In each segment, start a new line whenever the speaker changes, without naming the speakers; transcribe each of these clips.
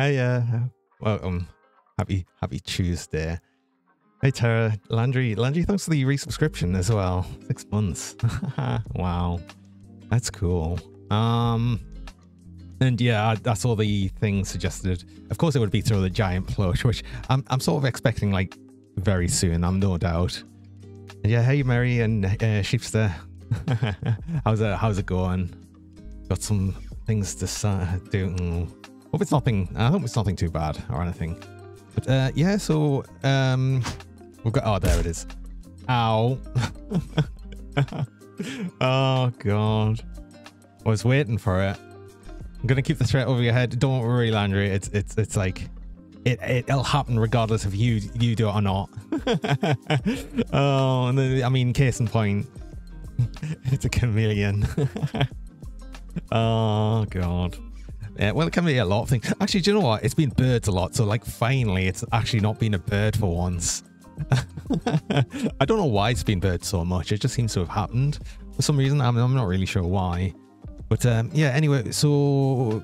Hiya, hiya. Welcome. Happy, happy Tuesday. Hey Tara, Landry, Landry, thanks for the resubscription as well. Six months. wow, that's cool. Um, and yeah, that's all the things suggested. Of course, it would be through the giant plush, which I'm, I'm sort of expecting like very soon. I'm no doubt. Yeah, hey Mary and uh, Sheepster. how's it? How's it going? Got some things to uh, do. Hope it's nothing. I hope it's nothing too bad or anything. But uh, yeah, so um, we've got. Oh, there it is. Ow. oh god. I was waiting for it. I'm gonna keep the threat over your head. Don't worry, Landry. It's it's it's like it it'll happen regardless if you you do it or not. oh, I mean, case in point, it's a chameleon. oh god. Yeah, well, it can be a lot of things. Actually, do you know what? It's been birds a lot. So, like, finally, it's actually not been a bird for once. I don't know why it's been birds so much. It just seems to have happened for some reason. I'm, I'm not really sure why. But um, yeah, anyway, so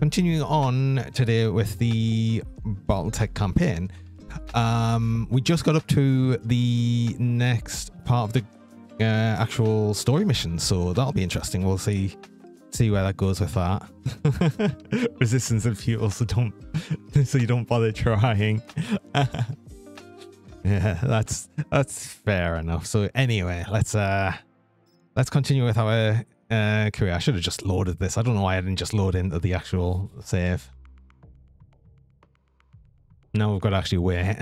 continuing on today with the Battletech campaign, um, we just got up to the next part of the uh, actual story mission, so that'll be interesting. We'll see see where that goes with that. Resistance of fuel, so don't so you don't bother trying. yeah, that's that's fair enough. So anyway, let's uh let's continue with our uh career. I should have just loaded this. I don't know why I didn't just load into the actual save. Now we've got to actually wait.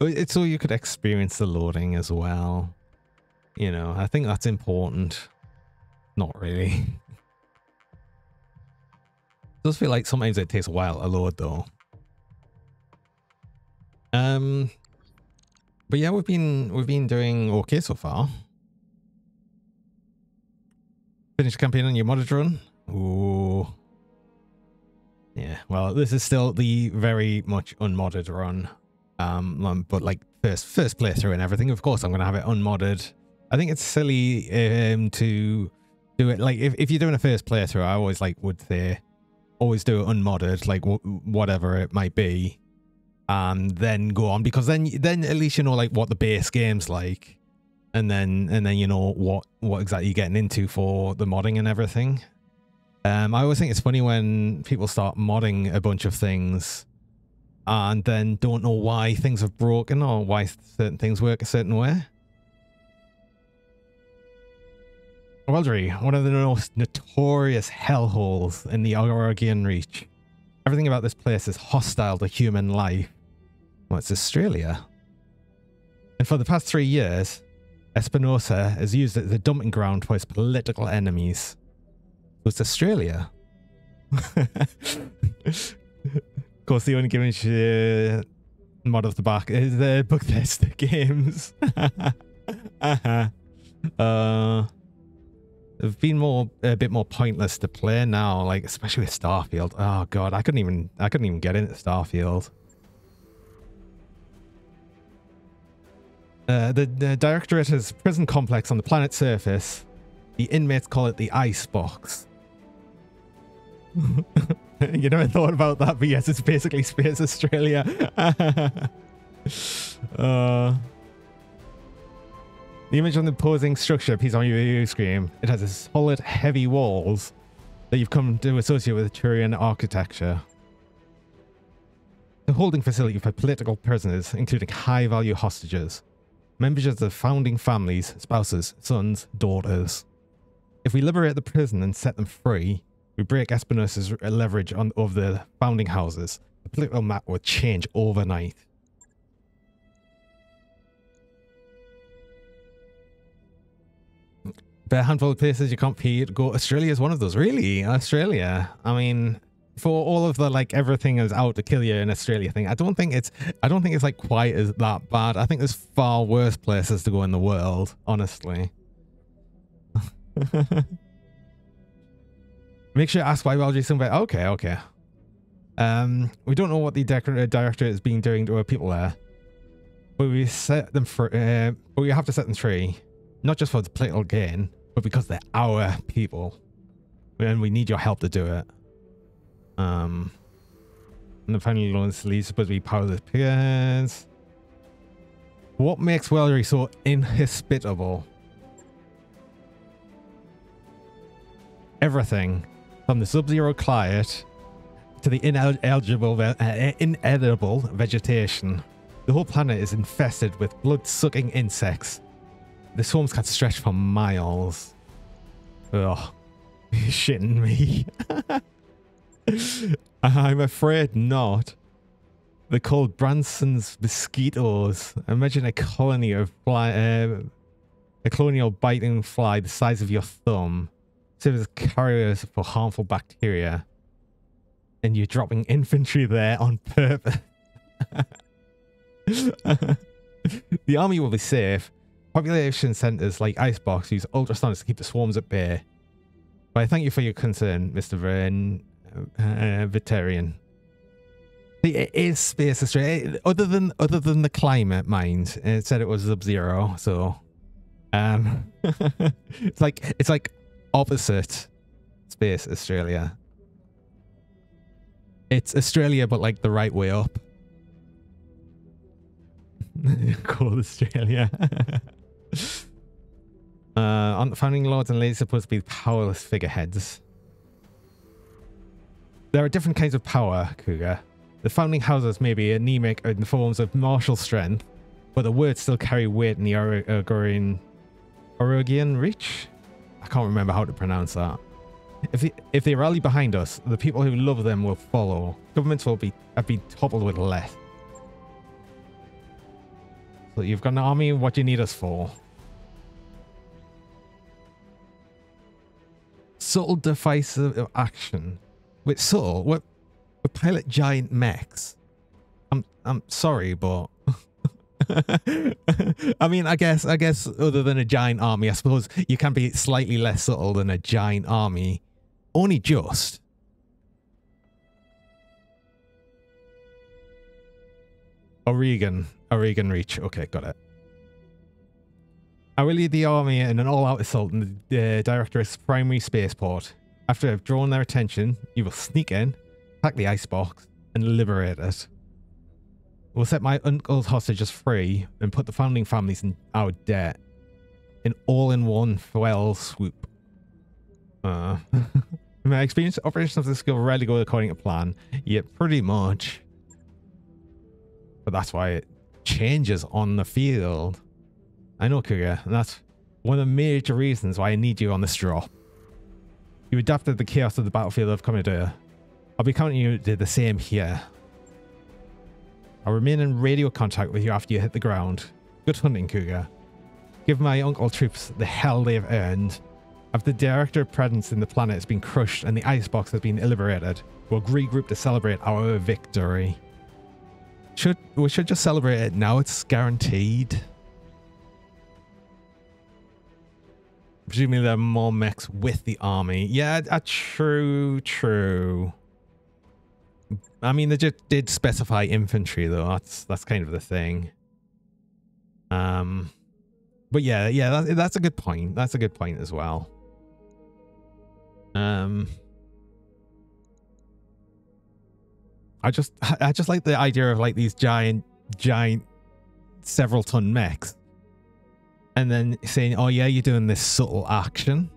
it's so you could experience the loading as well. You know, I think that's important. Not really does feel like sometimes it takes a while to load though. Um, but yeah, we've been we've been doing okay so far. Finished campaign on your modded run. Ooh. Yeah, well, this is still the very much unmodded run. Um, um, but like first first playthrough and everything. Of course, I'm gonna have it unmodded. I think it's silly um to do it like if if you're doing a first playthrough. I always like would say always do it unmodded, like whatever it might be, and then go on because then then at least you know like what the base game's like, and then and then you know what what exactly you're getting into for the modding and everything. Um, I always think it's funny when people start modding a bunch of things and then don't know why things have broken or why certain things work a certain way. Weldry, one of the most notorious hellholes in the Aurigan Reach. Everything about this place is hostile to human life. Well, it's Australia. And for the past three years, Espinosa has used it as a dumping ground for his political enemies. So it's Australia. of course, the only game uh, mod off the back is the Bethesda games. uh-huh. uh have been more a bit more pointless to play now, like especially with Starfield. Oh god, I couldn't even I couldn't even get into Starfield. Uh, the, the directorate has prison complex on the planet's surface. The inmates call it the ice box. you never thought about that, but yes, it's basically Space Australia. uh, the image on the posing structure piece on your screen, it has solid, heavy walls that you've come to associate with Taurian architecture. The holding facility for political prisoners, including high-value hostages, members of the founding families, spouses, sons, daughters. If we liberate the prison and set them free, we break Espinosa's leverage on over the founding houses. The political map will change overnight. A handful of places you can't to go. Australia is one of those. Really, Australia. I mean, for all of the like everything is out to kill you in Australia thing, I don't think it's I don't think it's like quite as that bad. I think there's far worse places to go in the world, honestly. Make sure to ask why biology somebody. Okay, okay. Um, we don't know what the director is being doing to our people there, but we set them for. Uh, but we have to set them free, not just for the political gain, but because they're our people and we need your help to do it. Um, And the final launch leads supposed to be powerless pillars. What makes Weldry so inhospitable? Everything from the sub-zero climate to the ineligible, uh, inedible vegetation. The whole planet is infested with blood-sucking insects. The swarms can stretch for miles. Ugh. shitting me. I'm afraid not. They're called Branson's mosquitoes. Imagine a colony of fly, uh, a colonial biting fly the size of your thumb, serves as carriers for harmful bacteria, and you're dropping infantry there on purpose. the army will be safe. Population centers like Icebox use ultrasonics to keep the swarms at bay. But I thank you for your concern, Mr. Vern, uh, Vitarian. It is space Australia. Other than other than the climate, mind. It said it was sub zero, so um, it's like it's like opposite space Australia. It's Australia, but like the right way up. Call Australia. uh, aren't the founding lords and ladies supposed to be powerless figureheads? There are different kinds of power, Cougar. The founding houses may be anemic in forms of martial strength, but the words still carry weight in the Orogorian, Orogian Reach? I can't remember how to pronounce that. If they, if they rally behind us, the people who love them will follow. Governments will be have been toppled with less. So you've got an army, what do you need us for? Subtle decisive action. Wait, subtle? What? We pilot giant mechs. I'm I'm sorry, but I mean, I guess I guess other than a giant army, I suppose you can be slightly less subtle than a giant army. Only just. Oregon. Oregon Reach. Okay, got it. I will lead the army in an all-out assault in the uh, Directorate's primary spaceport. After I've drawn their attention, you will sneak in, Pack the icebox and liberate it. We'll set my uncle's hostages free and put the founding families in our debt. In all-in-one fell swoop. Uh, my experience operations of this skill rarely go according to plan, yet pretty much. But that's why it changes on the field. I know, Kuga, and that's one of the major reasons why I need you on this drop. You adapted the chaos of the battlefield of Commodore I'll be counting you to the same here. I'll remain in radio contact with you after you hit the ground. Good hunting, Cougar. Give my uncle troops the hell they've earned. After the director of presence in the planet has been crushed and the icebox has been liberated, we'll regroup to celebrate our victory. Should we should just celebrate it now? It's guaranteed. Presumably there are more mechs with the army. Yeah, uh, true, true. I mean, they just did specify infantry, though. That's that's kind of the thing. Um, but yeah, yeah, that, that's a good point. That's a good point as well. Um, I just I just like the idea of like these giant, giant, several ton mechs, and then saying, "Oh yeah, you're doing this subtle action."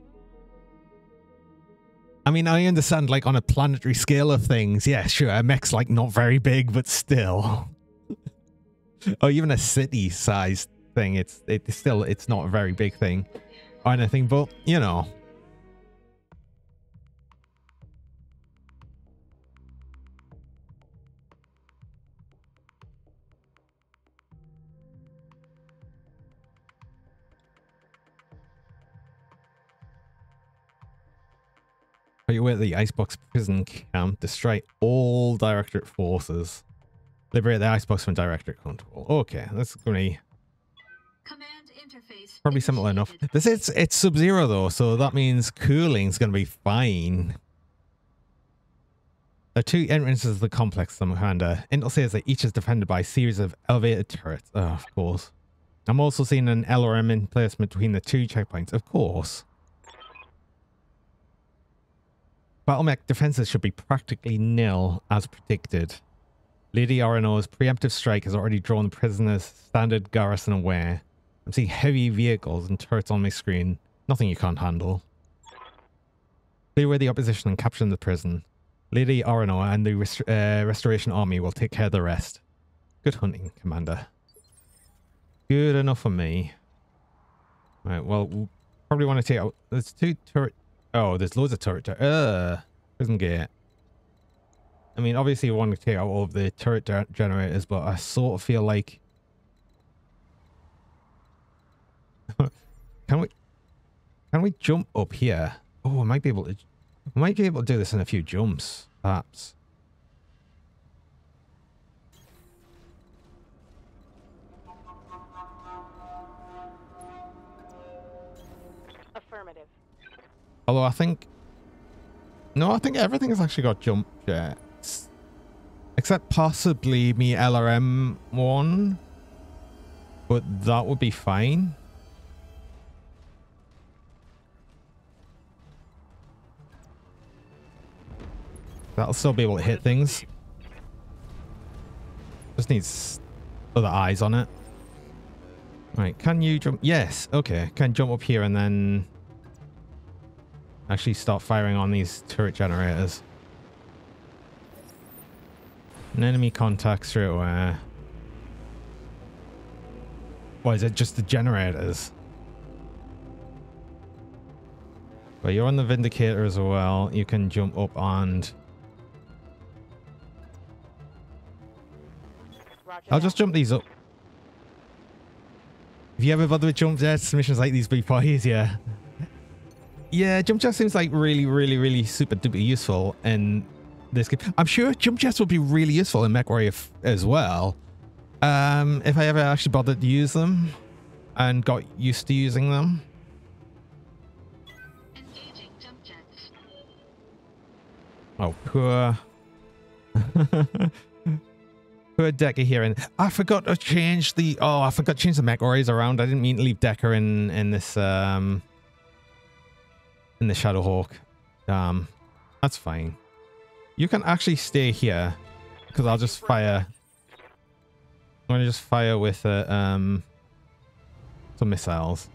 I mean, I understand, like, on a planetary scale of things, yeah, sure, a mech's, like, not very big, but still. or even a city-sized thing, it's, it's still, it's not a very big thing or anything, but, you know, You aware of the Icebox prison camp? Destroy all Directorate forces. Liberate the Icebox from Directorate control. Okay, that's gonna be probably similar enough. This it's it's Sub-Zero though, so that means cooling's gonna be fine. There are two entrances to the complex, Commander. Intel says that each is defended by a series of elevated turrets. Oh, of course. I'm also seeing an LRM in placement between the two checkpoints. Of course. Battlemech defenses should be practically nil as predicted. Lady Arano's preemptive strike has already drawn the prisoner's standard garrison away. I'm seeing heavy vehicles and turrets on my screen. Nothing you can't handle. Clear away the opposition and capture the prison. Lady Arano and the rest uh, Restoration Army will take care of the rest. Good hunting, Commander. Good enough for me. Right, well, we'll probably want to take out... There's two turret... Oh, there's loads of turret... Uh, prison gate. I mean, obviously we want to take out all of the turret generators, but I sort of feel like... can we... Can we jump up here? Oh, I might be able to... I might be able to do this in a few jumps, perhaps. Although I think... No, I think everything has actually got jump jets. Except possibly me LRM one. But that would be fine. That'll still be able to hit things. Just needs other eyes on it. Right, can you jump? Yes, okay. Can jump up here and then actually start firing on these turret generators. An enemy contact straight away. is it? Just the generators? But you're on the Vindicator as well. You can jump up and... I'll just jump these up. Have you ever bothered with jump jets? Missions like these be quite easier. Yeah, jump jets seems like really, really, really super duper useful in this game. I'm sure jump jets would be really useful in MechWarrior as well. Um, if I ever actually bothered to use them and got used to using them.
Engaging jump jets.
Oh, poor. poor Decker here. And I forgot to change the. Oh, I forgot to change the mech warriors around. I didn't mean to leave Decker in in this um in the Shadowhawk. Um, that's fine. You can actually stay here because I'll just fire. I'm gonna just fire with uh, um some missiles.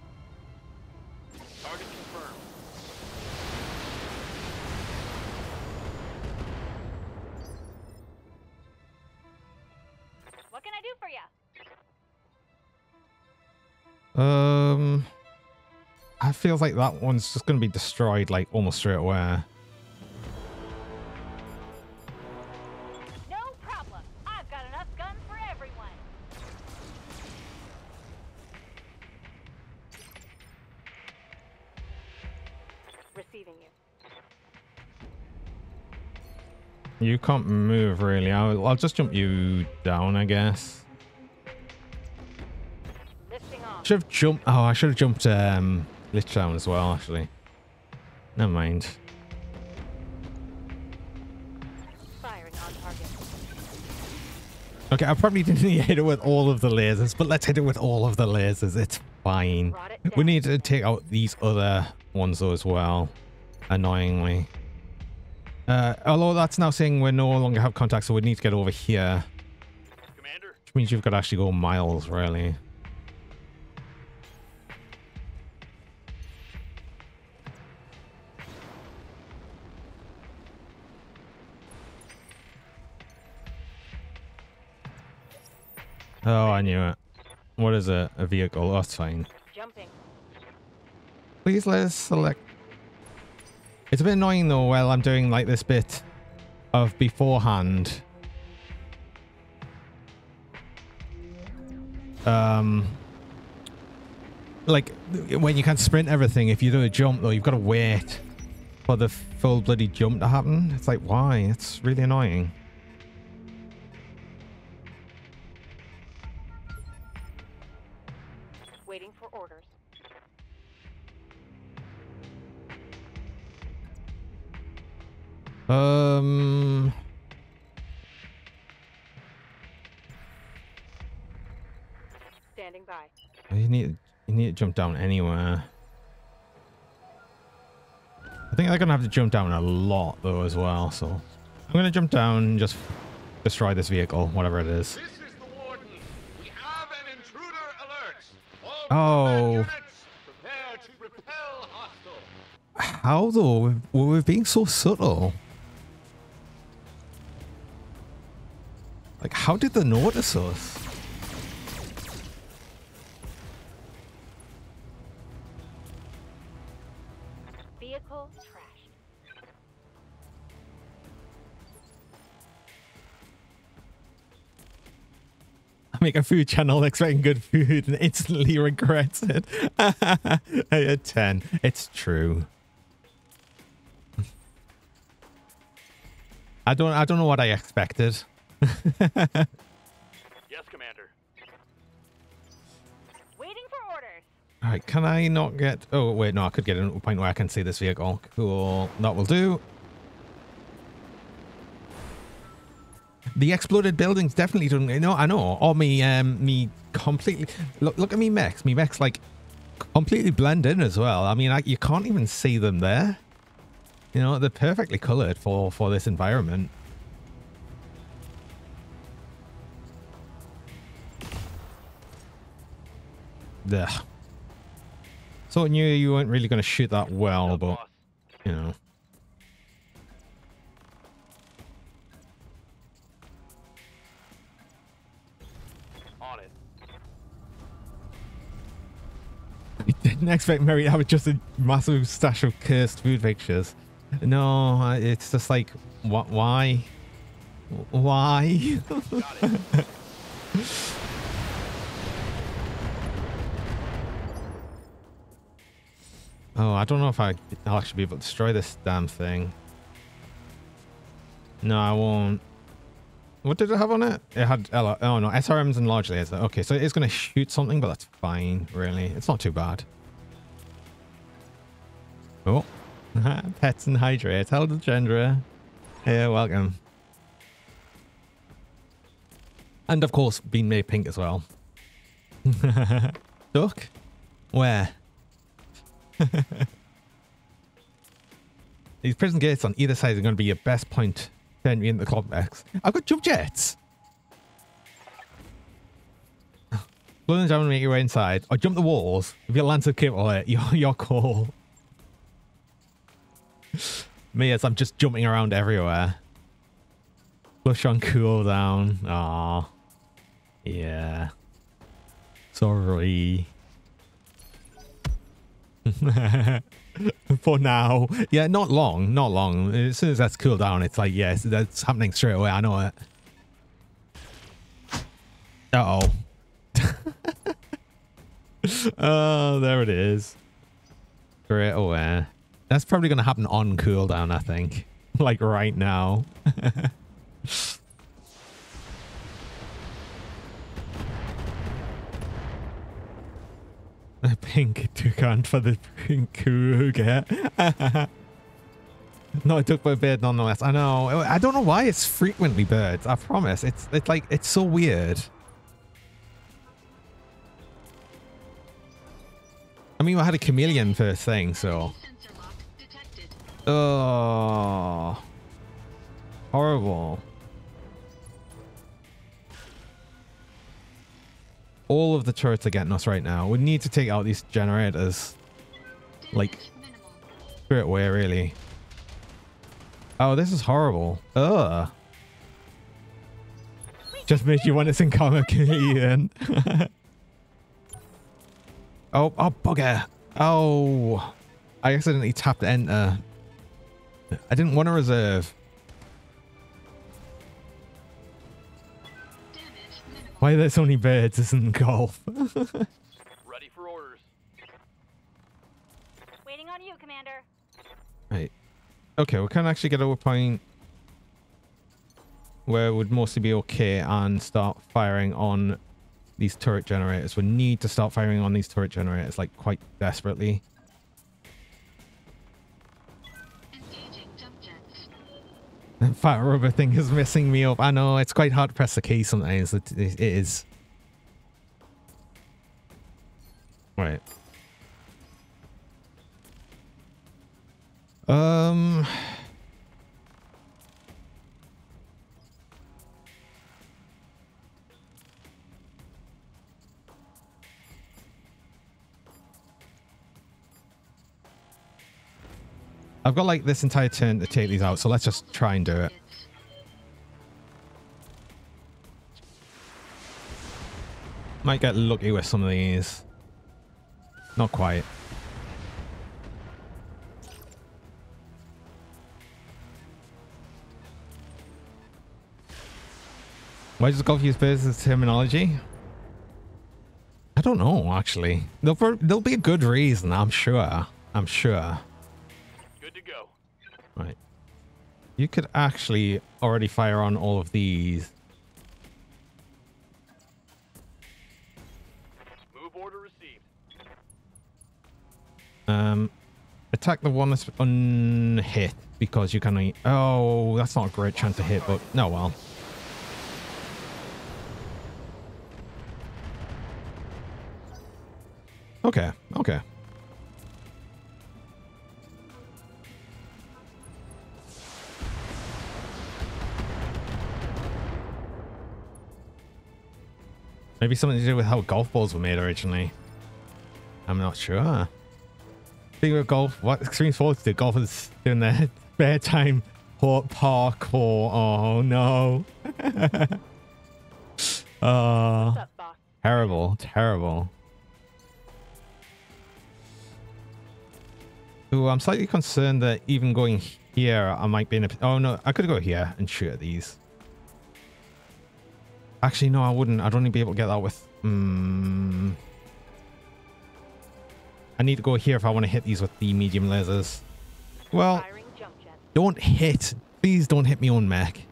What can I do for you?
Um, I feels like that one's just gonna be destroyed like almost straight away.
No problem. I've got enough guns for everyone. Receiving you.
You can't move really. I'll, I'll just jump you down, I guess. Should have jumped. Oh, I should have jumped um, Lich down as well, actually. Never mind.
Firing on target.
Okay, I probably didn't hit it with all of the lasers, but let's hit it with all of the lasers. It's fine.
It
We need to take out these other ones though as well. Annoyingly. Uh, although that's now saying we no longer have contact, so we need to get over here.
Commander,
Which means you've got to actually go miles, really. Oh, I knew it. What is it? A vehicle? Oh, that's fine.
Jumping.
Please let us select. It's a bit annoying though while I'm doing like this bit of beforehand. Um, like when you can't sprint everything, if you do a jump though, you've got to wait for the full bloody jump to happen. It's like, why? It's really annoying. Um,
Standing by.
you need you need to jump down anywhere. I think they're gonna have to jump down a lot though as well. So I'm gonna jump down and just destroy this vehicle, whatever it is.
Is the warden. We have an intruder alert. All
Oh.
units, to repel.
How though? We're, we're being so subtle. Like, how did they notice us?
Vehicle trashed.
make a food channel expecting good food and instantly regrets it. a 10. It's true. I don't I don't know what I expected.
Yes, Commander.
Waiting for orders.
Alright, can I not get oh wait, no, I could get a point where I can see this vehicle. Cool. That will do. The exploded buildings definitely don't no, I know. Or me um me completely look look at me mechs. Me mechs like completely blend in as well. I mean I, you can't even see them there. You know, they're perfectly coloured for for this environment. Ugh. So I knew you weren't really going to shoot that well, but you know. I didn't expect Mary to have just a massive stash of cursed food pictures. No, it's just like, what? Why? Why?
Got it.
Oh, I don't know if I, I'll actually be able to destroy this damn thing. No, I won't. What did it have on it? It had oh no SRMs and large lasers. Okay, so it's going to shoot something, but that's fine. Really, it's not too bad. Oh, pets and hydrate. Hello, Gendra. Yeah, welcome. And of course, being made pink as well. Duck? Where? These prison gates on either side are going to be your best point to entry into the complex. I've got jump jets. Blow them down and make your way inside. Or jump the walls. If you land to cable it, your, your call. Me as I'm just jumping around everywhere. Push on cooldown. Ah, Yeah. Sorry. For now. Yeah, not long. Not long. As soon as that's cooled down, it's like, yes, that's happening straight away. I know it. Uh oh. oh, there it is. Straight away. That's probably going to happen on cooldown, I think. like right now. A pink toucan for the pink cougar. no, it took my bird nonetheless. I know. I don't know why it's frequently birds. I promise. It's it's like it's so weird. I mean, I had a chameleon first thing, so. Oh, horrible. All of the turrets are getting us right now. We need to take out these generators Like- straight away, really. Oh, this is horrible. Ugh. Just made you want to sing Karma Chameleon. oh, oh, bugger. Oh. I accidentally tapped enter. I didn't want to reserve. Why there's only birds isn't golf?
Ready for orders.
Waiting on you, Commander.
right. Okay, we can actually get to a point where it would mostly be okay and start firing on these turret generators. We need to start firing on these turret generators like quite desperately. That fat rubber thing is messing me up. I know, it's quite hard to press the key sometimes. It, it is. Right. Um... I've got like this entire turn to take these out, so let's just try and do it. Might get lucky with some of these. Not quite. Why does golf use as terminology? I don't know, actually. There'll, there'll be a good reason, I'm sure. I'm sure.
Good to go.
Right. You could actually already fire on all of these.
Move order received.
Um, attack the one that's unhit because you can only. Oh, that's not a great chance to hit, but no, well. Okay, okay. Maybe something to do with how golf balls were made originally. I'm not sure. Speaking of golf, what extreme sports do golfers do in their spare time? Parkour. Oh no. uh,
What's up, boss?
terrible, terrible. Ooh, I'm slightly concerned that even going here, I might be in a. Oh no, I could go here and shoot at these. Actually, no, I wouldn't. I'd only be able to get that with. Hmm. I need to go here if I want to hit these with the medium lasers. Well, don't hit. Please don't hit me on mech.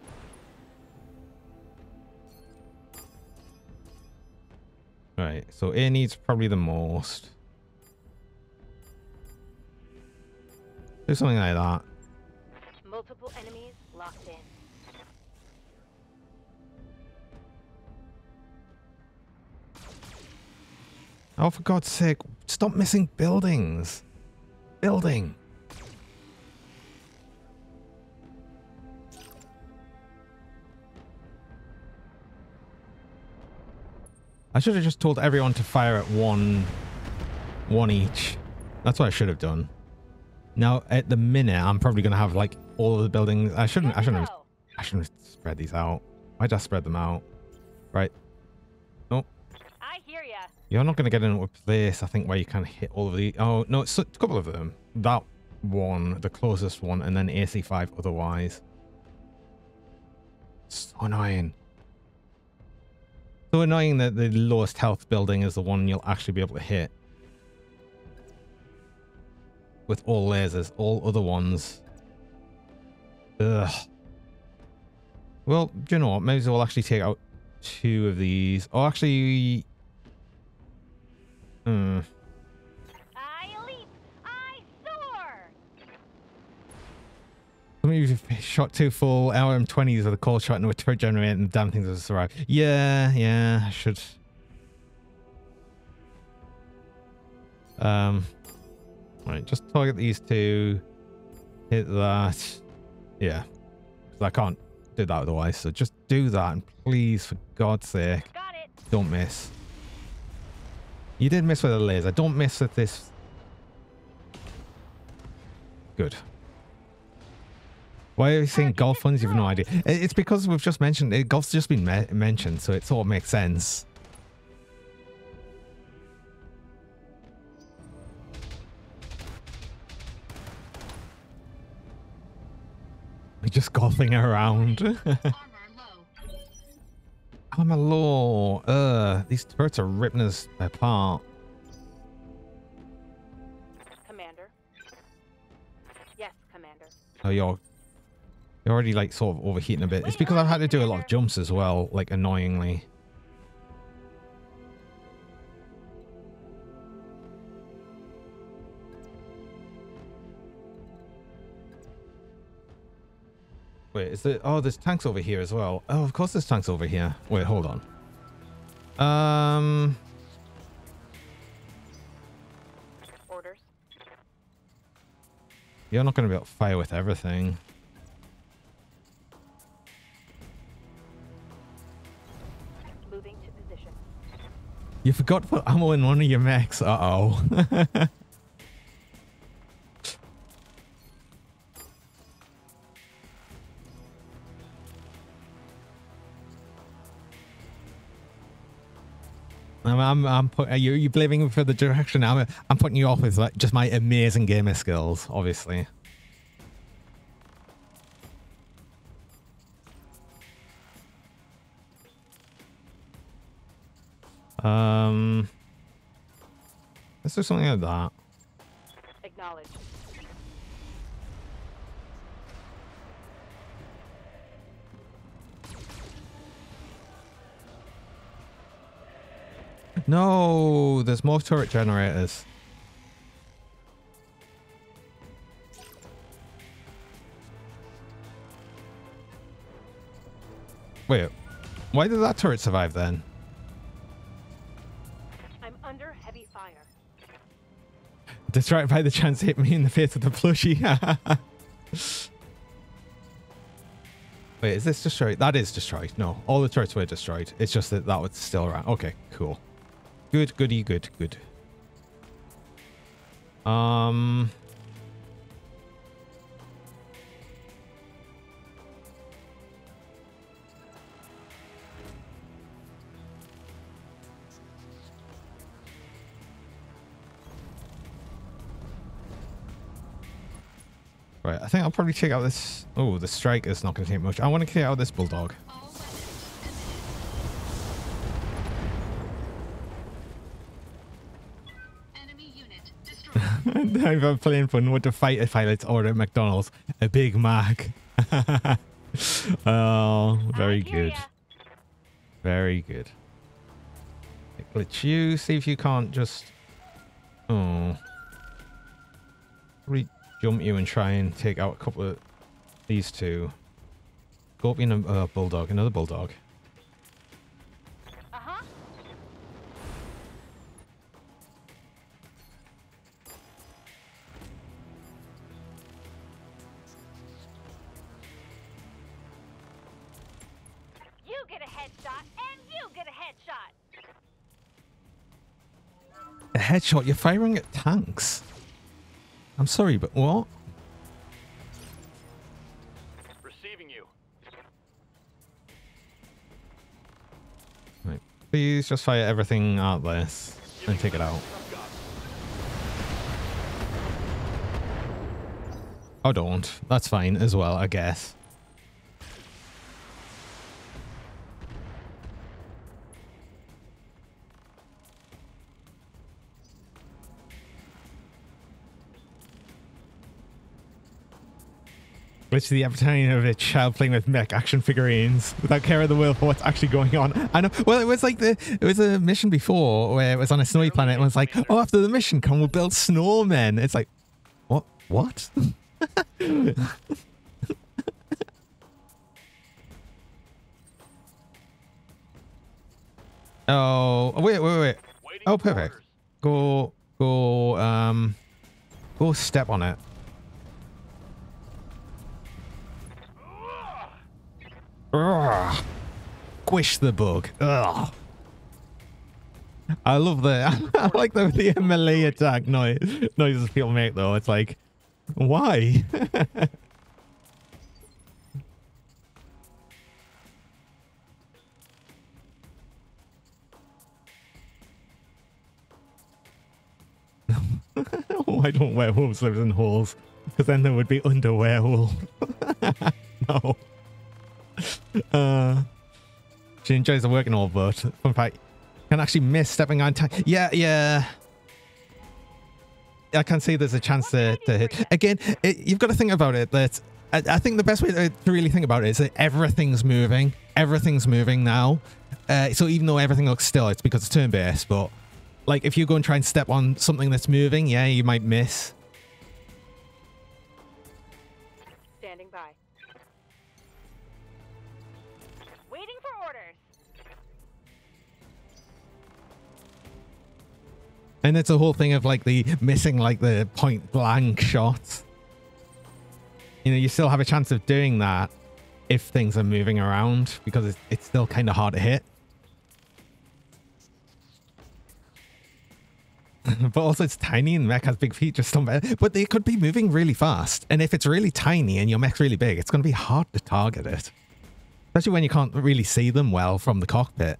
Right, so A needs probably the most. Do something like that.
Multiple enemies
Oh, for God's sake, stop missing buildings. Building. I should have just told everyone to fire at one, one each. That's what I should have done. Now, at the minute, I'm probably going to have like all of the buildings. I shouldn't. I shouldn't. Have. I shouldn't have spread these out. Why'd I spread them out? Right. Oh,
I hear ya.
You're not going to get into a place, I think, where you can hit all of the. Oh, no, it's a couple of them. That one, the closest one, and then AC5 otherwise. So annoying. So annoying that the lowest health building is the one you'll actually be able to hit. With all lasers, all other ones. Ugh. Well, do you know what? Maybe we'll actually take out two of these. Oh, actually. Hmm.
I leap. I soar.
Some of you shot two full LRM20s with a cold shot into a turret generator and the damn things will survive. Yeah, yeah, I should. Um. Right, just target these two. Hit that. Yeah. 'Cause I can't do that otherwise, so just do that and please, for God's sake, don't miss. You did miss with a laser. Don't miss with this. Good. Why are you saying golf funds? You've no idea. It's because we've just mentioned it. Golf's just been me- mentioned, so it sort of makes sense. We're just golfing around. I'm a law. Uh, these turrets are ripping us apart.
Commander. Yes, Commander.
Oh, you're you're already like sort of overheating a bit. It's because I've had to do a lot of jumps as well, like annoyingly. Wait, is there? Oh, there's tanks over here as well. Oh, of course there's tanks over here. Wait, hold on. Um,
Orders.
you're not going to be able to fire with everything.
Moving to position.
You forgot to put ammo in one of your mechs. Uh I'm, I'm, I'm put, you, you blaming for the direction? I'm, I'm putting you off with like just my amazing gamer skills, obviously. Um, let's do something like that.
Acknowledge.
No, there's more turret generators. Wait, why did that turret survive then?
I'm under heavy fire.
Distracted by the chance hit me in the face with the plushie. Wait, is this destroyed? That is destroyed. No, all the turrets were destroyed. It's just that that was still around. Okay, cool. Good, goody, good, good. Um... Right, I think I'll probably check out this. Oh, the strike is not going to take much. I want to check out this bulldog. I'm playing fun with the fighter pilots order at McDonald's. A Big Mac. oh, very good. Very good. Glitch you. See if you can't just. Oh. Probably jump you and try and take out a couple of these two. Scorpion and uh, Bulldog. Another Bulldog.
Headshot?
You're firing at tanks. I'm sorry, but what?
Receiving you.
Right. Please just fire everything out there and take it out. Oh, don't. That's fine as well, I guess. Literally the appetite of a child playing with mech action figurines without care of the world for what's actually going on. I know. Well, it was like the it was a mission before where it was on a snowy planet and it was like, oh, after the mission, come we'll build snowmen. It's like, what? What? oh, wait, wait, wait. Oh, perfect. Go, go, um, go step on it. Ugh. Squish the bug. Ugh. I love the, I like the, the melee attack noise, noises people make though. It's like, why? Why don't werewolves live in holes? Because then there would be under werewolf. no. Uh, she enjoys the working all, but fun fact, can actually miss stepping on time. Yeah, yeah. I can see there's a chance to, to hit. Again, it, you've got to think about it that I, I think the best way to, to really think about it is that everything's moving. Everything's moving now. Uh, so even though everything looks still, it's because it's turn-based, but like if you go and try and step on something that's moving, yeah, you might miss. And it's a whole thing of like the missing like the point blank shots. You know, you still have a chance of doing that if things are moving around because it's, it's still kind of hard to hit. but also it's tiny and mech has big feet just on but they could be moving really fast and if it's really tiny and your mech's really big it's going to be hard to target it especially when you can't really see them well from the cockpit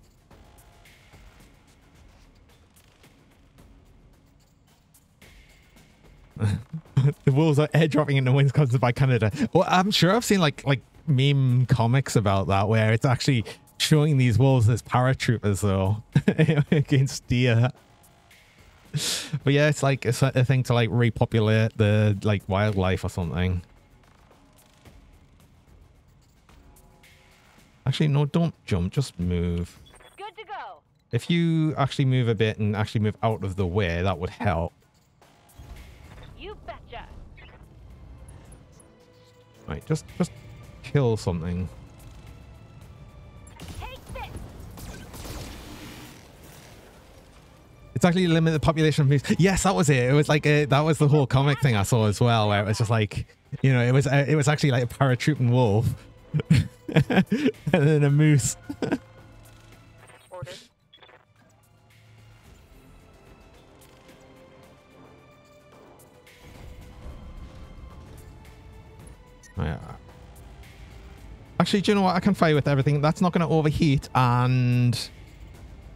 the wolves are airdropping into Wisconsin by Canada. Well, I'm sure I've seen like like meme comics about that where it's actually showing these wolves as paratroopers though against deer. But yeah, it's like it's a a thing to like repopulate the like wildlife or something. Actually, no, don't jump, just move.
Good to go.
If you actually move a bit and actually move out of the way, that would help. Right, just just kill something. It's actually limit the population of moves. Yes, that was it. It was like a, that was the whole comic thing I saw as well, where it was just like, you know, it was uh, it was actually like a paratrooping wolf, and then a moose. Yeah. Actually, do you know what? I can fire with everything. That's not going to overheat, and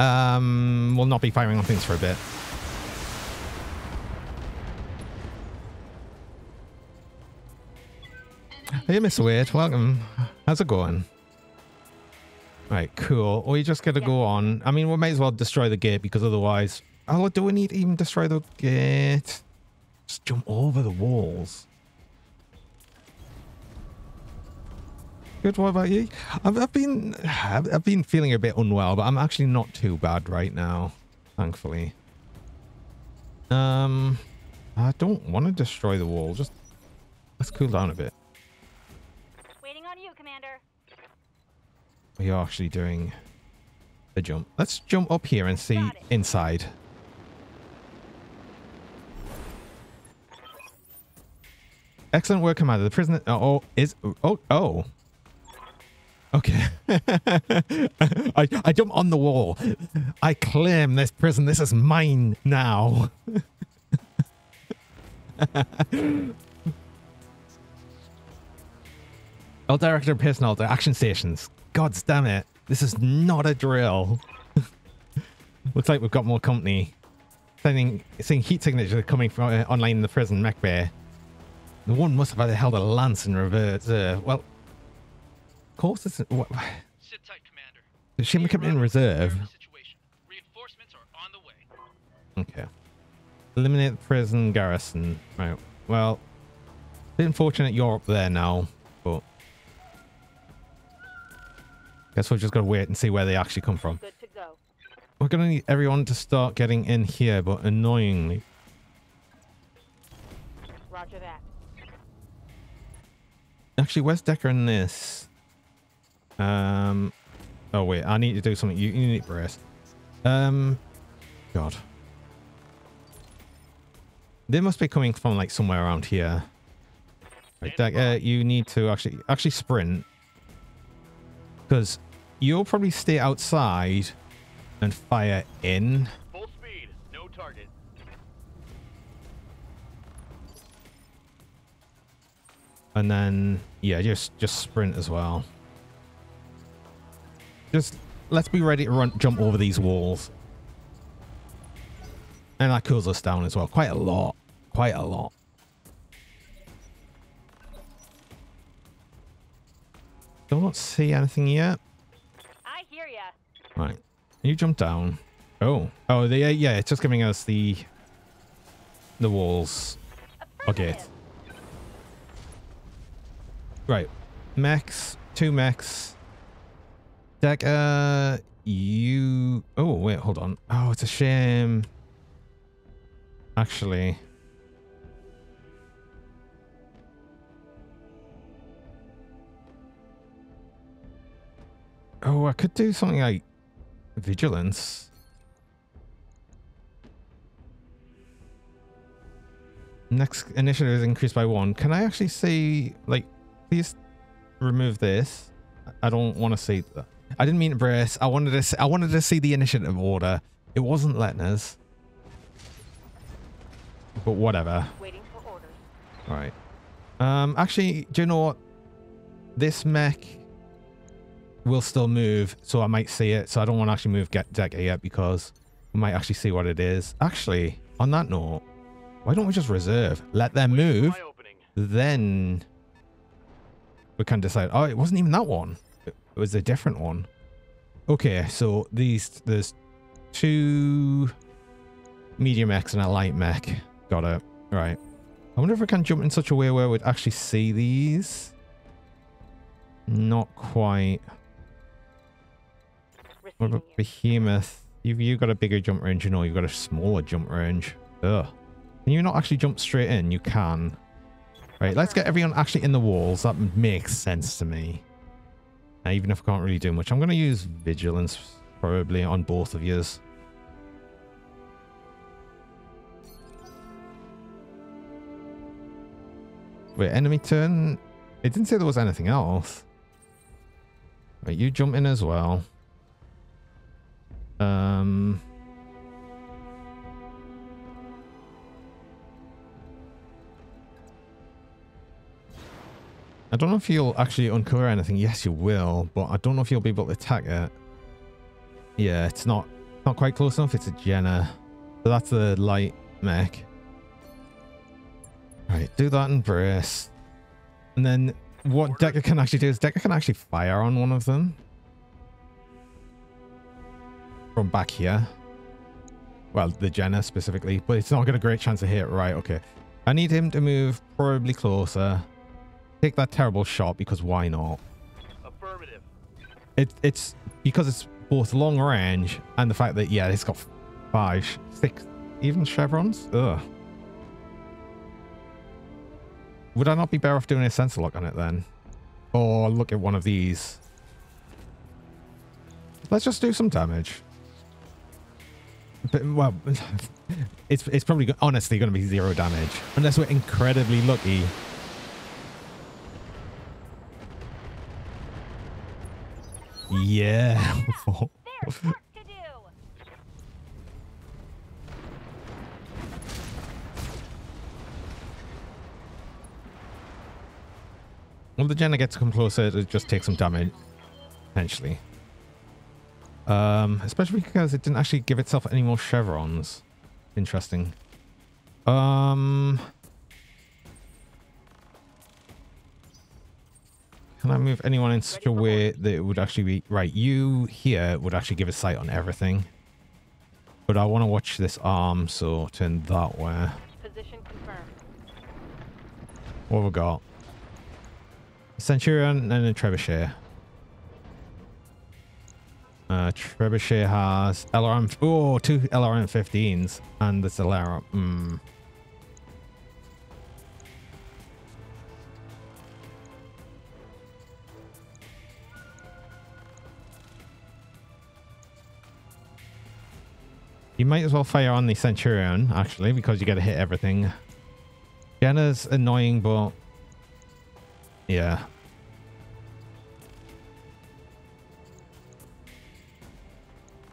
um, we'll not be firing on things for a bit. Hey, Miss Wade, welcome. How's it going? Right, cool. We just got to go on. I mean, we might as well destroy the gate because otherwise... Oh, do we need to even destroy the gate? Just jump over the walls. Good. What about you? I've, I've been I've, been feeling a bit unwell, but I'm actually not too bad right now, thankfully. Um, I don't want to destroy the wall. Just let's cool down a bit.
Waiting on you, Commander.
We are actually doing a jump. Let's jump up here and see inside. Excellent work, Commander. The prisoner. Oh, oh is. Oh, oh. Okay. I, I jump on the wall. I claim this prison. This is mine now. El Director Personnel to action stations. God damn it. This is not a drill. Looks like we've got more company. Sending, seeing heat signature coming from uh, online in the prison bay. The one must have held a lance in reverse. Uh, well, course it's. What,
Sit tight, Commander.
did she come in reserve?
Reinforcements are on the way.
Okay. Eliminate the prison garrison. Right. Well, it's unfortunate you're up there now, but guess we're just gonna wait and see where they actually come from.
Good to go.
We're gonna need everyone to start getting in here, but annoyingly,
Roger that.
actually, where's Decker in this? Um. Oh wait, I need to do something. You, you need to rest. Um. God. They must be coming from like somewhere around here. Right, uh, you need to actually actually sprint because you'll probably stay outside and fire in.
Full speed, no target.
and then yeah just just sprint as well just let's be ready to run jump over these walls and that cools us down as well quite a lot quite a lot don't see anything yet
I hear ya.
right you jump down oh oh they, uh, yeah it's just giving us the the walls okay. Right. Mechs. Two mechs. Deck, uh, you... Oh, wait, hold on. Oh, it's a shame. Actually. Oh, I could do something like vigilance. Next initiative is increased by one. Can I actually see, like, please remove this? I don't want to see that. I didn't mean to brace. I wanted to. See, I wanted to see the initiative order. It wasn't letting us. But whatever.
Waiting for orders.
Um. Actually, do you know what? This mech will still move, so I might see it. So I don't want to actually move get deck yet because we might actually see what it is. Actually, on that note, Why don't we just reserve? Let them move. Then we can decide. Oh, it wasn't even that one. It was a different one. Okay, so these there's two medium mechs and a light mech. Got it. Right. I wonder if we can jump in such a way where we'd actually see these. Not quite. What about. Behemoth? You've you got a bigger jump range, you know, you've got a smaller jump range. Ugh. Can you not actually jump straight in? You can. Right, let's get everyone actually in the walls. That makes sense to me. Uh, even if I can't really do much. I'm going to use Vigilance probably on both of yours. Wait, enemy turn? It didn't say there was anything else. Right, you jump in as well. Um... I don't know if you'll actually uncover anything. Yes, you will, but I don't know if you'll be able to attack it. Yeah, it's not not quite close enough. It's a Jenner. So that's the light mech. Right, do that and brace. And then what Decker can actually do is Decker can actually fire on one of them. From back here. Well, the Jenner specifically, but it's not got a great chance to hit. Right, okay. I need him to move probably closer. Take that terrible shot because why not?
Affirmative.
It, it's because it's both long range and the fact that, yeah, it's got five, six, even chevrons. Ugh. Would I not be better off doing a sensor lock on it then? Or look at one of these? Let's just do some damage. But, well, it's it's probably honestly going to be zero damage unless we're incredibly lucky. Yeah.
There's work to do.
Well, the Jenner gets to come closer, it just takes some damage, potentially. Um, especially because it didn't actually give itself any more chevrons. Interesting. Um, can I move anyone in such a way that it would actually be right? You here would actually give a sight on everything, but I want to watch this arm, so turn that way.
Position confirmed.
What have we got? Centurion and a Trebuchet. Uh, Trebuchet has LRM. Oh, two LRM 15s. And this LRM. Mm. You might as well fire on the Centurion, actually, because you got to hit everything. Jenner's annoying, but yeah.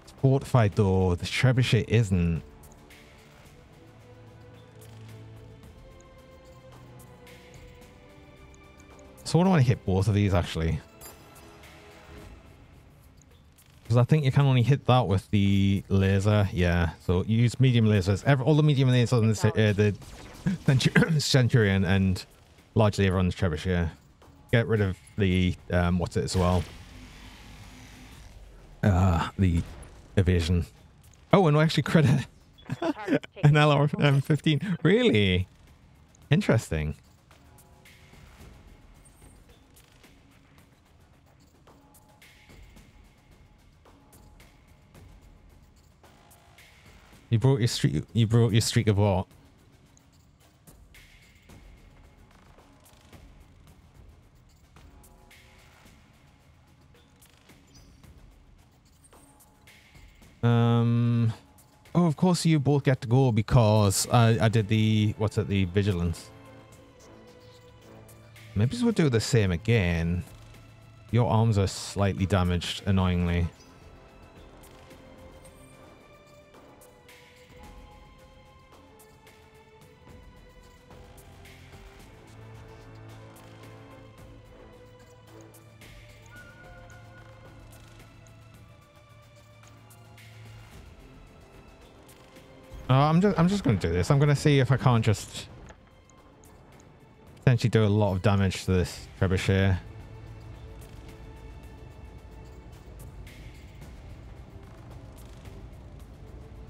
It's fortified though. The trebuchet isn't. So I don't want to hit both of these actually. Because I think you can only hit that with the laser. Yeah. So use medium lasers. Every, all the medium lasers on the, ce- uh, the Centur- Centurion and largely everyone's trebuchet. Get rid of the um, what's it as well? Uh, the evasion. Oh, and we actually credit an
taken.
LRM 15. Really interesting. You brought your streak. You brought your streak of what? Um. Oh, of course you both get to go because I I did the what's it the vigilance. Maybe we'll do the same again. Your arms are slightly damaged, annoyingly. Oh, I'm just I'm just gonna do this. I'm gonna see if I can't just potentially do a lot of damage to this trebuchet.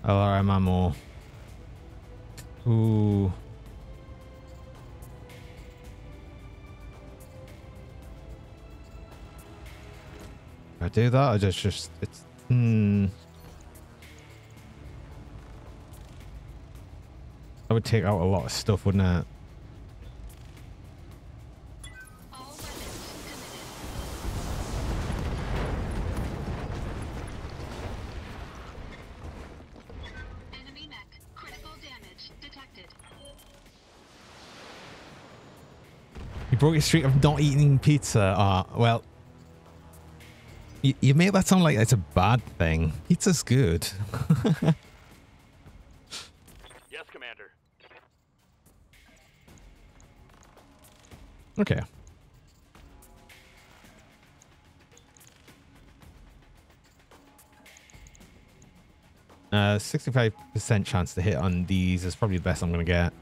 LRM ammo. Ooh. I do that, I just just it's hmm. That would take out a lot of stuff, wouldn't it?
All weapons committed. Enemy mech. Critical damage detected.
You broke your streak of not eating pizza. Ah, well. You, you make that sound like it's a bad thing. Pizza's good. okay. Uh, 65% chance to hit on these is probably the best I'm going to get.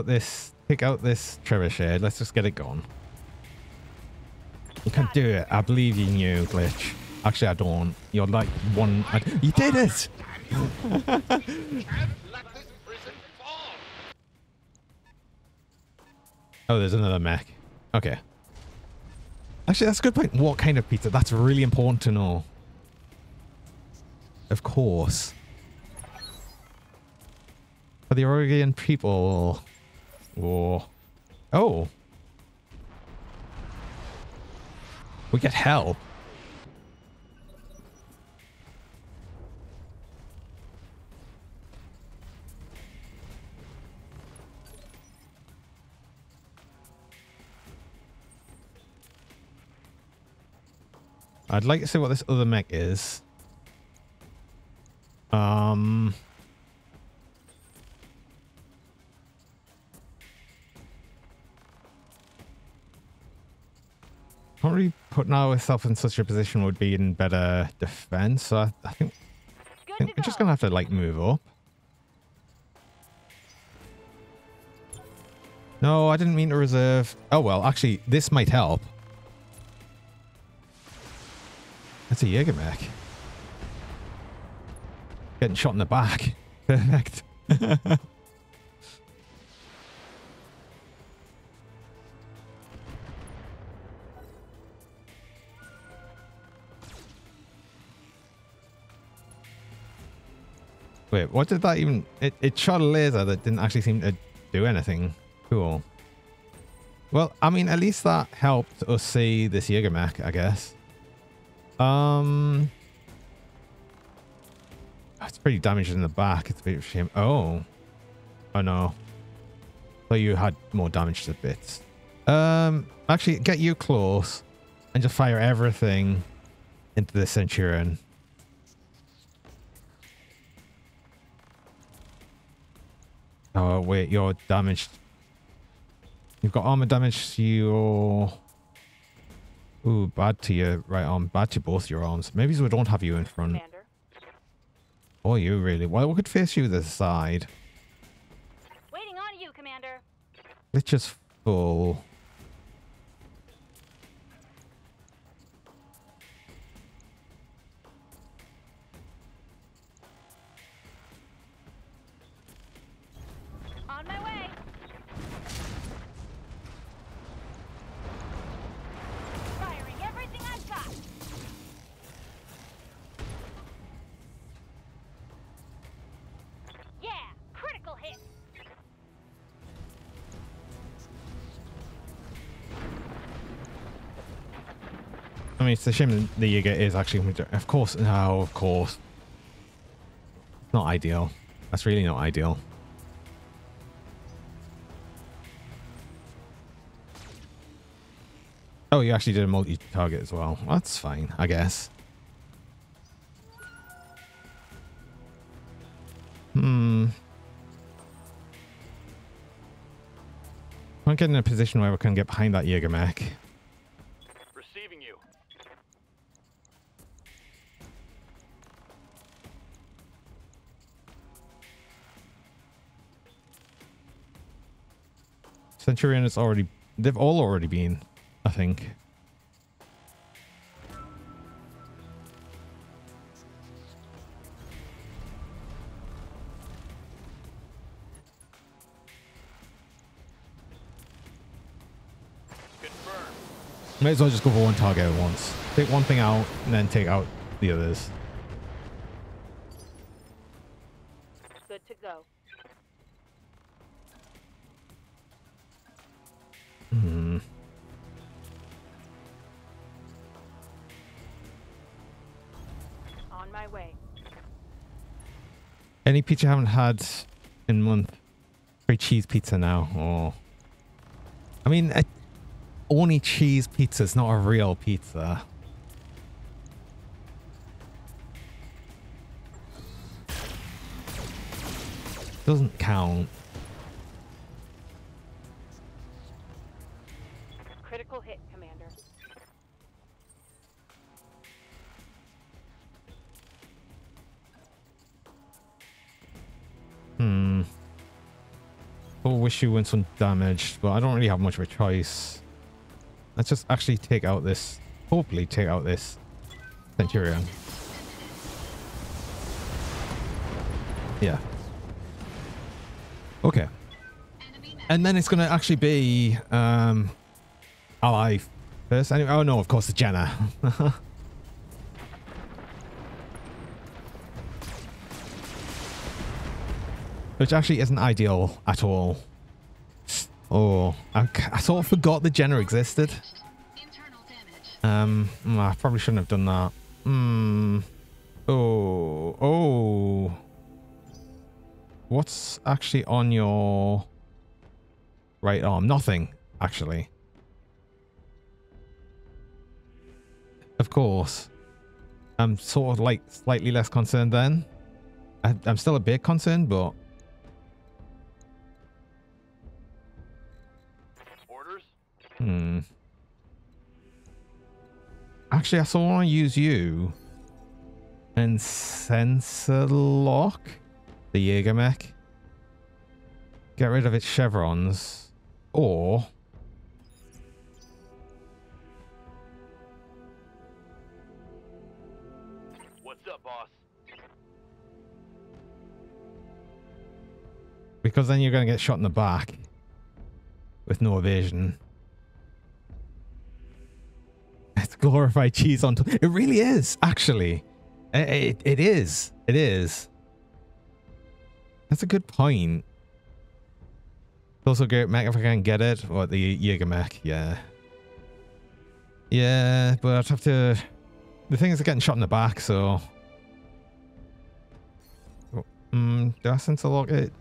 Out this, take out this trebuchet. Let's just get it going. You can do it. I believe in you, Glitch. Actually, I don't. You're like one. I, you did it! Oh, there's another mech. Okay. Actually, that's a good point. What kind of pizza? That's really important to know. Of course. For the Oregon people. Oh. Oh. We get help. I'd like to see what this other mech is. Um. Probably putting ourselves in such a position would be in better defense. So I, I think, I think we're just gonna have to like move up. No, I didn't mean to reserve. Oh well, actually, this might help. That's a Jaeger mech. Getting shot in the back. Perfect. Wait, what did that even... It, it shot a laser that didn't actually seem to do anything. Cool. Well, I mean, at least that helped us see this mech, I guess. Um... It's pretty damaged in the back. It's a bit of a shame. Oh. Oh, no. So you had more damage to the bits. Um, actually, get you close and just fire everything into the Centurion. Oh, wait, you're damaged. You've got armor damage to your... Ooh, bad to your right arm. Bad to both your arms. Maybe we don't have you in front.
Commander.
Or you, really. Well, we could face you the side.
Waiting on you, Commander.
It's just full. Mean, it's a shame the Jaeger is actually... Of course. No, of course. Not ideal. That's really not ideal. Oh, you actually did a multi-target as well. That's fine, I guess. Hmm. I'm getting in a position where we can get behind that Jägermech. Centurion is already... They've all already been, I think. May as well just go for one target at once. Take one thing out and then take out the others. Pizza I haven't had in month? Free cheese pizza now. Or I mean, a, only cheese pizza is not a real pizza. Doesn't count. I wish you went some damage, but I don't really have much of a choice. Let's just actually take out this. Hopefully, take out this Centurion. Yeah. Okay. And then it's going to actually be um, ally first. Anyway, oh no, of course, it's Jenner. Which actually isn't ideal at all. Oh, I, I sort of forgot the Jenner existed. Um, mm, I probably shouldn't have done that. Hmm. Oh, oh. What's actually on your right arm? Nothing, actually. Of course. I'm sort of like slightly less concerned then. I, I'm still a bit concerned, but Hmm. Actually, I still want to use you and sensor lock the Jägermech. Get rid of its chevrons. Or
What's up, boss?
because then you're going to get shot in the back with no evasion. Glorified cheese on top. It really is, actually. It, it, it is. It is. That's a good point. Also great mech if I can get it. Or the Jaeger mech, yeah. Yeah, but I'd have to... The thing is, getting shot in the back, so... Mm, do I sense a lock it?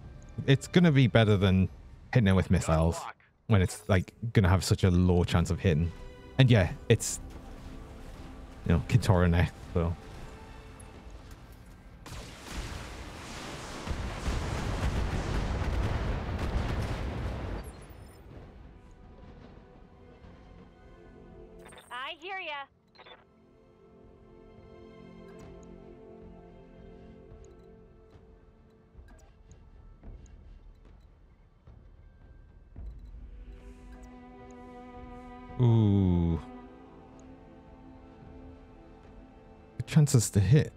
It's gonna be better than hitting it with missiles when it's like gonna have such a low chance of hitting. And yeah, it's you know, Kintaro neck, so Good chances to hit.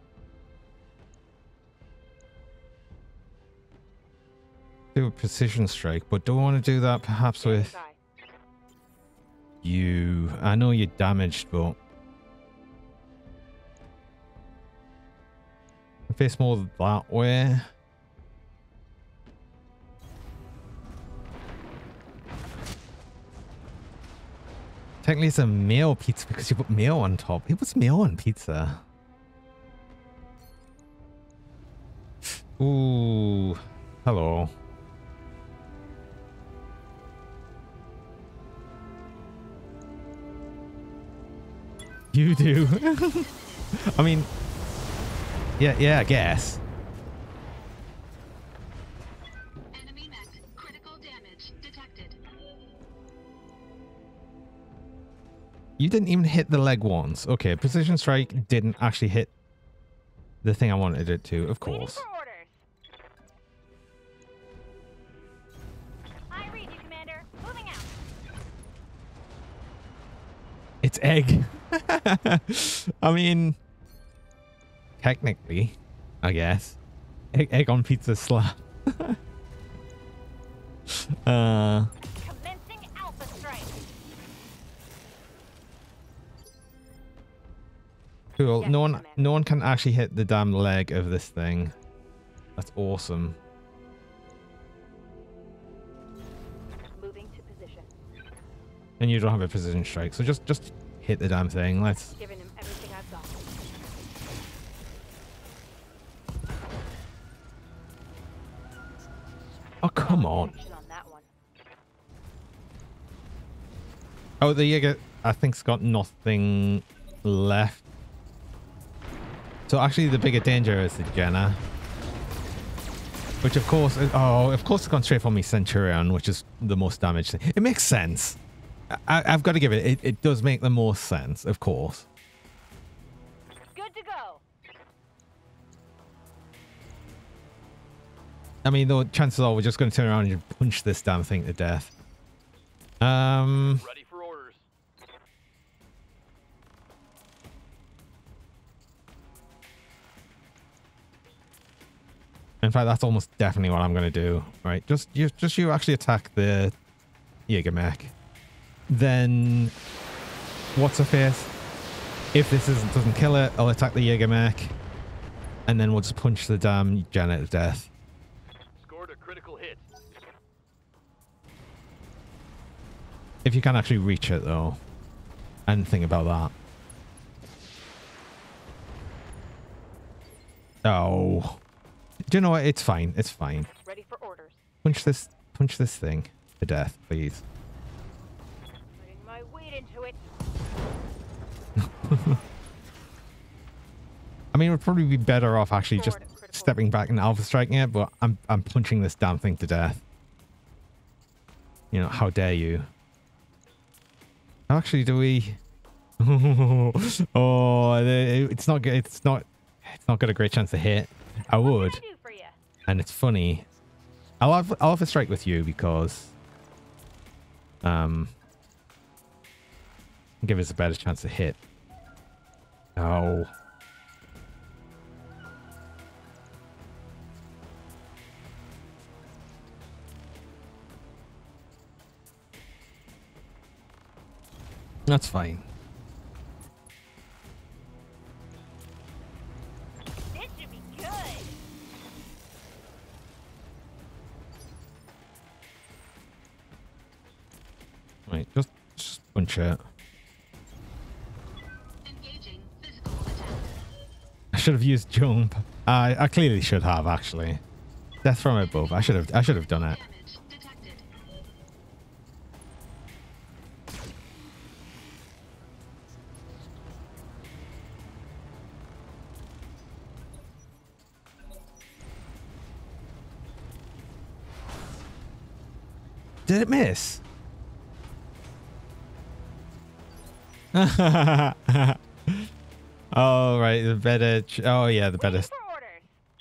Do a precision strike, but do I want to do that perhaps with you? I know you're damaged, but I face more that way. Technically, it's a meal pizza because you put meal on top. It was meal on pizza? Ooh. Hello. You do. I mean, yeah, yeah, I guess.
Enemy mech. Critical damage detected.
You didn't even hit the leg once. Okay, precision strike didn't actually hit the thing I wanted it to, of course. It's egg. I mean, technically, I guess. Egg, egg on pizza slap. uh,
Commencing Alpha Strike.
cool. No one, no one can actually hit the damn leg of this thing. That's awesome.
Moving to position.
And you don't have a precision strike, so just, just hit the damn thing. Let's.
Giving him everything I've got.
Oh come on.
Action on that one.
Oh, the Jaeger, I think's got nothing left. So actually, the bigger danger is the Jenner. Which, of course, oh, of course, it's gone straight for me Centurion, which is the most damaged thing. It makes sense. I, I've got to give it, it, it does make the most sense, of course.
Good to go.
I mean, though, chances are we're just going to turn around and punch this damn thing to death. Um,
Ready for orders.
in fact, that's almost definitely what I'm going to do. Right, just you, just you actually attack the Jägermech. Then, what's a face? If this isn't, doesn't kill it, I'll attack the Jägermech. And then we'll just punch the damn Jenner to death.
Scored a critical hit.
If you can actually reach it, though. And think about that. Oh. Do you know what? It's fine. It's fine.
Ready for orders.
Punch this, punch this thing to death, please.
Putting my weight into it.
I mean, it would probably be better off actually just
Forward at critical.
stepping back and alpha striking it, but I'm I'm punching this damn thing to death. You know, how dare you? Actually, do we? oh, it's not good. It's not. It's not got a great chance to hit. I would,
I do for you?
and it's funny. I'll have I'll have a strike with you because, um, give us a better chance to hit. Oh. That's fine.
This should be good.
Right, just, just punch it. Should have used jump. I I clearly should have actually. Death from above. I should have I should have done it. Did it miss? oh right, the better. Oh yeah, the better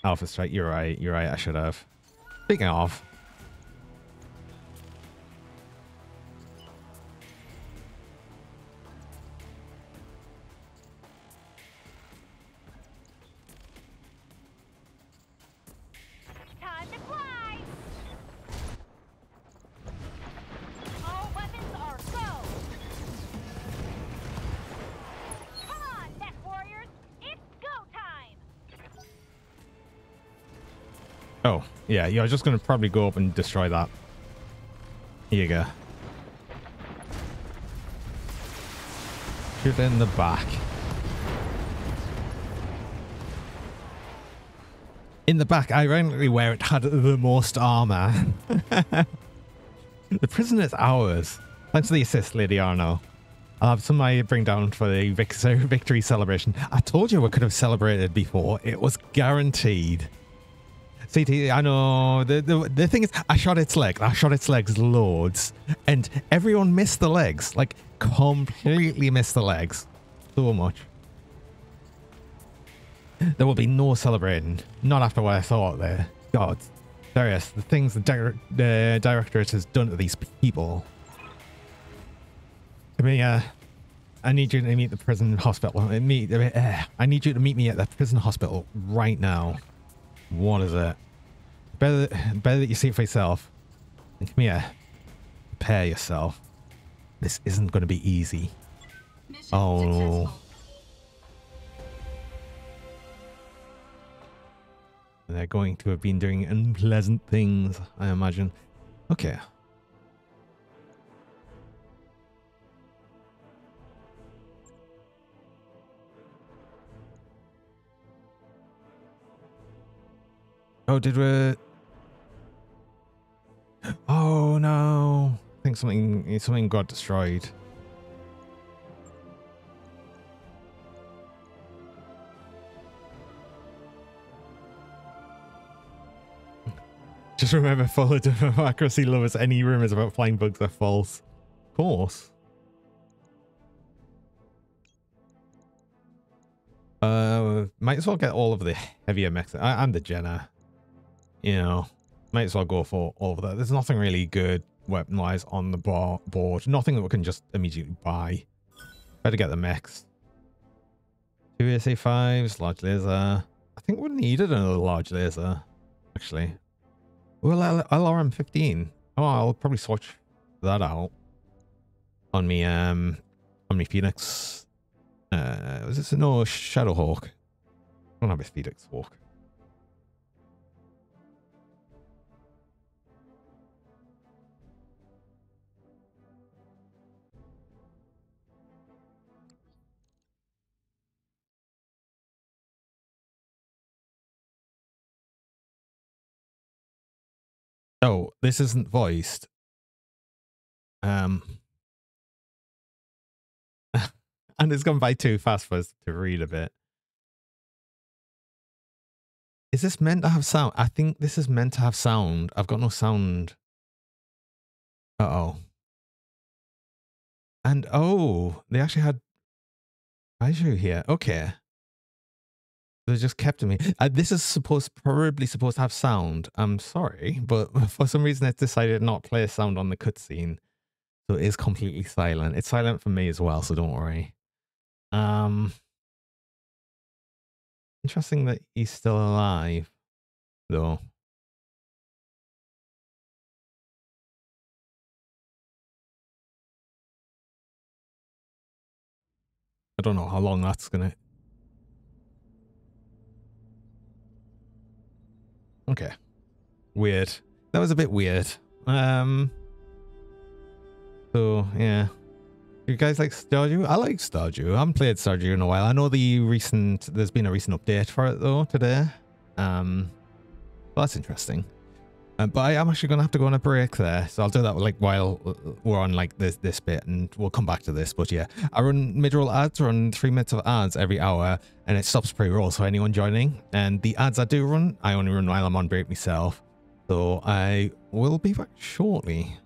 alpha strike. You're right. You're right. I should have. Speaking of, yeah, you're just gonna probably go up and destroy that. Here you go. Shoot in the back. in the back, ironically, where it had the most armor. the prison is ours. Thanks for the assist, Lady Arano. I'll have some I bring down for the victory celebration. I told you we could have celebrated before. It was guaranteed. CT, I know. The, the, the thing is, I shot its leg. I shot its legs loads. And everyone missed the legs. Like, completely missed the legs. So much. There will be no celebrating. Not after what I thought there. God. Darius, the things the, dir- the directorate has done to these people. I mean, uh, I need you to meet the prison hospital. Meet, uh, I need you to meet me at the prison hospital right now. What is it? Better, better that you see it for yourself. Come here. Prepare yourself. This isn't going to be easy.
Mission
Oh.
successful.
They're going to have been doing unpleasant things, I imagine. Okay. Oh, did we? Oh no! I think something something got destroyed. Just remember, follow democracy lovers. Any rumors about flying bugs are false. Of course. Uh, might as well get all of the heavier mechs. I'm the Jenner. You know, might as well go for all of that. There's nothing really good weapon-wise on the board. Nothing that we can just immediately buy. Better get the mechs. Two SA fives, large laser. I think we needed another large laser, actually. Well, L- LRM 15. Oh, I'll probably switch that out on me. Um, on me Phoenix. Uh, was this no Shadowhawk? I don't have a Phoenix Hawk. Oh, this isn't voiced. Um, and it's gone by too fast for us to read a bit. Is this meant to have sound? I think this is meant to have sound. I've got no sound. Uh oh. And oh, they actually had Kaiju here. Okay. They just kept me. Uh, this is supposed, probably supposed to have sound. I'm sorry, but for some reason it's decided not to play sound on the cutscene, so it is completely silent. It's silent for me as well, so don't worry. Um, interesting that he's still alive, though. I don't know how long that's gonna. Okay. Weird. That was a bit weird. Um. So yeah. You guys like Stardew? I like Stardew. I haven't played Stardew in a while. I know the recent there's been a recent update for it though today. Um well, that's interesting. Uh, but I am actually gonna have to go on a break there, so I'll do that like while we're on like this this bit, and we'll come back to this. But yeah, I run mid-roll ads, run three minutes of ads every hour, and it stops pre-roll. So anyone joining, and the ads I do run, I only run while I'm on break myself. So I will be back shortly.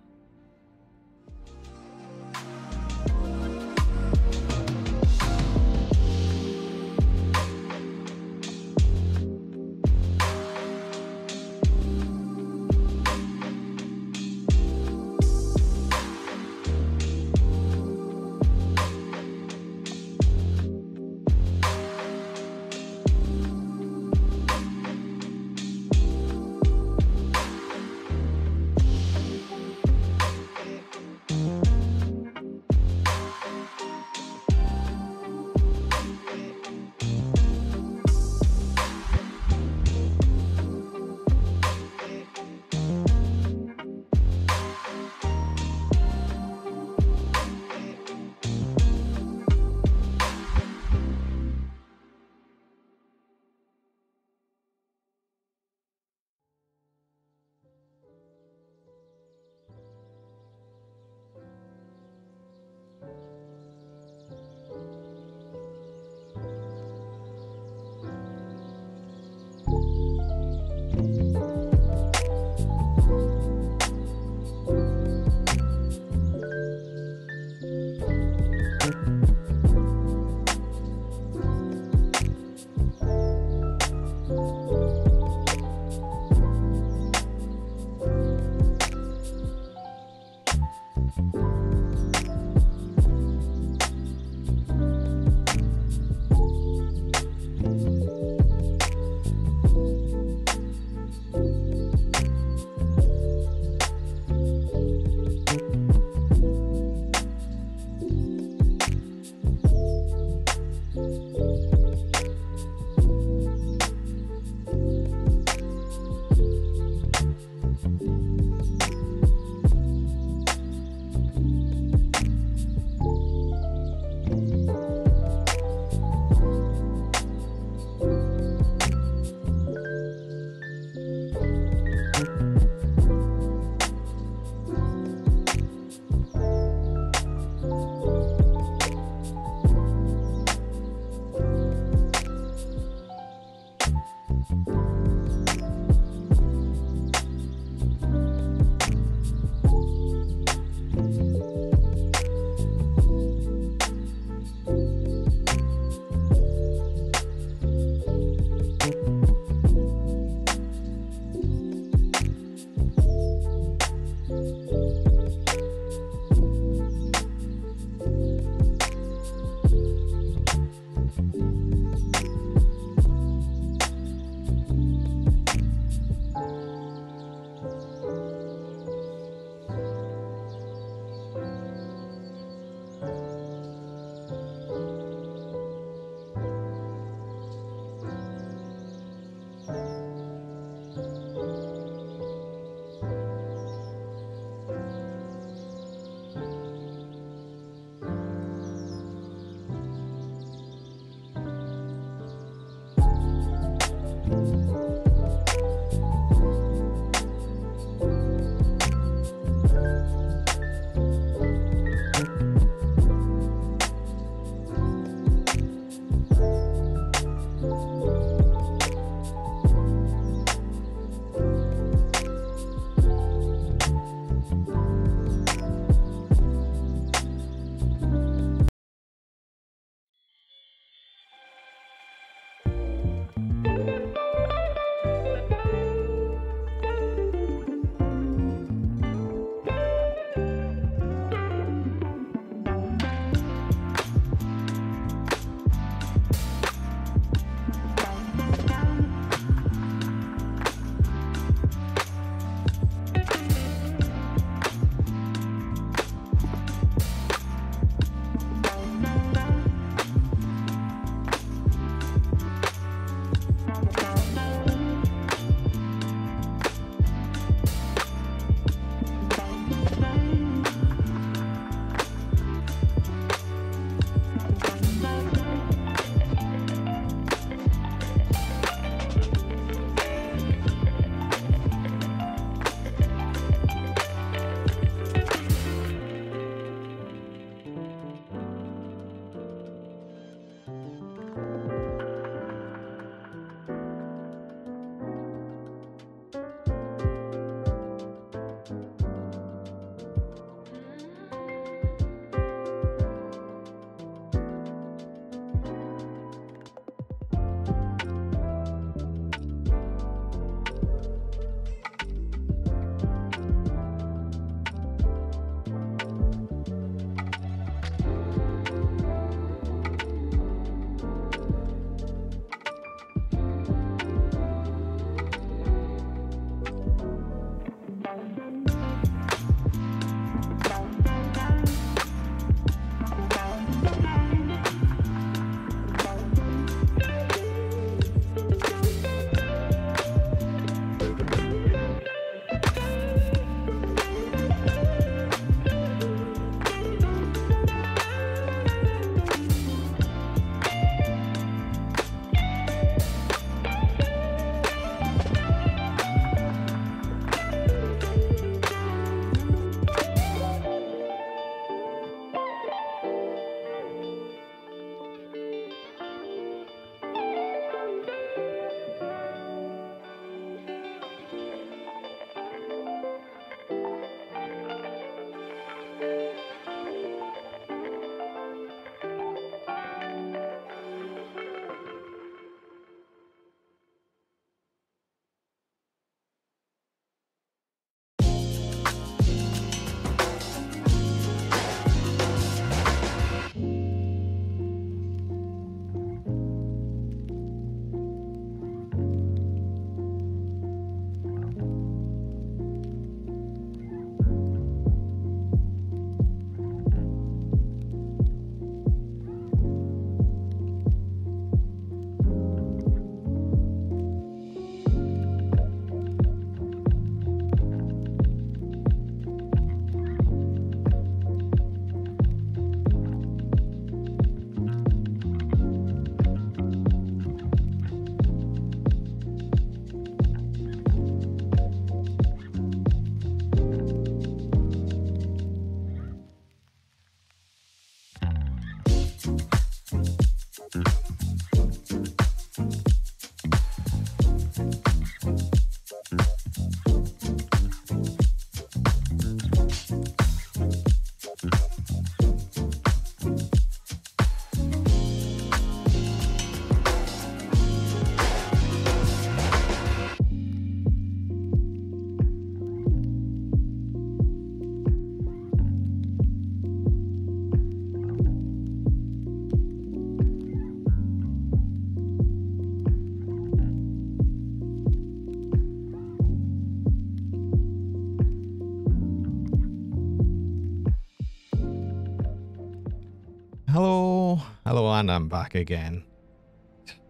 Hello. And I'm back again.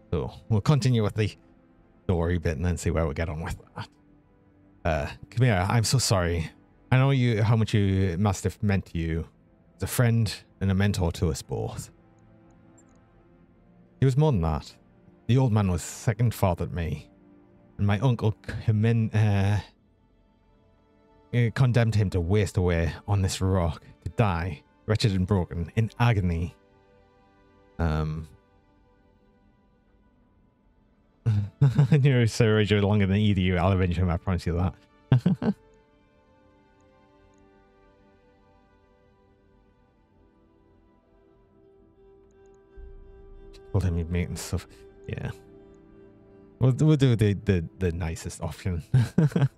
So we'll continue with the story bit and then see where we get on with that. Uh, Kamea, I'm so sorry. I know you how much you must have meant to you as a friend and a mentor to us both. He was more than that. The old man was second father to me, and my uncle commen- uh, uh, condemned him to waste away on this rock to die, wretched and broken, in agony. Um, knew Sir Ranger longer than either you. I'll avenge him. I promise you that. Him he'd make and stuff. Yeah. We'll, we'll do the, the, the nicest option. and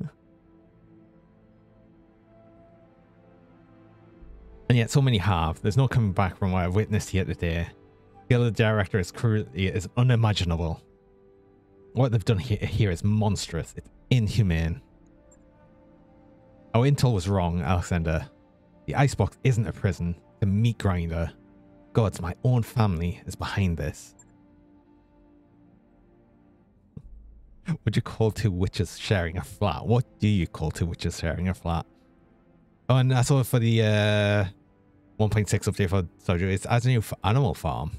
yet so many have. There's no coming back from what I've witnessed here today. The director is cruelty is unimaginable. What they've done here, here is monstrous. It's inhumane. Our intel was wrong, Alexander. The icebox isn't a prison. The meat grinder. Gods, my own family is behind this. Would you call two witches sharing a flat? What do you call two witches sharing a flat? Oh, and I saw for the uh, 1.6 update for Soju, it's as new f- animal farm.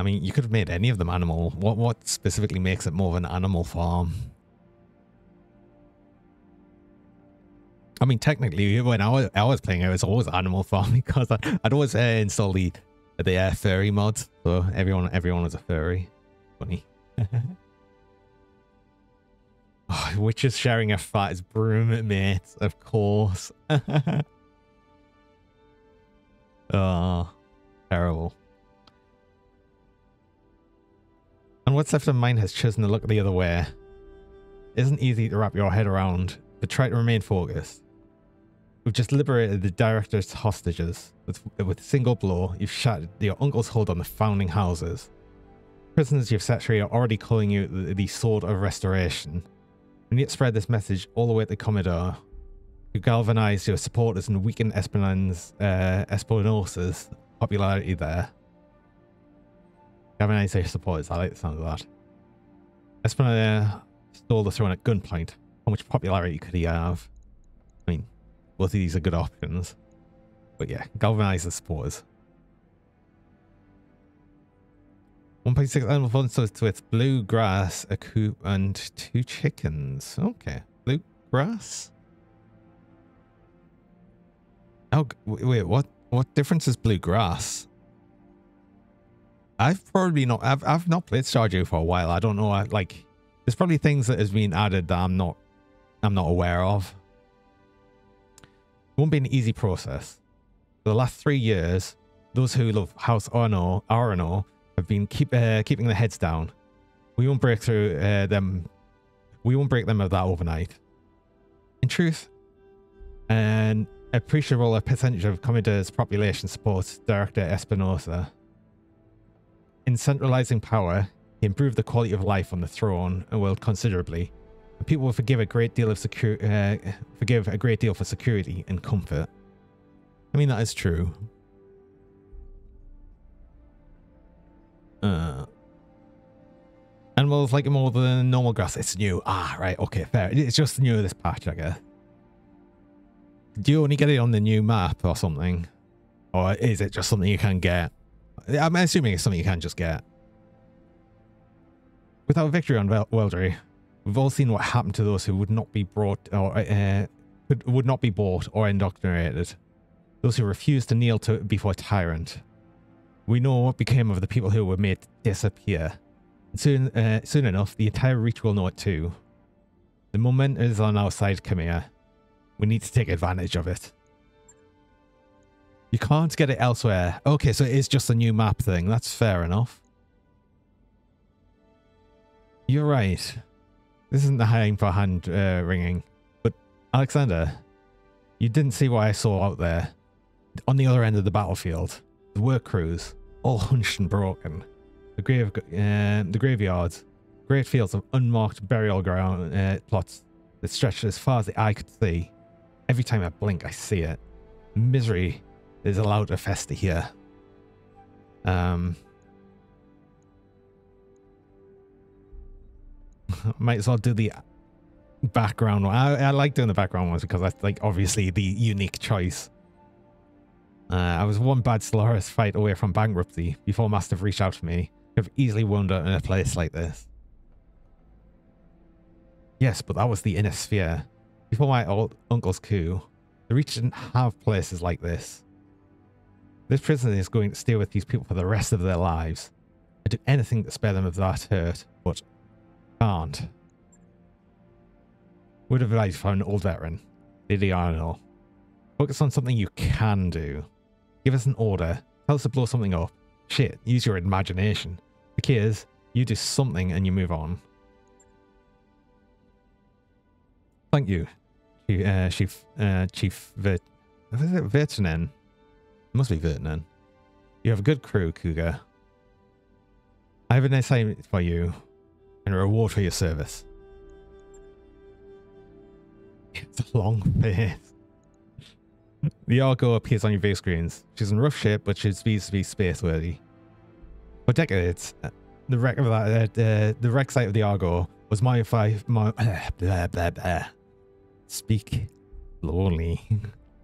I mean, you could have made any of them animal. What what specifically makes it more of an animal farm? I mean, technically, when I was, I was playing, it was always Animal Farm because I, I'd always uh, install the the uh, furry mod, so everyone everyone was a furry. Funny. oh, is sharing a fat is broom mates, of course. oh, terrible. And what's left of mine has chosen to look the other way. Isn't easy to wrap your head around, but try to remain focused. We've just liberated the director's hostages. With, with a single blow, you've shattered your uncle's hold on the founding houses. Prisoners you've set free are already calling you the, the Sword of Restoration. And yet spread this message all the way to the Coromodir, who galvanized your supporters and weakened Espinosa's, uh, popularity there. Galvanize your supporters, I like the sound of that. Espinosa uh, stole the throne at gunpoint. How much popularity could he have? I mean, both of these are good options. But yeah, galvanize the supporters. 1.6 animal fun so it's with blue grass, a coop, and two chickens. Okay. Blue grass? Oh, wait, what? What difference is blue grass? I've probably not, I've, I've not played Stardew for a while. I don't know, I, like, there's probably things that has been added that I'm not, I'm not aware of. It won't be an easy process. For the last three years, those who love House Arano, Arano have been keep uh, keeping their heads down. We won't break through uh, them. We won't break them of that overnight. In truth, an appreciable percentage of Coromodir's population supports Director Espinosa. In centralizing power, he improved the quality of life on the throne and world considerably. And people will forgive a great deal of uh, forgive a great deal for security and comfort. I mean that is true. Uh, animals like more than normal grass. It's new. Ah, right. Okay, fair. It's just new this patch, I guess. Do you only get it on the new map or something? Or is it just something you can get? I'm assuming it's something you can't just get. Without victory on Weldry, we've all seen what happened to those who would not be brought or uh, would- would not be bought or indoctrinated. Those who refused to kneel to before tyrant. We know what became of the people who were made to disappear. And soon, uh, soon enough, the entire reach will know it too. The moment is on our side, Kamea. We need to take advantage of it. You can't get it elsewhere. Okay, so it is just a new map thing. That's fair enough. You're right. This isn't the time for hand uh, ringing. But, Alexander, you didn't see what I saw out there. On the other end of the battlefield. The work crews, all hunched and broken. The grave, uh, the graveyards, great fields of unmarked burial ground uh, plots that stretched as far as the eye could see. Every time I blink, I see it. Misery is allowed to fester here. Um, might as well do the background one. I, I like doing the background ones because that's like obviously the unique choice. Uh, I was one bad Solaris fight away from bankruptcy before Mastiff reached out to me. Could have easily wound up in a place like this. Yes, but that was the inner sphere. Before my old uncle's coup, the Reach didn't have places like this. This prisoner is going to stay with these people for the rest of their lives. I'd do anything to spare them of that hurt, but can't. Would advise for an old veteran, Lady Arano. Focus on something you can do. Give us an order. Tell us to blow something up. Shit, use your imagination. The key is, you do something and you move on. Thank you, Chief, uh, Chief, uh, Chief Vert, it? Vertinen. Must be Vertinen. You have a good crew, Cougar. I have an assignment for you and a reward for your service. It's a long face. The Argo appears on your view screens. She's in rough shape, but she speeds to be space-worthy. For decades, the wreck of that, uh, uh, the wreck site of the Argo was modified. Mo- blah, blah, blah. Speak slowly.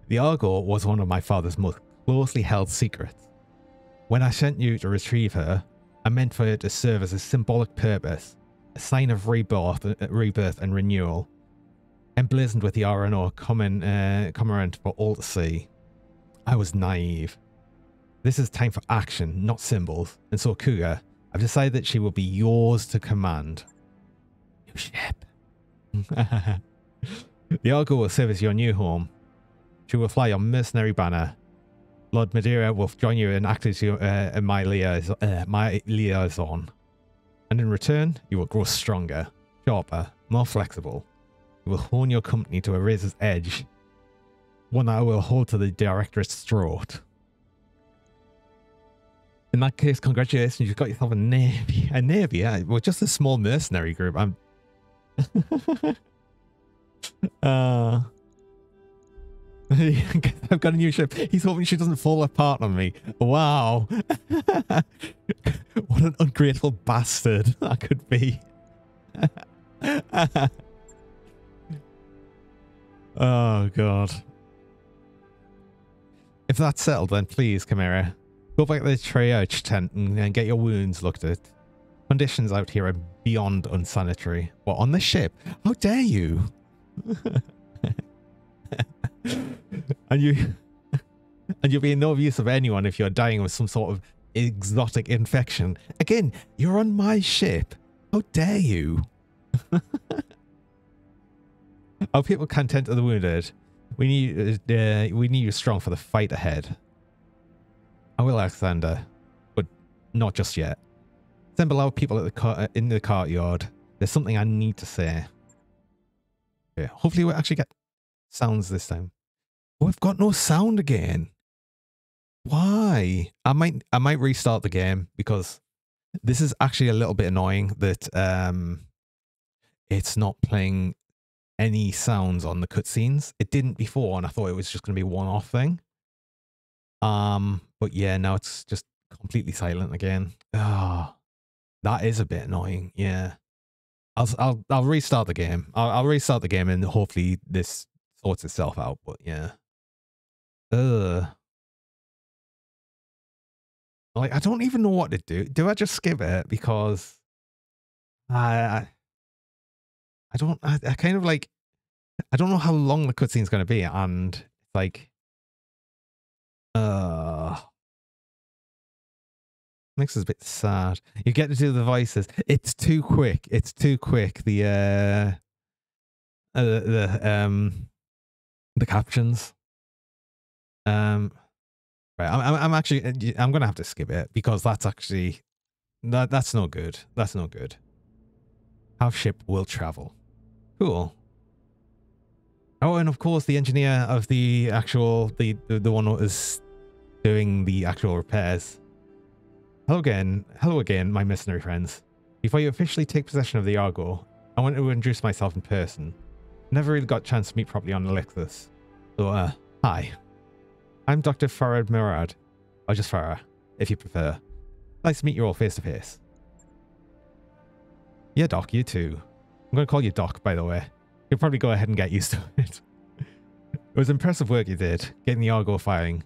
the Argo was one of my father's most closely held secrets. When I sent you to retrieve her, I meant for it to serve as a symbolic purpose, a sign of rebirth, uh, rebirth and renewal, emblazoned with the Arano common, uh, commemorant for all to see. I was naive. This is time for action, not symbols, and so Cougar, I've decided that she will be yours to command. New ship. the Argo will serve as your new home. She will fly your mercenary banner. Lord Madeira will join you in your, uh, my, liaison, uh, my liaison. And in return, you will grow stronger, sharper, more flexible. You will hone your company to a razor's edge, one that will hold to the directorate's throat. In that case, congratulations, you've got yourself a navy. A navy, yeah. Well, just a small mercenary group. I'm. uh. I've got a new ship. He's hoping she doesn't fall apart on me. Wow. what an ungrateful bastard that could be. oh, God. If that's settled, then please, Chimera, go back to the triage tent and, and get your wounds looked at. Conditions out here are beyond unsanitary. What, on the ship? How dare you? and you and you'll be in no use of anyone if you're dying of some sort of exotic infection. Again, you're on my ship. How dare you? Are people content of the wounded? We need uh, we need you strong for the fight ahead. I will, Alexander, but not just yet. Assemble our people at the car in the courtyard. There's something I need to say. Okay, hopefully we'll actually get sounds this time. Oh, I've got no sound again. Why? I might I might restart the game because this is actually a little bit annoying that um it's not playing any sounds on the cutscenes. It didn't before, and I thought it was just going to be one-off thing. Um, but yeah, now it's just completely silent again. Ah, that is a bit annoying. Yeah, I'll I'll I'll restart the game. I'll, I'll restart the game, and hopefully this sorts itself out. But yeah, ugh. Like I don't even know what to do. Do I just skip it because I I, I don't I, I kind of like I don't know how long the cutscene's going to be, and it's like, uh, makes us a bit sad. You get to do the voices. It's too quick. It's too quick. The uh, uh the um, the captions. Um, right. I'm I'm, actually I'm gonna have to skip it because that's actually that that's no good. That's no good. How ship will travel. Cool. Oh, and of course, the engineer of the actual the the, the one that is doing the actual repairs. Hello again, hello again, my mercenary friends. Before you officially take possession of the Argo, I want to introduce myself in person. Never really got a chance to meet properly on Alexis. So, uh, hi. I'm Dr. Farah Murad, or just Farah, if you prefer. Nice to meet you all face to face. Yeah, Doc, you too. I'm going to call you Doc, by the way. You'll probably go ahead and get used to it. it was impressive work you did, getting the Argo firing.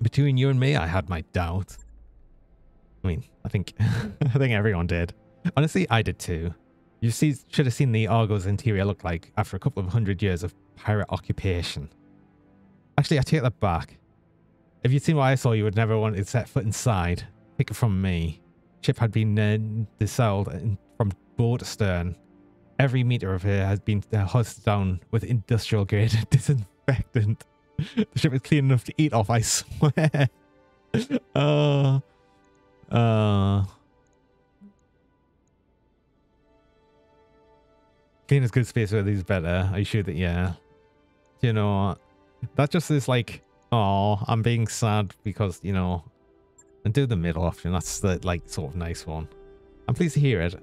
Between you and me, I had my doubts. I mean, I think I think everyone did. Honestly, I did too. You see, should have seen the Argo's interior look like after a couple of hundred years of pirate occupation. Actually, I take that back. If you'd seen what I saw, you would never want to set foot inside. Take it from me. Ship had been uh, from bow to stern. Every meter of it has been uh, hosed down with industrial grade disinfectant. The ship is clean enough to eat off, I swear. uh, uh, clean good space where is better. Sure that, yeah? You know, that just is like, oh, I'm being sad because, you know, and do the middle option. That's the, like, sort of nice one. I'm pleased to hear it.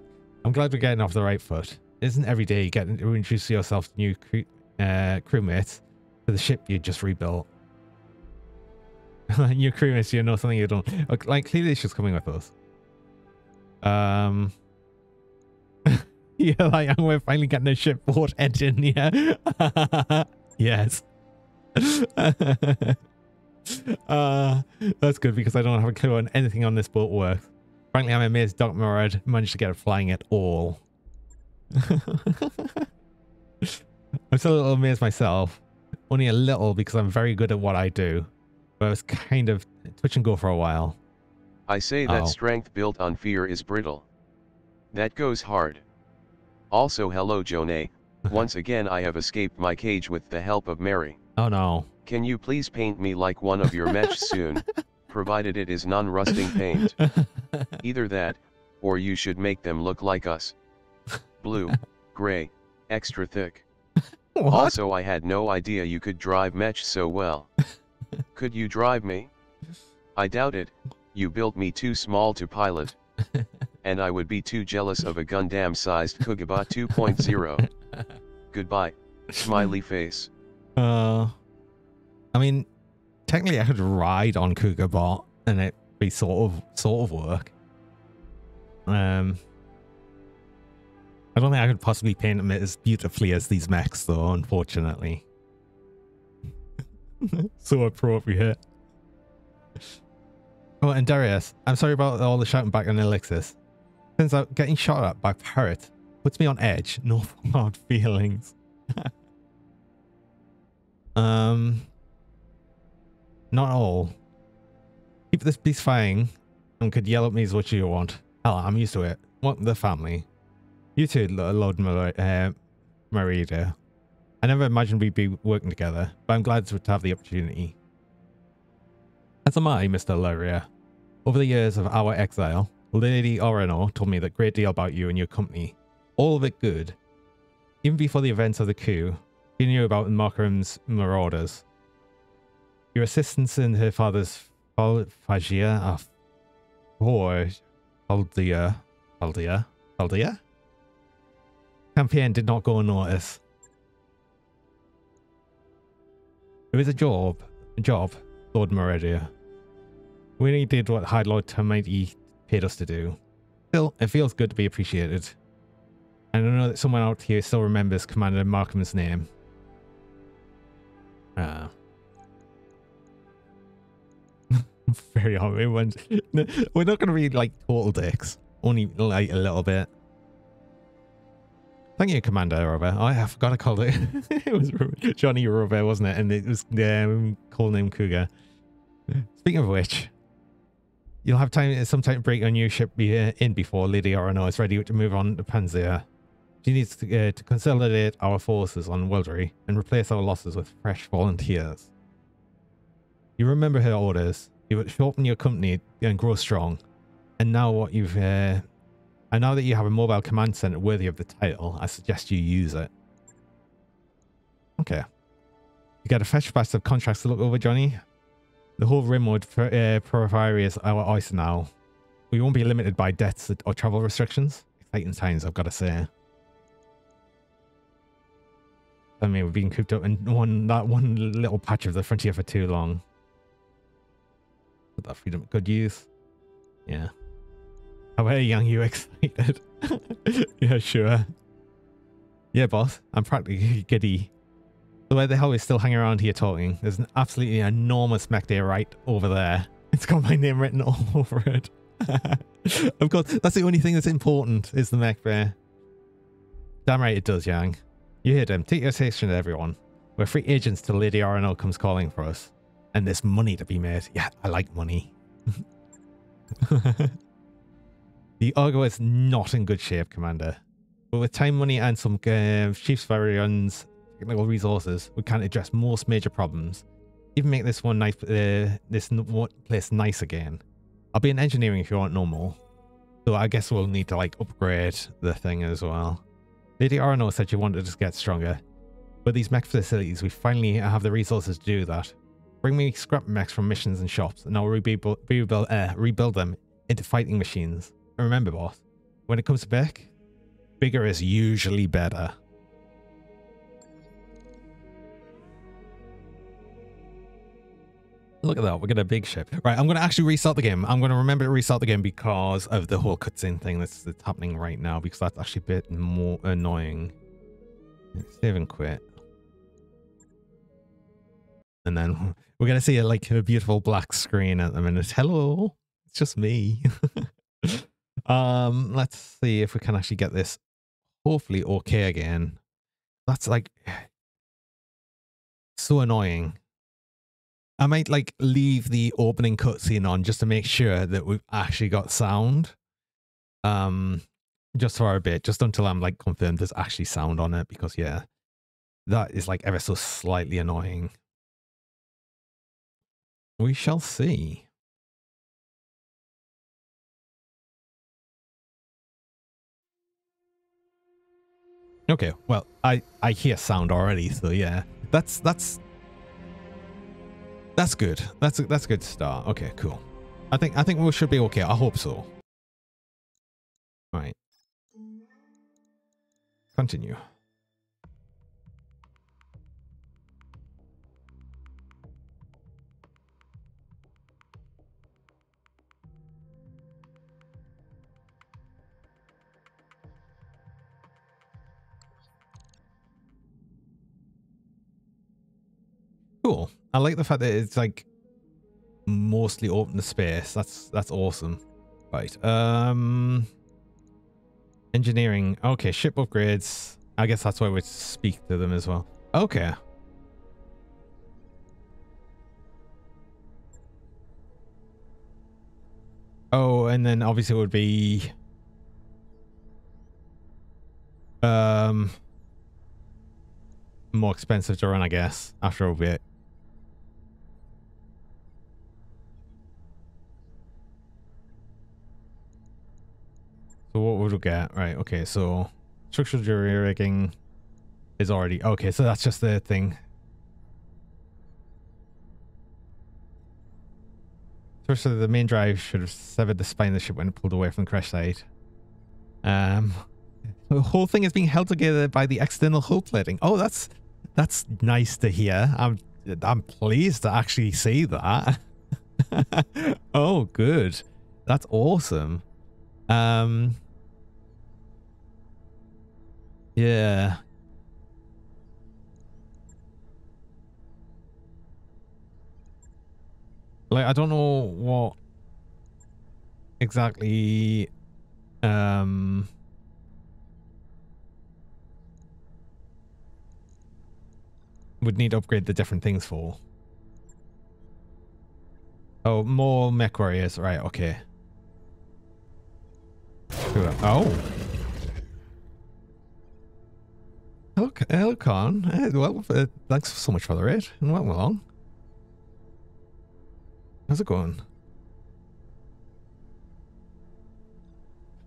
I'm glad we're getting off the right foot. Isn't every day you get to introduce yourself to new crew, uh, crewmates to the ship you just rebuilt. new crewmates, you know something you don't. Like, clearly it's just coming with us. Um. yeah, like, we're finally getting a shipboard engine, yeah. yes. uh, that's good because I don't have a clue on anything on this boat works. Frankly, I'm amazed Doc Murad managed to get it flying at all. I'm still a little amazed myself. Only a little because I'm very good at what I do. But I was kind of twitch and go for a while.
I say that
Oh.
strength built on fear is brittle. That goes hard. Also hello Jonay, once again I have escaped my cage with the help of Mary.
Oh no.
Can you please paint me like one of your mech soon, provided it is non-rusting paint. Either that, or you should make them look like us. Blue, gray, extra thick.
what?
Also I had no idea you could drive mech so well. Could you drive me? I doubt it, you built me too small to pilot. And I would be too jealous of a Gundam-sized Kugaba 2.0. Goodbye. Smiley face.
Uh, I mean, technically, I could ride on Cougar Bot and it be sort of sort of work. Um, I don't think I could possibly paint them as beautifully as these mechs, though. Unfortunately, so appropriate. Oh, and Darius, I'm sorry about all the shouting back on Elixis. Turns out getting shot at by parrot puts me on edge. No hard feelings. Um, not all. Keep this beast firing and could yell at me as much as you want. Hell, I'm used to it. Want the family. You too, Lord Mar- uh, Madeira. I never imagined we'd be working together, but I'm glad to have the opportunity. As am I, Mr. Luria. Over the years of our exile, Lady Arano told me that great deal about you and your company. All of it good. Even before the events of the coup, she knew about Markham's marauders. Your assistance in her father's of or Aldea Aldea Aldea campaign did not go unnoticed. It was a job, a job, Lord Madeira. We only did what High Lord Tamati paid us to do. Still, it feels good to be appreciated. And I know that someone out here still remembers Commander Markham's name. Uh, very hard. Went, we're not going to be like total dicks. Only like a little bit. Thank you, Commander Robert. Oh, I forgot I called it. it was Johnny Robert, wasn't it? And it was um, call name Cougar. Speaking of which, you'll have time some time to break your new ship be, uh, in before Lady Arano is ready to move on to Panzyr. She needs to, uh, to consolidate our forces on Weldry and replace our losses with fresh volunteers. You remember her orders. You would shorten your company and grow strong. And now what you've uh, and now that you have a mobile command center worthy of the title, I suggest you use it. Okay. You got a fresh batch of contracts to look over, Johnny. The whole Rimward uh, Periphery is our oyster now. We won't be limited by debts or travel restrictions. Exciting times, I've got to say. I mean, we've been cooped up in one that one little patch of the frontier for too long. Put that freedom good use. Yeah. How are young you excited? yeah, sure. Yeah, boss. I'm practically giddy. Way the hell is still hanging around here talking. There's an absolutely enormous mech there right over there. It's got my name written all over it. of course, that's the only thing that's important is the mech bear. Damn right it does, Yang. You heard him. Take your station to everyone. We're free agents till Lady Arano comes calling for us. And there's money to be made. Yeah, I like money. the Argo is not in good shape, Commander. But with time, money, and some uh, Chiefs variants, technical resources, we can address most major problems. Even make this one nice, uh, this place nice again. I'll be in engineering if you want no more. So I guess we'll need to like upgrade the thing as well. Lady Arano said she wanted to get stronger. With these mech facilities, we finally have the resources to do that. Bring me scrap mechs from missions and shops, and I'll rebuild, uh, rebuild them into fighting machines. And remember, boss, when it comes to mech, bigger is usually better. Look at that, we're getting a big ship. Right, I'm going to actually restart the game. I'm going to remember to restart the game because of the whole cutscene thing that's, that's happening right now, because that's actually a bit more annoying. Save and quit. And then we're going to see a, like a beautiful black screen at the minute. Hello, it's just me. um, let's see if we can actually get this hopefully okay again. That's like so annoying. I might like leave the opening cutscene on just to make sure that we've actually got sound. Um, just for a bit, just until I'm like confirmed there's actually sound on it, because yeah, that is like ever so slightly annoying. We shall see. Okay, well, I I hear sound already, so yeah, that's that's that's good. That's a, that's a good start. Okay, cool. I think I think we should be okay. I hope so. Right. Continue. Cool. I like the fact that it's like mostly open space. That's that's awesome. Right. Um engineering. Okay, ship upgrades. I guess that's why we speak to them as well. Okay. Oh, and then obviously it would be um more expensive to run, I guess, after a bit. So what would we get? Right, okay, so structural jury rigging is already okay, so that's just the thing. First, the main drive should have severed the spine of the ship when it pulled away from the crash site. Um, the whole thing is being held together by the external hull plating. Oh, that's that's nice to hear. I'm I'm pleased to actually see that. oh, good. That's awesome. Um Yeah. Like I don't know what exactly um would need to upgrade the different things for. Oh, more mech warriors. Right, okay. Oh. Hello, hello Uh, well, uh, thanks so much for the raid and welcome along. How's it going?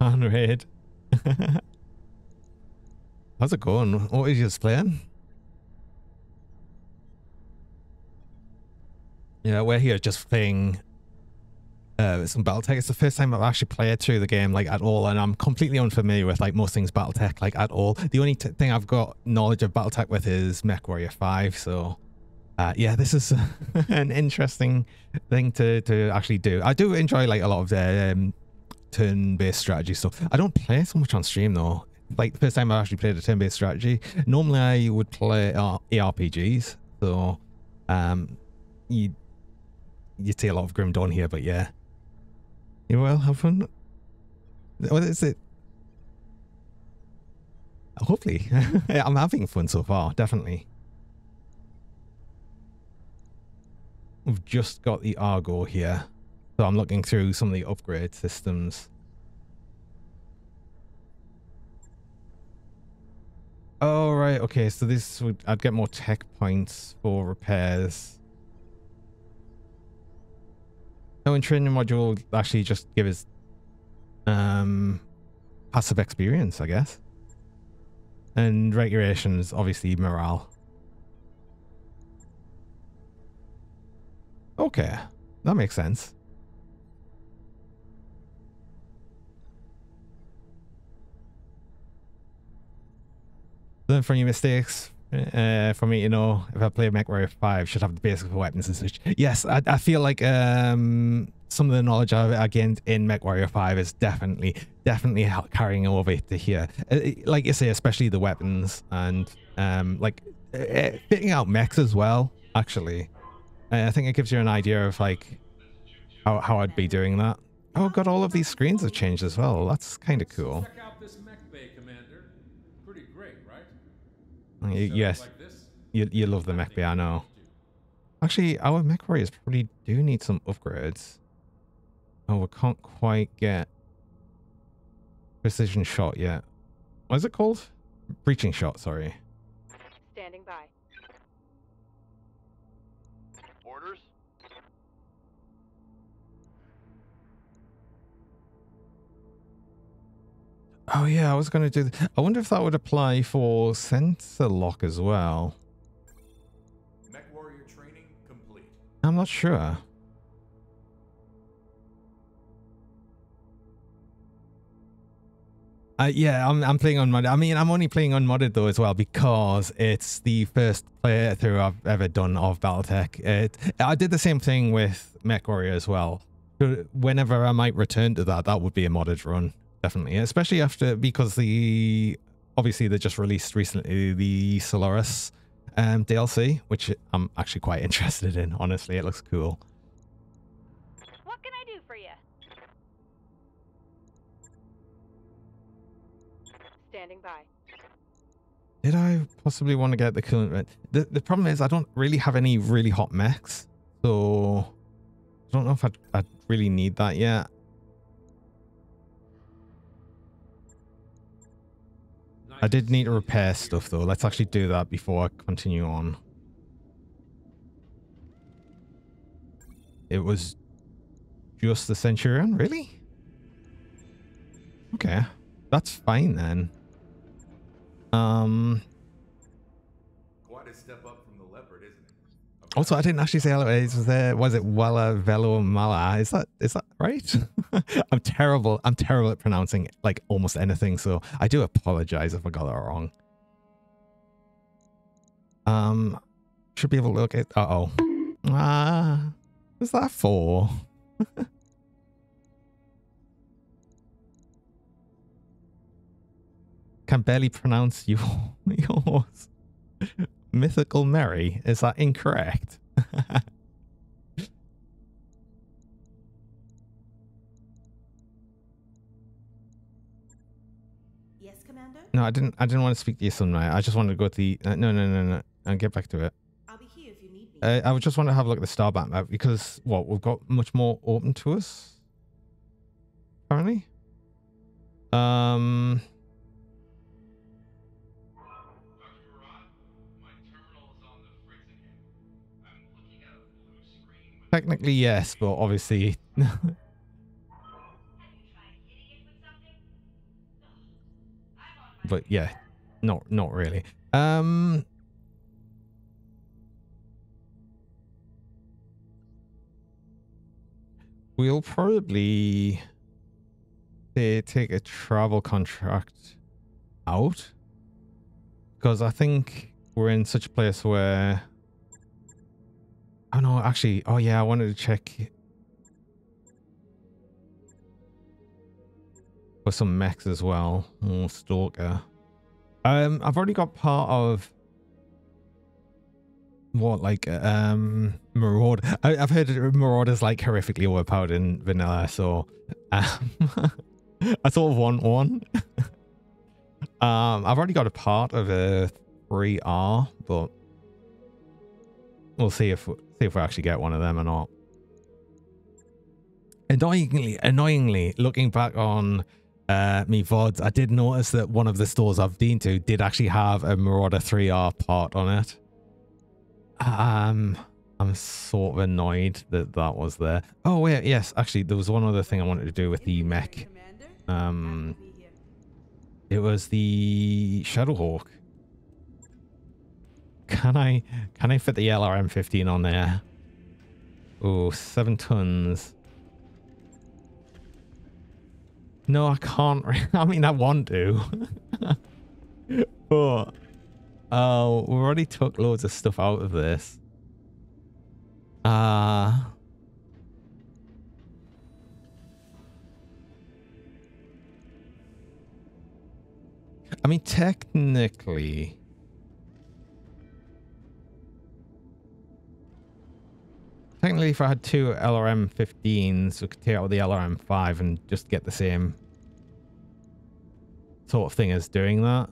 Khan raid. How's it going? What are you just playing? Yeah, we're here just playing uh, some BattleTech. It's the first time I've actually played through the game like at all, and I'm completely unfamiliar with like most things BattleTech like at all. The only thing I've got knowledge of BattleTech with is MechWarrior 5, so uh, yeah, this is an interesting thing to to actually do. I do enjoy like a lot of the um, turn-based strategy stuff. I don't play so much on stream though. Like the first time I actually played a turn-based strategy, normally I would play uh, ARPGs. So, um, you you see a lot of Grim Dawn here, but yeah, you will have fun. What is it? Oh, hopefully, I'm having fun so far. Definitely. We've just got the Argo here. So I'm looking through some of the upgrade systems. Oh, right. Okay, so this would... I'd get more tech points for repairs. So in training module, actually just give us um, passive experience, I guess. And regulations, obviously morale. Okay, that makes sense. Learn from your mistakes. Uh, for me, you know, if I play MechWarrior 5, should have the basic weapons and such. Yes, I, I feel like um, some of the knowledge I gained in MechWarrior 5 is definitely, definitely carrying over to here. Uh, like you say, especially the weapons and um, like uh, fitting out mechs as well, actually. I think it gives you an idea of like how, how I'd be doing that. Oh god, all of these screens have changed as well. That's kind of cool.
Check out this mech bay, Commander. Pretty great, right?
Y- yes,
like
you, you love the mech bay, I know. Actually, our mech warriors probably do need some upgrades. Oh, we can't quite get precision shot yet. What is it called? Breaching shot, sorry.
Standing by.
Oh yeah, I was going to do. I wonder if that would apply for sensor lock as well.
Mech warrior training complete.
I'm not sure. Uh, yeah, I'm I'm playing unmodded. I mean, I'm only playing unmodded though as well because it's the first playthrough I've ever done of BattleTech. It, I did the same thing with MechWarrior as well. But whenever I might return to that, that would be a modded run, definitely. Especially after because the obviously they just released recently the Solaris um, DLC, which I'm actually quite interested in. Honestly, it looks cool.
What can I do for you? Standing by.
Did I possibly want to get the coolant? The, the problem is I don't really have any really hot mechs, so I don't know if I'd, I'd really need that yet. I did need to repair stuff though. Let's actually do that before I continue on. It was just the Centurion, really? Okay, that's fine then. Um. Also, I didn't actually say hello. Was there? Was it Wella Velo Mala? Is that is that right? I'm terrible. I'm terrible at pronouncing like almost anything. So I do apologize if I got that wrong. Um, should be able to look at. Uh oh. Ah, what's that for? Can barely pronounce you yours. Mythical Mary. Is that incorrect?
Yes, Commander?
no, I didn't. I didn't want to speak to you, Sumire. I just wanted to go to the. Uh, no, no, no, no. I'll get back to it.
I'll be here if you need me.
Uh, I would just want to have a look at the Starbat map because what we've got much more open to us. Apparently. Um. Technically, yes, but obviously. but yeah, not not really. Um. We'll probably take a travel contract out because I think we're in such a place where Oh no, actually, oh yeah, I wanted to check for some mechs as well. More stalker. Um, I've already got part of what like um Marauder. I, I've heard Marauder's like horrifically overpowered in vanilla, so um, I sort of want one. um, I've already got a part of a 3R, but we'll see if see if we actually get one of them or not. Annoyingly, annoyingly, looking back on uh, me VODs, I did notice that one of the stores I've been to did actually have a Marauder 3R part on it. Um, I'm sort of annoyed that that was there. Oh wait, yes, actually, there was one other thing I wanted to do with the mech. Um, it was the Shadowhawk. Can I can I fit the LRM 15 on there? Oh, seven tons. No, I can't. I mean, I want to. but, oh, we already took loads of stuff out of this. Uh... I mean, technically... Technically, if I had two LRM 15s, we could take out the LRM 5 and just get the same sort of thing as doing that.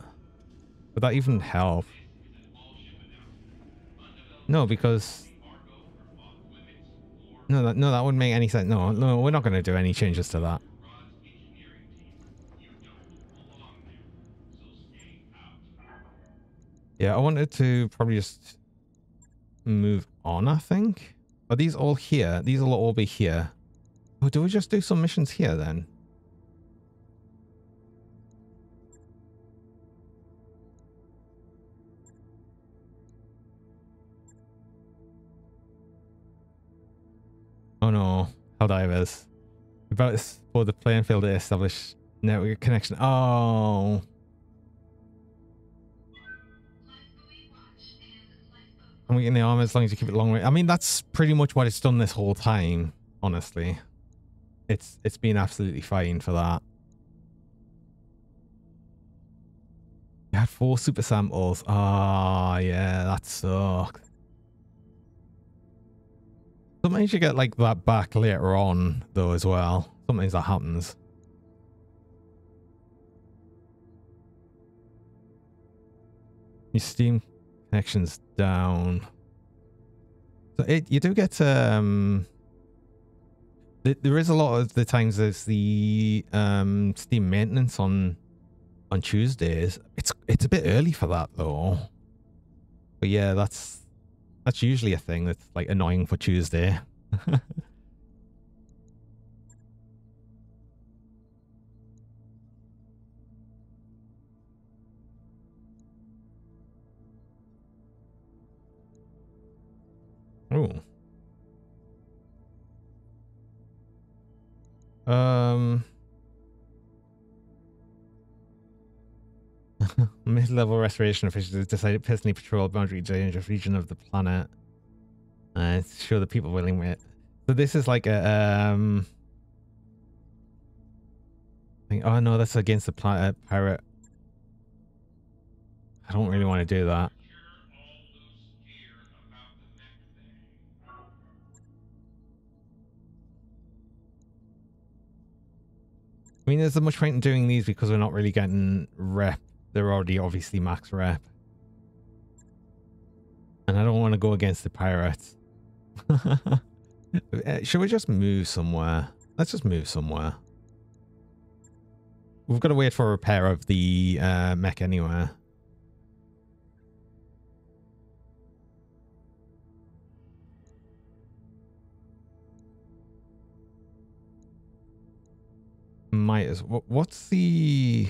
Would that even help? No, because... No, that, no, that wouldn't make any sense. No, no, we're not going to do any changes to that. Yeah, I wanted to probably just move on, I think. Are these all here? These will all be here. Oh, do we just do some missions here then? Oh no, Helldivers. About for the playing field to establish network connection. Oh. And we get in the armor as long as you keep it long way. I mean, that's pretty much what it's done this whole time, honestly. It's it's been absolutely fine for that. You had four super samples. Ah, oh, yeah, that sucks. Sometimes you get like that back later on, though, as well. Sometimes that happens. Your Steam connections down. So it you do get um. There is a lot of the times there's the um Steam maintenance on on Tuesdays. It's it's a bit early for that though. But yeah, that's that's usually a thing that's like annoying for Tuesday. Um Mid-level restoration officials decided to personally patrol boundary dangerous region of the planet. Uh, show the people willing it. So this is like a um. Thing. Oh no, that's against the planet pirate. I don't really want to do that. I mean, there's so much point in doing these because we're not really getting rep they're already obviously max rep. And I don't want to go against the pirates. Uh, should we just move somewhere? Let's just move somewhere. We've got to wait for a repair of the uh, mech anyway. Might as What's the...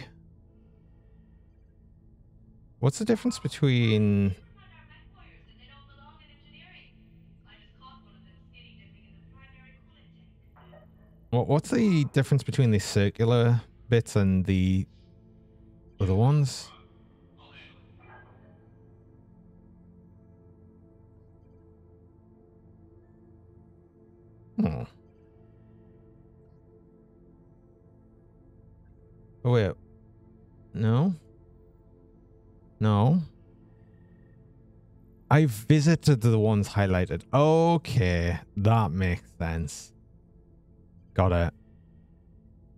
What's the difference between... What's the difference between the circular bits and the other ones? Oh. Oh, wait. No? No? I visited the ones highlighted. Okay, that makes sense. Got it.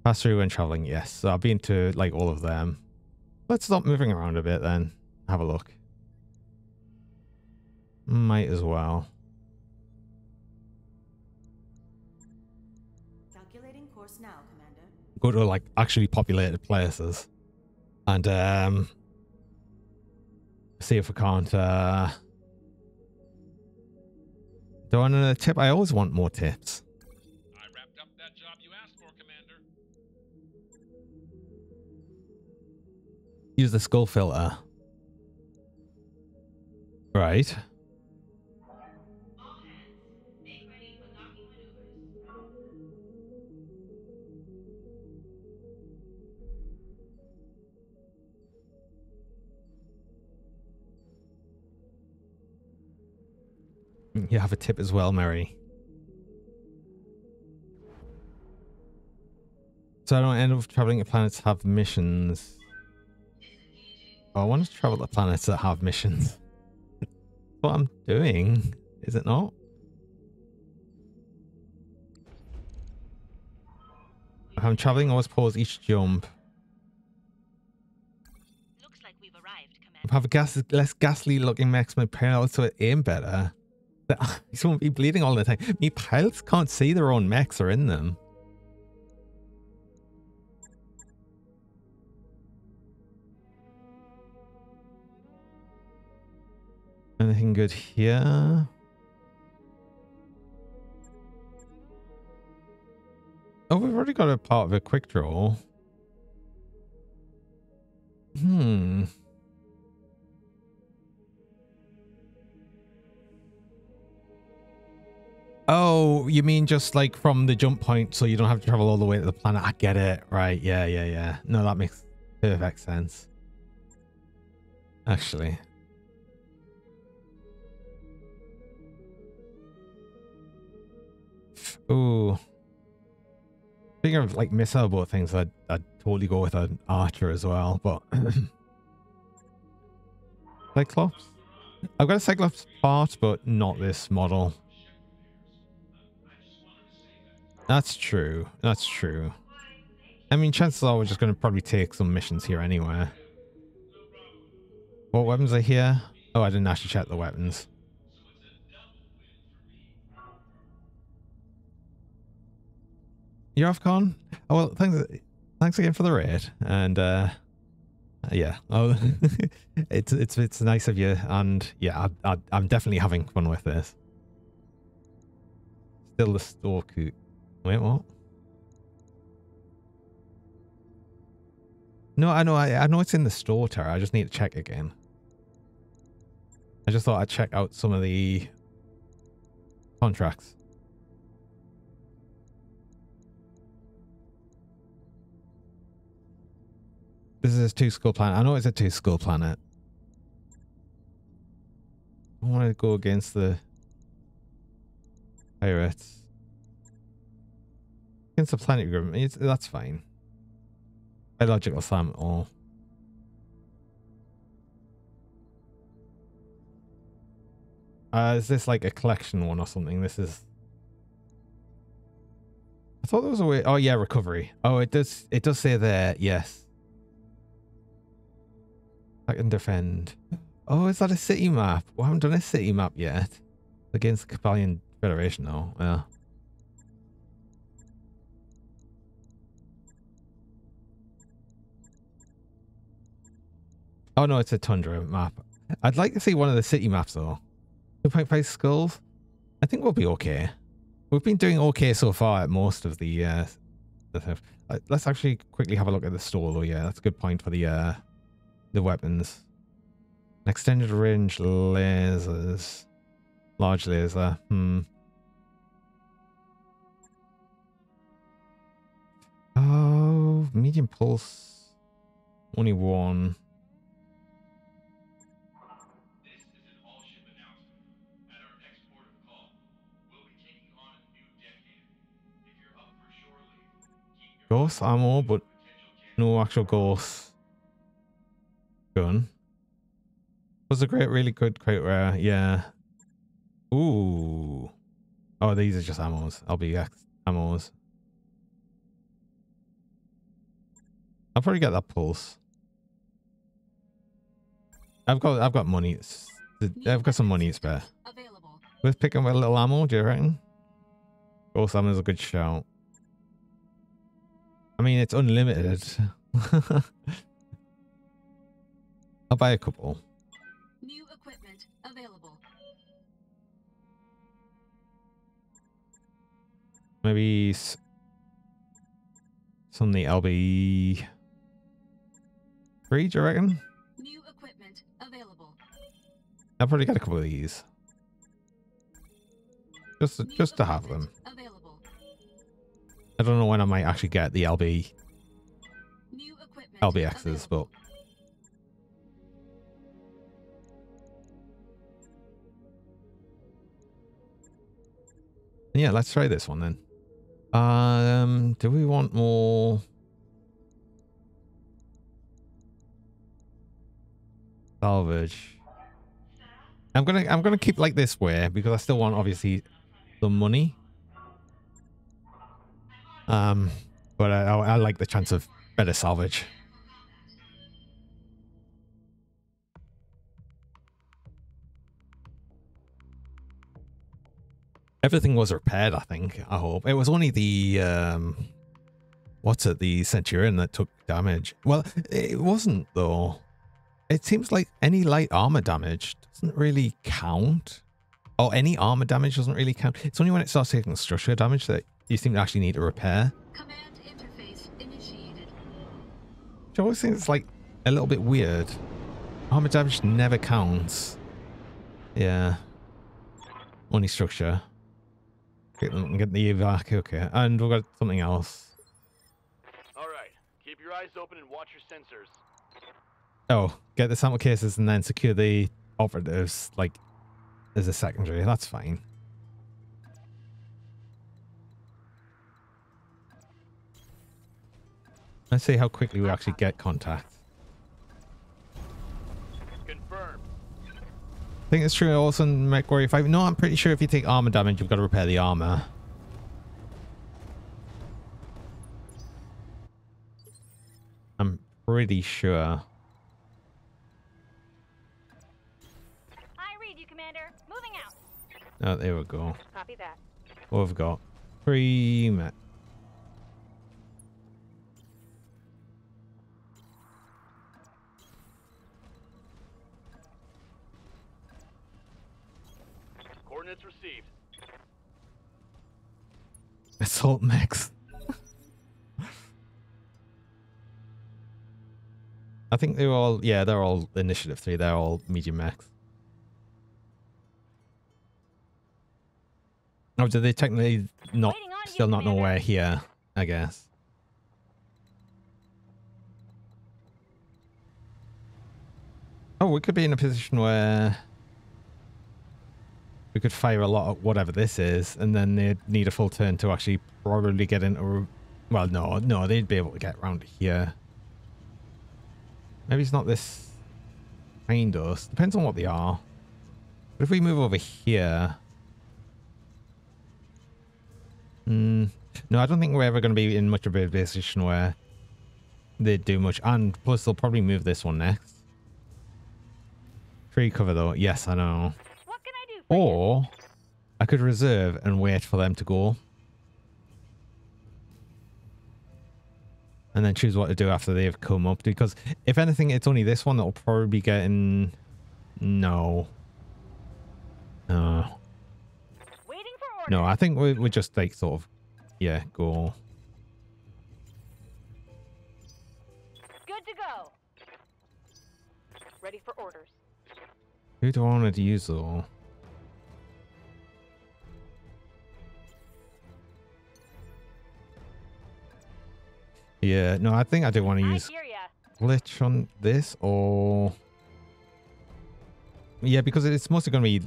Pass through when traveling, yes. So I've been to like all of them. Let's stop moving around a bit then. Have a look. Might as well. Go to like actually populated places. And um see if we can't uh do I want another tip? I always want more tips.
I wrapped up that job you asked for, Commander.
Use the skull filter. Right. You have a tip as well, Mary. So I don't end up traveling to planets that have missions. Oh, I want to travel to planets that have missions. what I'm doing, is it not? If I'm traveling, always pause each jump.
Looks like we've arrived, Commander.
If I have a gas less ghastly looking mechs, my pilots will aim better. These won't be bleeding all the time. Me pilots can't see their own mechs are in them. Anything good here? Oh, we've already got a part of a Quickdraw. Hmm. Oh, you mean just like from the jump point so you don't have to travel all the way to the planet? I get it. Right. Yeah, yeah, yeah. No, that makes perfect sense. Actually. Ooh. Speaking of like missile boat things, I'd, I'd totally go with an archer as well, but Cyclops? I've got a Cyclops part, but not this model. That's true. That's true. I mean, chances are we're just going to probably take some missions here anyway. What weapons are here? Oh, I didn't actually check the weapons. You're off, Con? Oh, well, thanks, thanks again for the raid. And, uh, yeah, oh, it's it's it's nice of you, and yeah, I, I, I'm definitely having fun with this. Still the store coot. Wait, what? No, I know, I, I know it's in the store, Tara. I just need to check again. I just thought I'd check out some of the contracts. This is a two-school planet. I know it's a two-school planet. I want to go against the pirates. Against the planet group. It's, that's fine. Biological slam at all. Uh, is this like a collection one or something? This is. I thought there was a way. Oh yeah, recovery. Oh, it does. It does say there. Yes. I can defend. Oh, is that a city map? We haven't done a city map yet. Against the Capellan Federation, though. Yeah. Oh no, it's a tundra map. I'd like to see one of the city maps though. 2.5 skulls. I think we'll be okay. We've been doing okay so far at most of the uh. Uh, let's actually quickly have a look at the store though. Yeah, that's a good point for the uh, the weapons. Extended range lasers. Large laser. Hmm. Oh, medium pulse. Only one. Ghost ammo, but no actual Gauss gun. Was a great, really good, quite rare. Yeah. Ooh. Oh, these are just ammos. LBX ammos. I'll probably get that pulse. I've got, I've got money. I've got some money to spare.
Available.
Worth picking up a little ammo, do you reckon? Gauss ammo is a good shout. I mean, it's unlimited. I'll buy a couple.
New equipment available.
Maybe s- some of the LB three, do you reckon?
New equipment available.
I'll probably get a couple of these. Just to,
New
just to have them.
Available.
I don't know when I might actually get the LB
New equipment
LBXs, but yeah, let's try this one then. Um, do we want more? Salvage. I'm gonna I'm gonna keep like this way because I still want obviously the money. Um, but I, I, I like the chance of better salvage. Everything was repaired, I think. I hope it was only the um, what's it, the Centurion that took damage. Well, it wasn't though. It seems like any light armor damage doesn't really count. Or any armor damage doesn't really count. It's only when it starts taking structure damage that you seem to actually need a repair.
Command interface initiated.
Which I always think it's like a little bit weird. Armor damage never counts. Yeah. Only structure. Get, get the evac, okay. And we've got something else.
All right. Keep your eyes open and watch your sensors.
Oh, get the sample cases and then secure the operatives, like, as a secondary. That's fine. Let's see how quickly we actually get contact.
Confirmed.
I think it's true also in MechWarrior 5. No, I'm pretty sure if you take armor damage, you've got to repair the armor. I'm pretty sure.
I read you, Commander. Moving out.
Oh, there we go.
Copy that.
What have we got? Three met.
Coordinates received.
Assault mechs. I think they're all, yeah, they're all initiative three. They're all medium mechs. Oh, do they technically not, still not know here, I guess. Oh, we could be in a position where we could fire a lot of whatever this is, and then they'd need a full turn to actually probably get into. Well, no, no, they'd be able to get around here. Maybe it's not this behind us. Depends on what they are. But if we move over here. Hmm. no, I don't think we're ever going to be in much of a position where they do much. And plus, they'll probably move this one next. Tree cover, though. Yes, I know. Or I could reserve and wait for them to go. And then choose what to do after they've come up. Because if anything, it's only this one that'll probably be getting... No. No.
Waiting for.
No, I think we we just like sort of... Yeah, go.
Good to go. Ready for orders.
Who do I want to use though? Yeah, no, I think I do want to use glitch on this or yeah because it's mostly going to be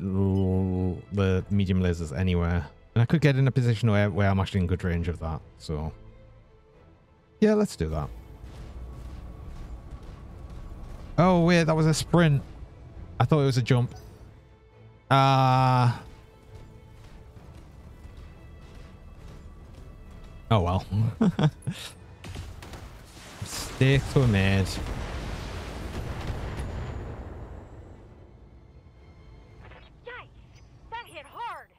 the medium lasers anywhere and i could get in a position where, where i'm actually in good range of that so Yeah, let's do that. Oh, wait, that was a sprint. I thought it was a jump. Ah. oh, well. Mistakes were made.
Yikes! That hit hard!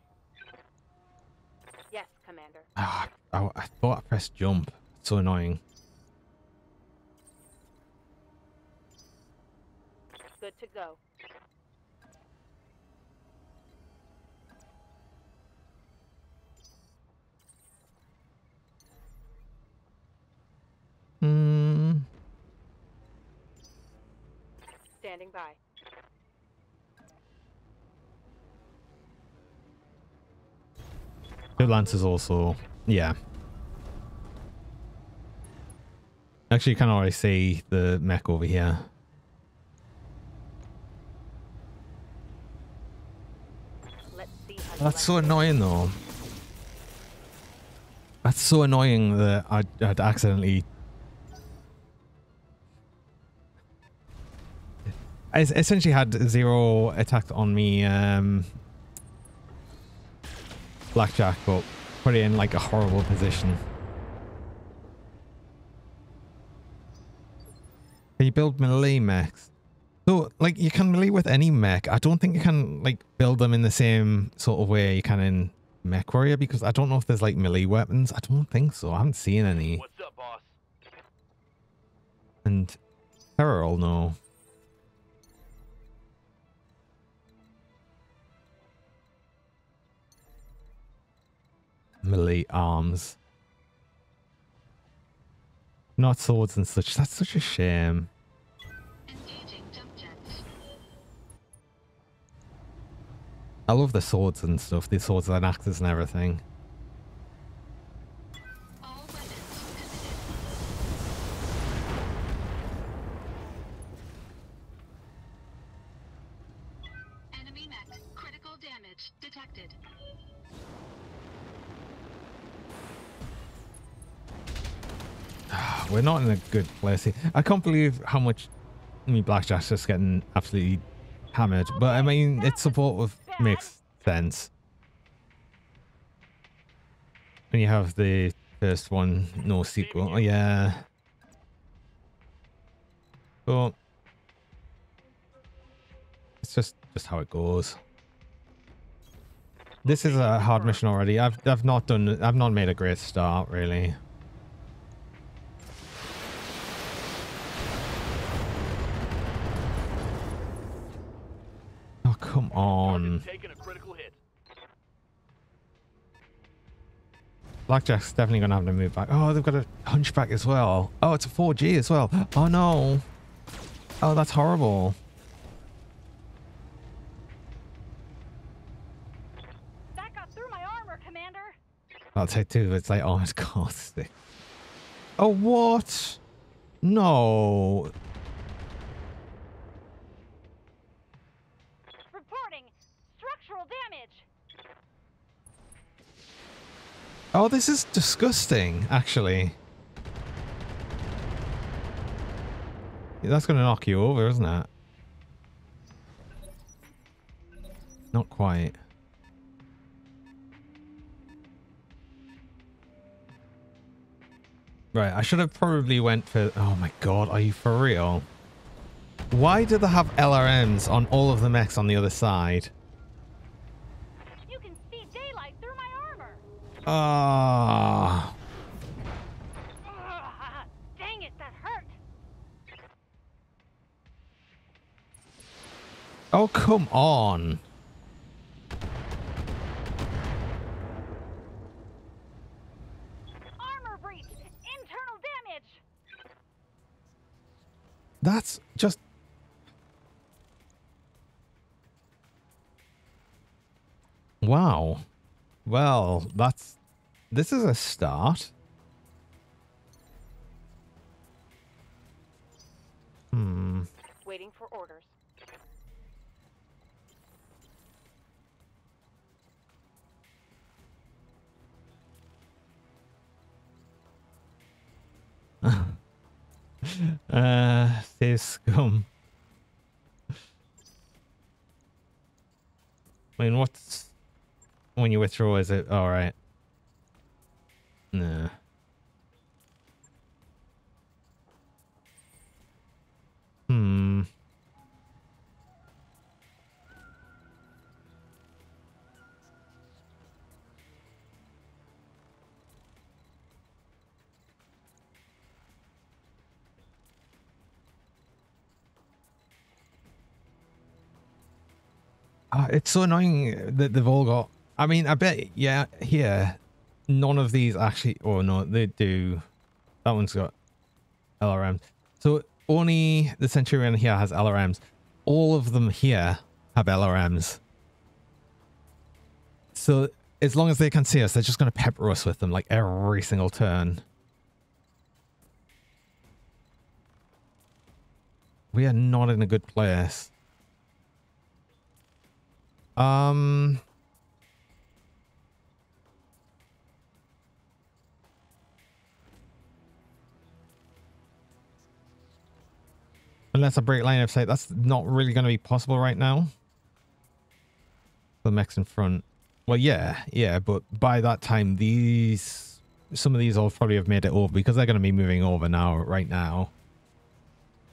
Yes, Commander.
Ah, I, I thought I pressed jump. It's so annoying.
Good to go.
Hmm.
Standing by.
The lance is also, yeah. Actually, you can already see the mech over here.
Let's see how you
That's so annoying, though. That's so annoying that I'd, I'd accidentally. I essentially had zero attack on me, um, blackjack, but put it in like a horrible position. Can you build melee mechs? So, like, you can melee with any mech. I don't think you can, like, build them in the same sort of way you can in Mech Warrior because I don't know if there's, like, melee weapons. I don't think so. I haven't seen any.
What's up, boss?
And Terror know. Melee arms. Not swords and such. That's such a shame. I love the swords and stuff, the swords and axes and everything. Not in a good place here. I can't believe how much me Blackjack's just getting absolutely hammered. But I mean, its support of makes sense. And you have the first one, no sequel. Oh, yeah. But it's just just how it goes. This is a hard mission already. I've I've not done I've not made a great start really. Oh come on.
Taking a critical hit.
Blackjack's definitely gonna have to move back. Oh, they've got a hunchback as well. Oh, it's a 4G as well. Oh no. Oh, that's horrible.
That got through my armor, Commander.
I'll take two. It's like oh, armored caustic. Oh, what? No.
Reporting structural damage.
Oh, this is disgusting, actually. Yeah, that's going to knock you over, isn't it? Not quite. Right, I should have probably went for... Oh my god, are you for real? Why do they have LRMs on all of the mechs on the other side?
You can see daylight through my armor.
Ah.
Ugh, dang it, that hurt.
Oh, come on.
Armor breach. Internal damage.
That's just. Wow. Well, that's. This is a start. Hmm.
Waiting for orders.
uh, save scum. I mean, what's when you withdraw? Is it all right? Nah. Hmm. Uh, it's so annoying that they've all got. I mean, I bet, yeah, here, none of these actually. Oh no, they do. That one's got LRMs. So only the Centurion here has LRMs. All of them here have LRMs. So as long as they can see us, they're just going to pepper us with them like every single turn. We are not in a good place. Um. Unless I break line of sight, that's not really going to be possible right now. The mechs in front. Well, yeah, yeah, but by that time, these... Some of these will probably have made it over because they're going to be moving over now, right now.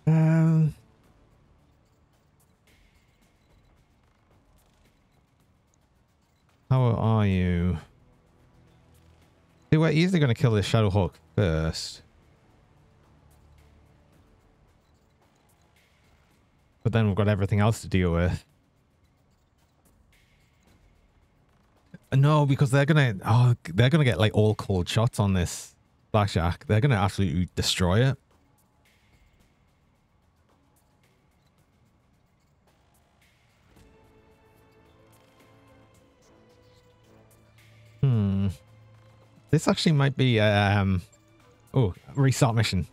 Um... How are you? We're easily going to kill this Shadowhawk first. But then we've got everything else to deal with. No, because they're gonna oh they're gonna get like all cold shots on this Blackjack. They're gonna absolutely destroy it. Hmm. This actually might be um oh restart mission.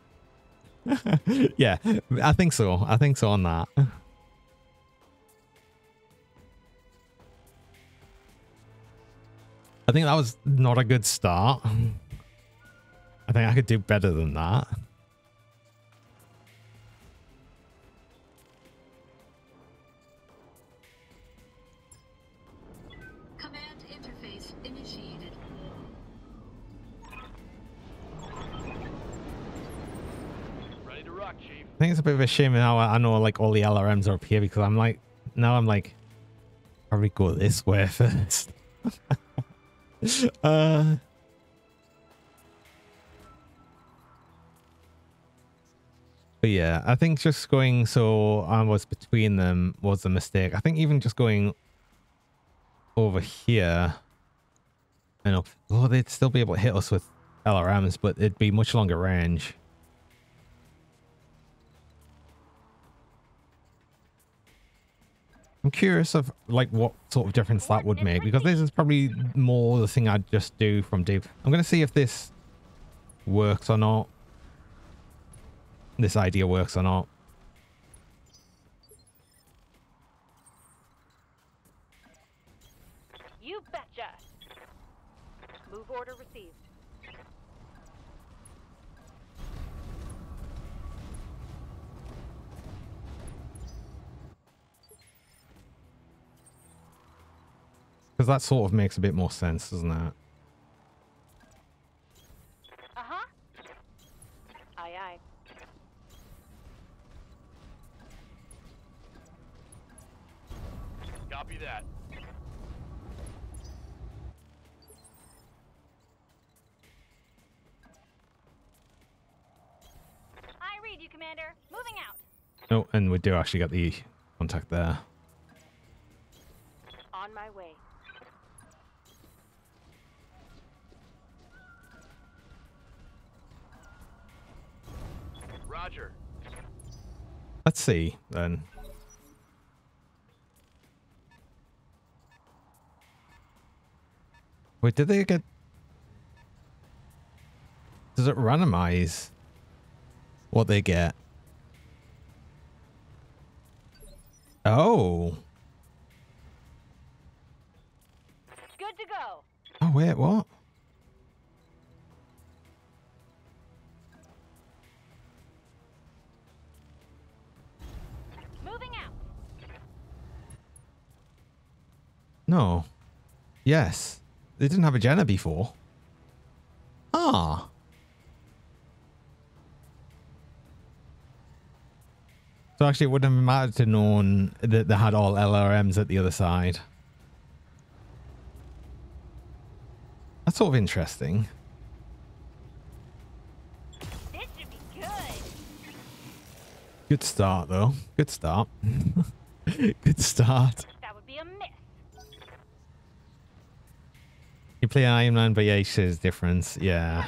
yeah, I think so. I think so on that. I think that was not a good start. I think I could do better than that. Think it's a bit of a shame now I know like all the LRMs are up here because I'm like now I'm like probably go this way first. uh But yeah, I think just going so I was between them was a mistake. I think even just going over here and up, oh, they'd still be able to hit us with LRMs, but it'd be much longer range. I'm curious of like what sort of difference that would make because this is probably more the thing I'd just do from deep. I'm gonna see if this works or not. This idea works or not. Because that sort of makes a bit more sense, doesn't it?
Uh-huh. Aye, aye.
Copy that.
I read you, Commander. Moving out.
Oh, and we do actually get the contact there.
On my way.
Roger.
Let's see then. Wait, did they get... Does it randomize what they get? Oh.
Good to go.
Oh, wait, what? No. Yes. They didn't have a Jenner before. Ah. So actually, it wouldn't have mattered to known that they had all LRMs at the other side. That's sort of interesting.
This should be good.
Good start, though. Good start. Good start.
That would be a miss.
You play Iron Man, he says difference. Yeah.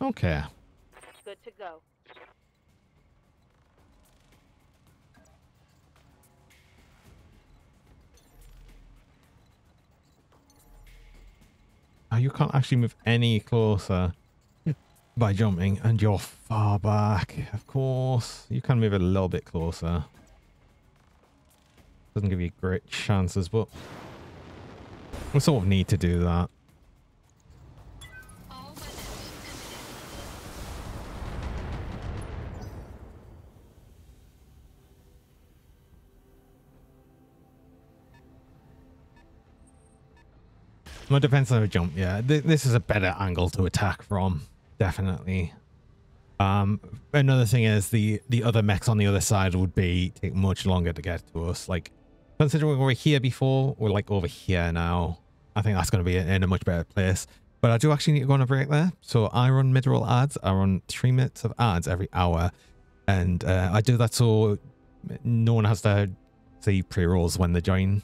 Okay.
Good to go.
Oh, you can't actually move any closer by jumping, and you're far back. Of course, you can move a little bit closer. Doesn't give you great chances, but we sort of need to do that. My defense a jump, yeah. Th- this is a better angle to attack from, definitely. Um, another thing is the the other mechs on the other side would be take much longer to get to us. Like, considering we were here before, we're like over here now. I think that's going to be in a much better place. But I do actually need to go on a break there. So I run mid-roll ads. I run three minutes of ads every hour, and uh, I do that so no one has to see pre-rolls when they join.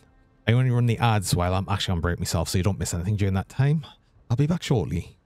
I only run the ads while I'm actually on break myself, so you don't miss anything during that time. I'll be back shortly.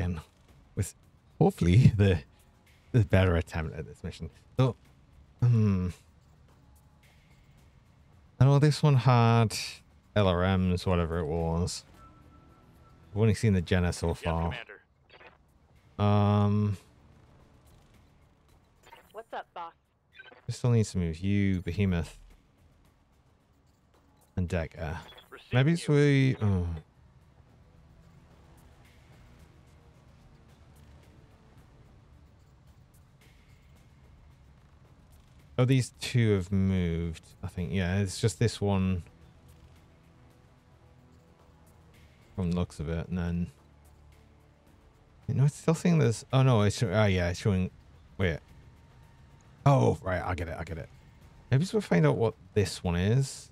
Again with hopefully the the better attempt at this mission. So, hmm. I know this one had LRMs, whatever it was. I've only seen the Jenner so far.
Commander.
Um,
What's up, boss?
we still need to move you, Behemoth, and
Dekker.
Maybe it's we. Oh. Oh, these two have moved. I think. Yeah, it's just this one. From the looks of it, and then. You know, it's still seeing this. Oh no, it's. Oh yeah, it's showing. Wait. Oh right, I get it. I get it. Maybe we'll find out what this one is.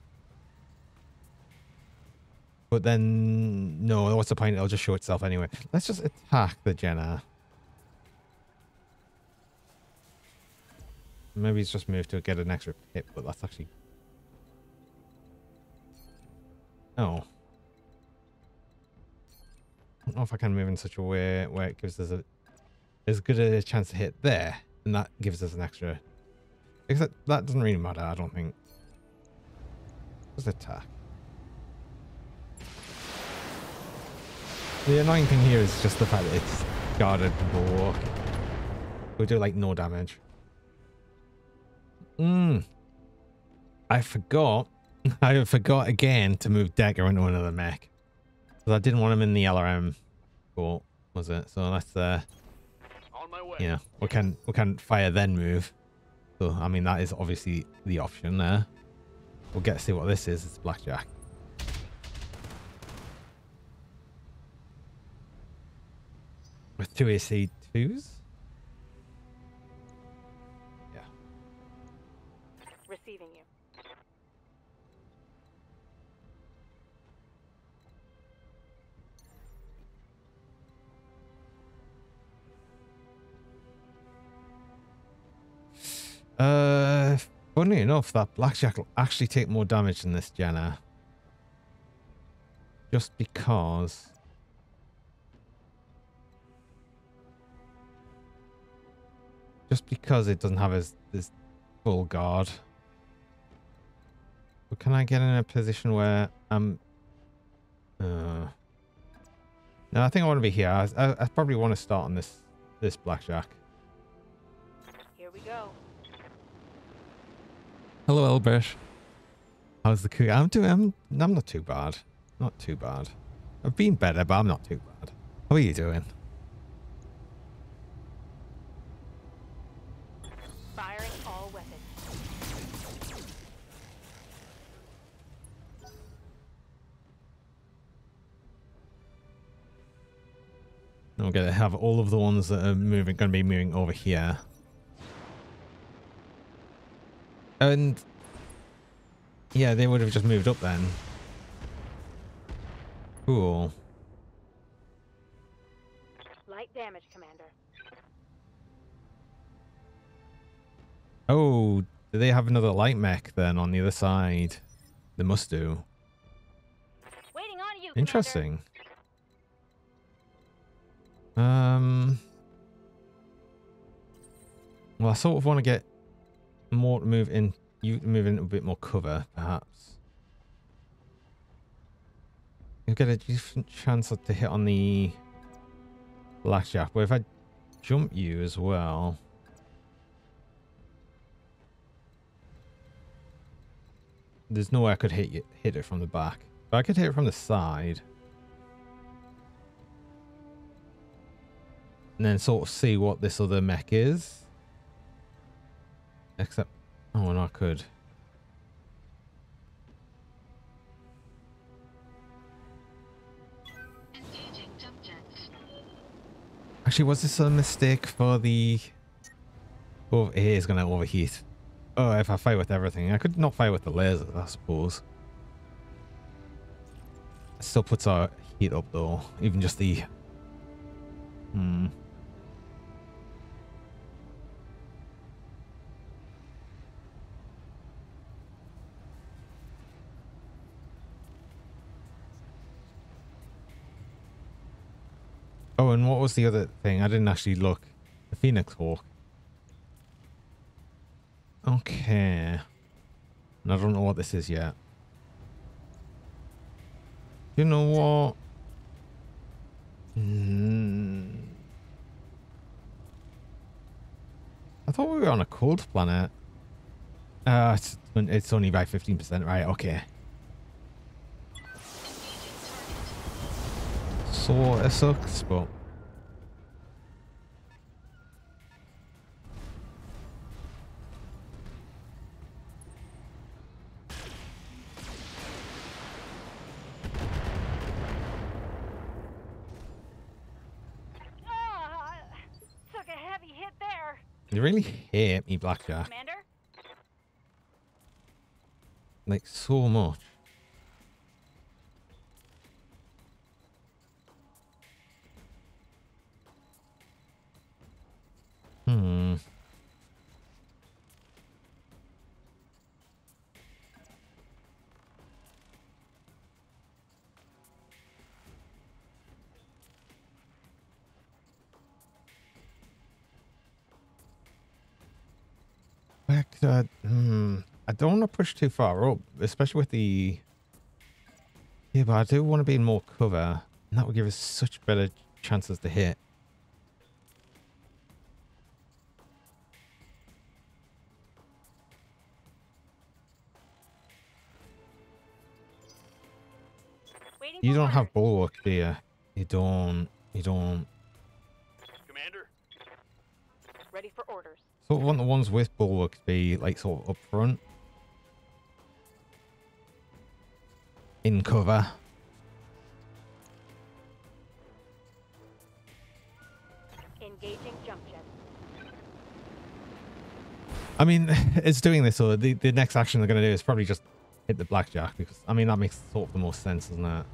But then, no, what's the point? It'll just show itself anyway. Let's just attack the Jenner. Maybe it's just moved to get an extra hit, but that's actually... Oh. I don't know if I can move in such a way where it gives us a as good a chance to hit there, and that gives us an extra... Except that, doesn't really matter, I don't think. Just attack. The annoying thing here is just the fact that it's guarded bulwark. We'll do like no damage. Mmm. I forgot. I forgot again to move Dekker into another mech. Because I didn't want him in the LRM or was it? So let's uh
On my way.
yeah, we can we can fire then move. So I mean that is obviously the option there. We'll get to see what this is. It's blackjack. With two AC twos? Uh funny enough, that blackjack will actually take more damage than this Jenner. Just because just because it doesn't have his this full guard. But can I get in a position where I'm uh no, I think I want to be here. I, I, I probably want to start on this this blackjack.
Here we go.
Hello, Albert. How's the cookie? I'm doing. I'm. I'm not too bad. Not too bad. I've been better, but I'm not too bad. How are you doing?
Firing all weapons.
I'm gonna have all of the ones that are moving, going to be moving over here. And yeah, they would have just moved up then. Cool.
Light damage, Commander.
Oh, do they have another light mech then on the other side? They must do.
Waiting on you, Commander.
Interesting. Um. Well, I sort of want to get more move in. You move in a bit more cover, perhaps. You get a decent chance to hit on the blackjack. But if I jump you as well. There's no way I could hit you, hit it from the back. But I could hit it from the side. And then sort of see what this other mech is. Except, oh, and I could.
Engaging jump jets.
Actually, was this a mistake for the... Oh, it is going to overheat. Oh, if I fight with everything. I could not fight with the lasers, I suppose. It still puts our heat up, though. Even just the... Hmm. Oh, and what was the other thing? I didn't actually look. The Phoenix Hawk. Okay. And I don't know what this is yet. You know what? Hmm. I thought we were on a cold planet. Uh, it's, it's only by 15%, right? Okay. It sucks, but
took a heavy hit there.
you really hate me, Blackjack.
Commander?
Like, so much. Back to, hmm. I don't want to push too far up, especially with the. Yeah, but I do want to be in more cover. And that would give us such better chances to hit.
Waiting
You don't have bulwark, do you? You don't. You don't.
Commander,
Ready for orders.
So I want the ones with bulwark to be like sort of up front. In cover.
Engaging jump jet.
I mean, it's doing this, so the, the next action they're going to do is probably just hit the blackjack because, I mean, that makes sort of the most sense, doesn't it?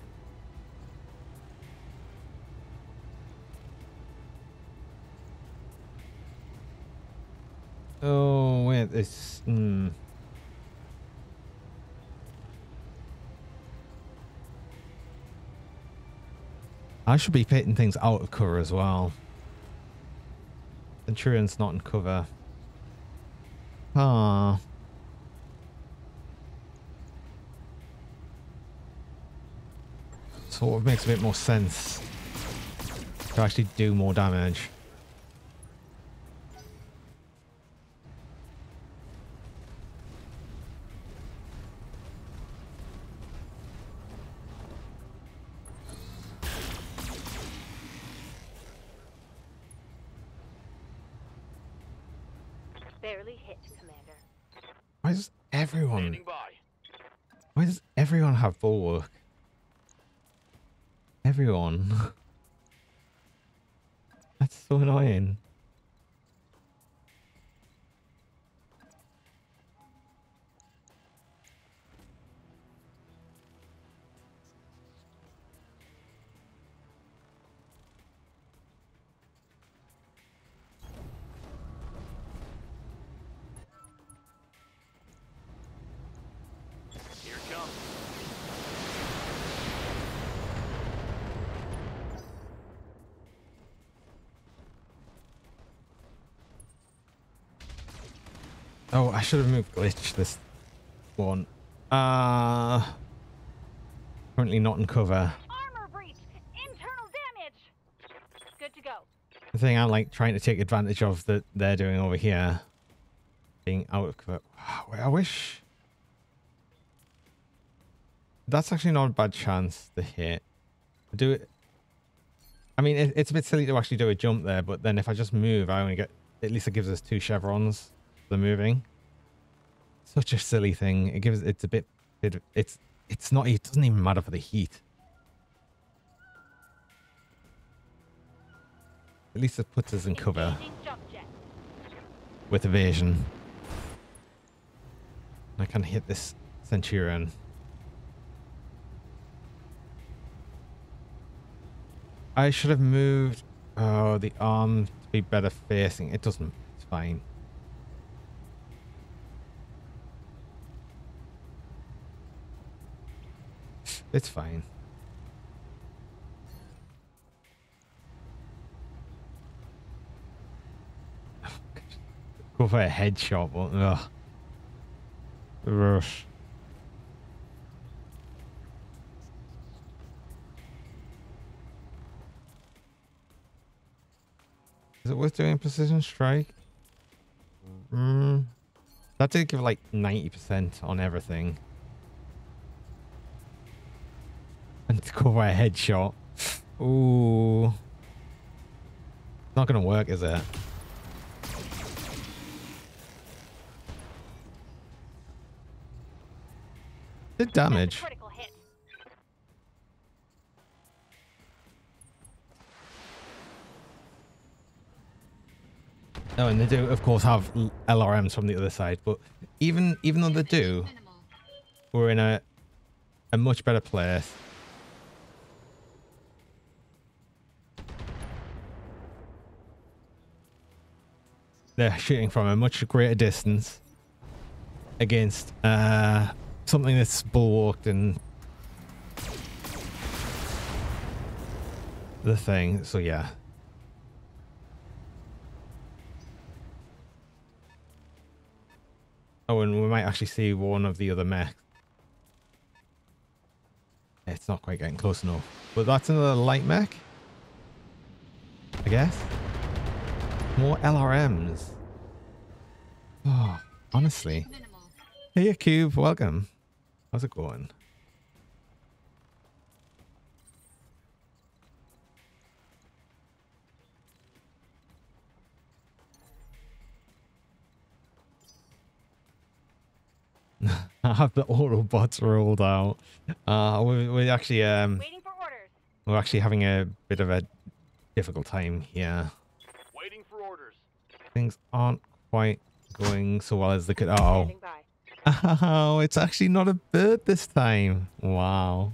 Oh, wait, it's. Hmm. I should be pitting things out of cover as well. Centurion's not in cover. Ah. Sort of makes a bit more sense to actually do more damage.
Barely hit, Commander.
Why does everyone?
by.
Why does everyone have bulwark? Everyone. That's so annoying. Should have moved glitch this one. Uh currently not in cover.
Armor breach! Internal damage! Good to go.
The thing I'm like trying to take advantage of that they're doing over here. Being out of cover. I wish that's actually not a bad chance to hit. Do it. I mean, it, it's a bit silly to actually do a jump there, but then if I just move, I only get. At least it gives us two chevrons for the moving. Such a silly thing. It gives. It's a bit. It, it's. It's not. It doesn't even matter for the heat. At least it puts us in cover with evasion. I can hit this Centurion. I should have moved oh, the arm to be better facing. It doesn't. It's fine. It's fine. Go for a headshot. Ugh. Rush. Is it worth doing precision strike? Mm. That did give like 90% on everything. And to go for a headshot. Ooh. Not gonna work, is it? Did damage.
hit.
Oh, and they do, of course, have LRMs from the other side. But even even though they do, we're in a a much better place. They're shooting from a much greater distance against uh, something that's bulwarked and the thing. So yeah. Oh, and we might actually see one of the other mechs. It's not quite getting close enough. But that's another light mech. I guess. More LRMs. Oh, honestly. Hey, Cube, welcome. How's it going? I have the Autobots rolled out. Uh, we we actually um
Waiting for orders.
we're actually having a bit of a difficult time here.
Waiting for orders.
Things aren't quite going so well as they could. Oh, Oh, it's actually not a bird this time. Wow.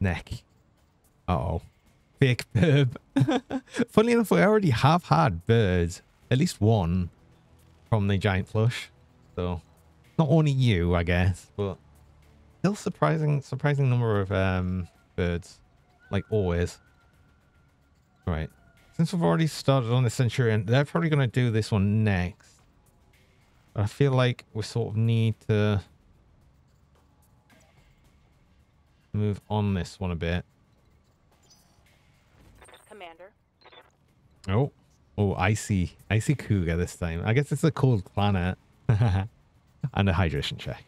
Neck. Uh oh. Fake bird. Funnily enough, we already have had birds. At least one from the giant flush. So not only you, I guess, but still surprising surprising number of um birds. Like always. Right. Since we've already started on the Centurion, they're probably gonna do this one next. I feel like we sort of need to move on this one a bit.
Commander.
Oh, oh, I see. I see Cougar this time. I guess it's a cold planet and a hydration check.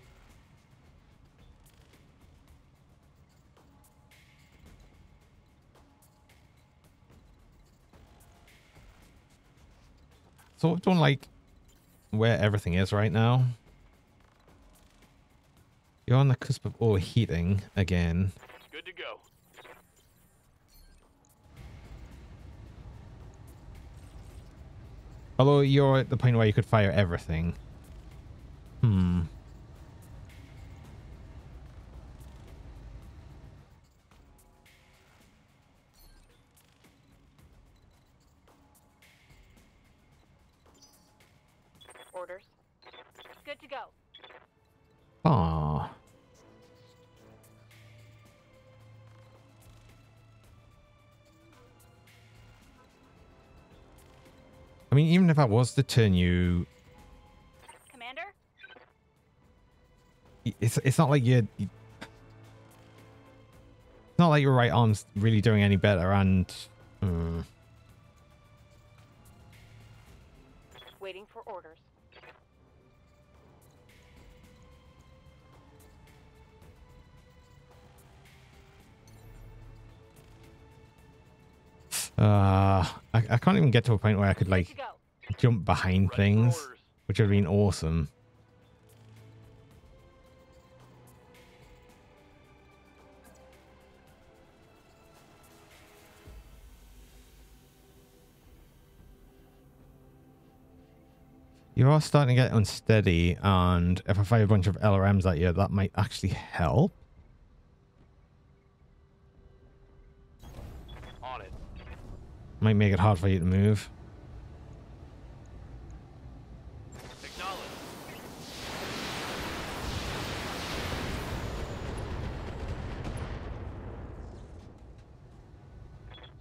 So I don't like where everything is right now. You're on the cusp of overheating again.
Good to go.
Although you're at the point where you could fire everything. Hmm. Ah. I mean, even if I was to turn you,
Commander?
it's it's not like you're. you- It's not like your right arm's really doing any better, and hmm.
Waiting for orders.
Uh, I, I can't even get to a point where I could like jump behind things, which would have been awesome. You are starting to get unsteady, and if I fire a bunch of LRMs at you, that might actually help. Might make it hard for you to move.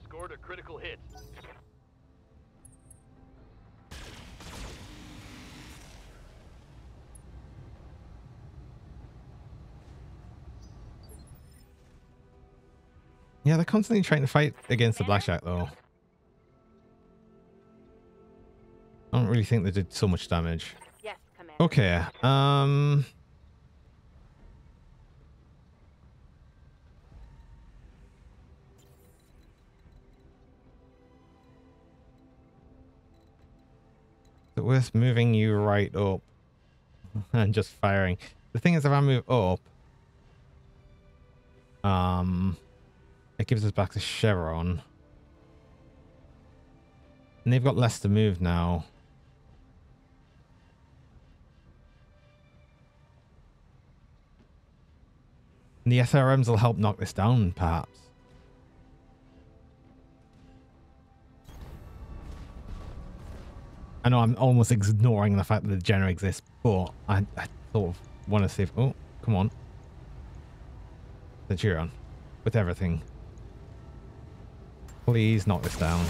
Scored a critical hit.
Yeah, they're constantly trying to fight against the Blackjack, though. I don't really think they did so much damage.
Yes, Commander.
Okay, um... Is it worth moving you right up and just firing? The thing is, if I move up, um, it gives us back to Chevron. And they've got less to move now. And the SRMs will help knock this down, perhaps. I know I'm almost ignoring the fact that the Jenner exists, but I, I sort of want to see if... Oh, come on. The Centurion. With everything. Please knock this down.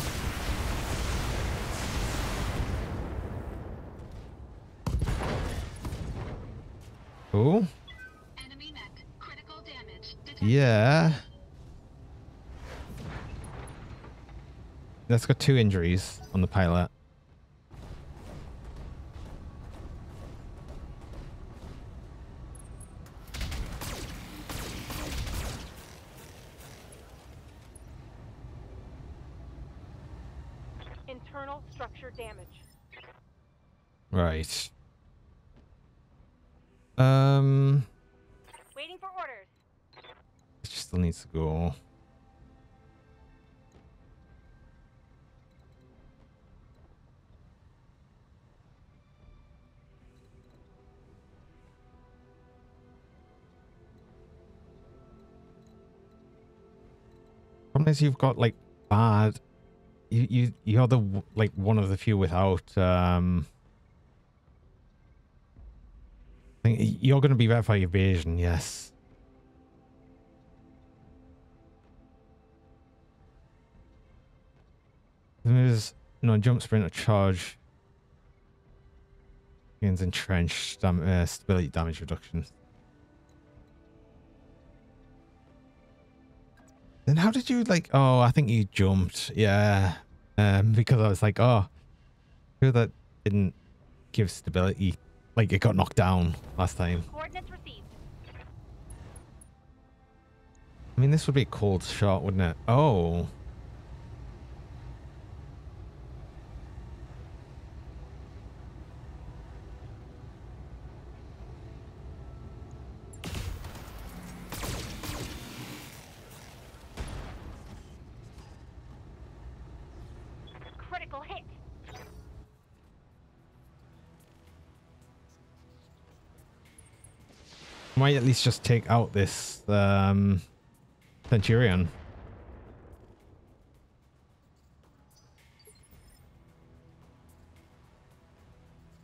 Cool. Yeah. That's got two injuries on the pilot.
Internal structure damage.
Right. Still needs to go. Problem is, you've got like bad. You you you're the like one of the few without um. I think you're going to be better for evasion, yes. There's no jump sprint or charge. Gains entrenched dam- uh, stability damage reduction. Then how did you like? Oh, I think you jumped. Yeah, um, because I was like, oh, sure that didn't give stability. Like it got knocked down last time.
Coordinates received.
I mean, this would be a cold shot, wouldn't it? Oh. Might at least just take out this um, Centurion.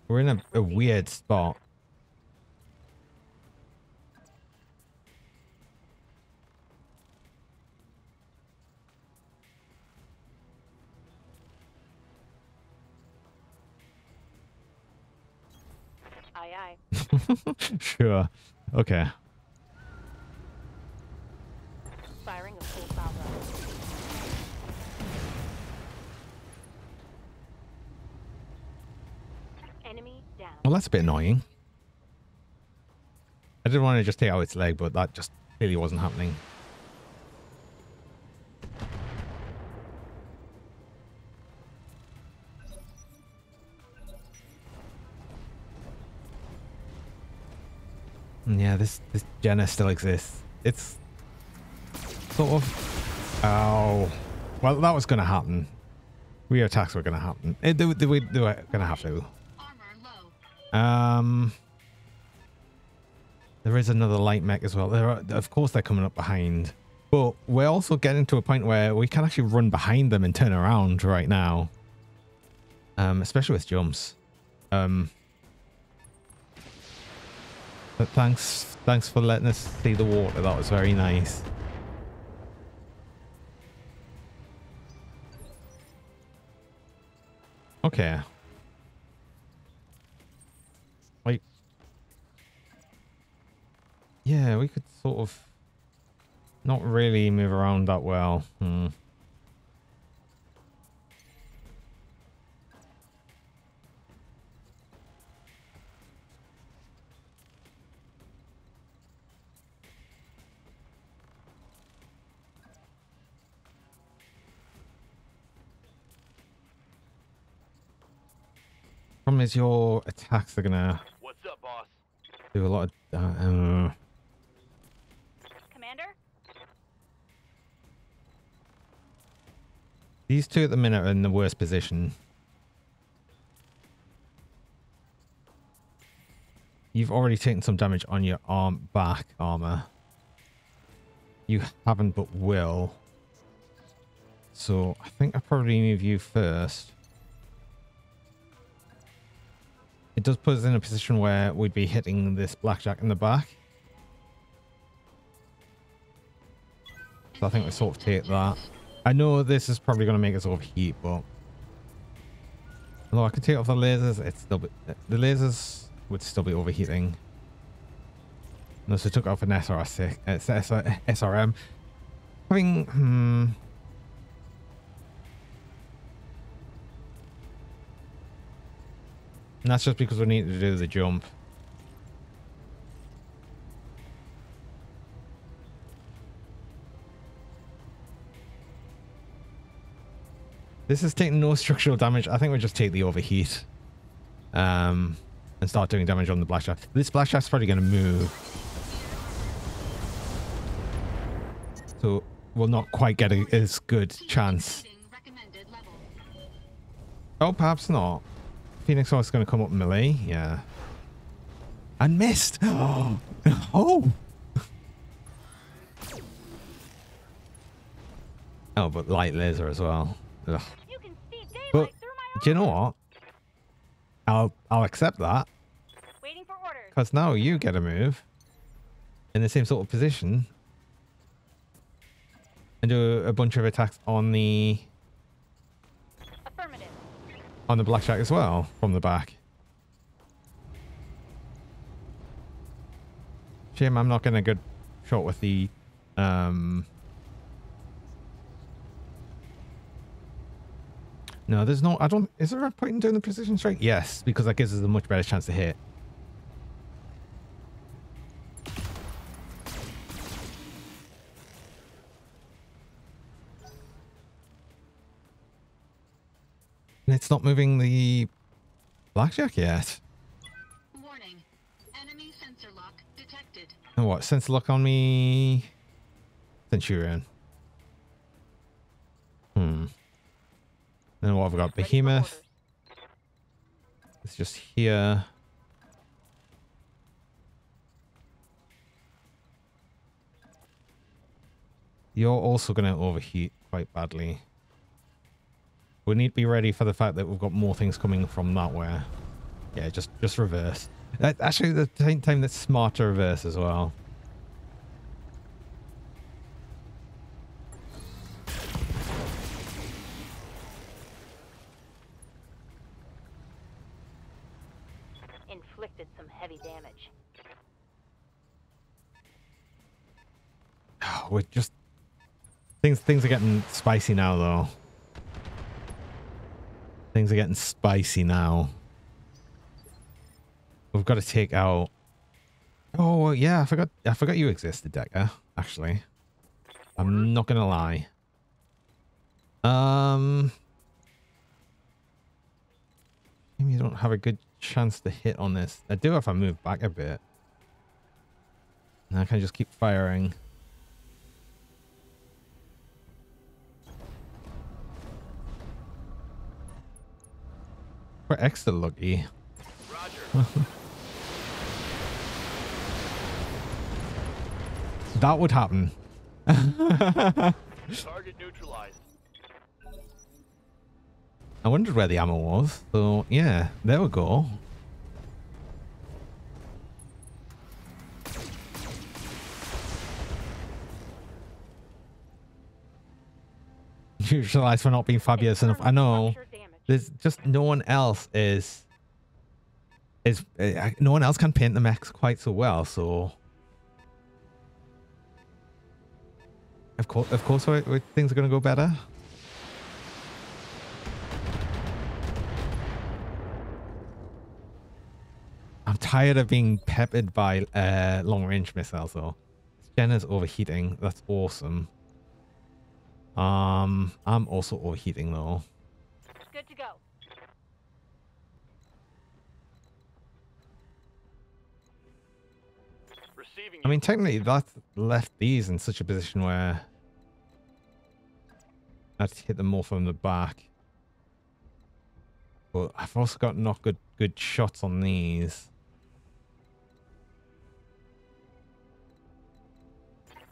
We're in a, a weird spot.
Aye, aye.
sure. Okay.
Firing a full. Enemy down.
Well, that's a bit annoying. I didn't want to just take out its leg, but that just clearly wasn't happening. Yeah, this this Jenner still exists. It's sort of. Oh, well, that was going to happen. We attacks were going to happen. Eh, They, they, they were going to have to. Um, there is another light mech as well. There are, of course, they're coming up behind, but we're also getting to a point where we can actually run behind them and turn around right now. Um, especially with jumps. Um, but thanks, thanks for letting us see the water. That was very nice. Okay. Wait. yeah, we could sort of Not really move around that well. Hmm. Problem is your attacks are gonna
What's up, boss?
do a lot of... Uh, uh,
Commander?
these two at the minute are in the worst position. You've already taken some damage on your arm back armor. You haven't but will. So I think I probably need you first. It does put us in a position where we'd be hitting this blackjack in the back. So I think we sort of take that. I know this is probably going to make us overheat, but... Although I could take off the lasers, it's still... Be, the lasers would still be overheating. Unless we took off an SRS, SRM. Having... Hmm... And that's just because we need to do the jump. This is taking no structural damage. I think we just take the overheat. Um, and start doing damage on the blackjack. This blackjack's probably going to move. So we'll not quite get a, as good chance.
Exceeding recommended level.
Oh, perhaps not. Phoenix is going to come up melee. Yeah. And missed. Oh. oh. Oh, but light laser as well. Ugh.
You can see daylight
But do you know what? I'll I'll accept that
armor. Waiting for orders.
because now you get a move in the same sort of position and do a bunch of attacks on the. On the blackjack as well from the back. Shame I'm not getting a good shot with the um No, there's no I don't is there a point in doing the precision strike? Yes, because that gives us a much better chance to hit. And it's not moving the blackjack yet.
Warning. Enemy sensor lock detected.
And what? Sensor lock on me. Centurion. Hmm. Then what have got? Behemoth. It's just here. You're also going to overheat quite badly. We need to be ready for the fact that we've got more things coming from that way. Yeah, just just reverse. That, actually, the same time that's smart to reverse as well.
Inflicted some heavy damage.
We're just things things are getting spicy now though. Things are getting spicy now. We've got to take out Oh yeah, I forgot I forgot you existed, Dekker, actually. I'm not gonna lie. Um Maybe you don't have a good chance to hit on this. I do if I move back a bit. And I can just keep firing. We're extra lucky. That would happen.
Target neutralized.
I wondered where the ammo was. So, yeah, there we go. Neutralized for not being fabulous enough. I know. There's just no one else is is uh, no one else can paint the mechs quite so well. So Of course, of course, we- we- things are going to go better. I'm tired of being peppered by uh, long-range missiles, though. Jenner's overheating. That's awesome. Um, I'm also overheating, though.
Good to go.
Receiving
I mean, technically, that left these in such a position where I had to hit them more from the back. But I've also got not good good shots on these.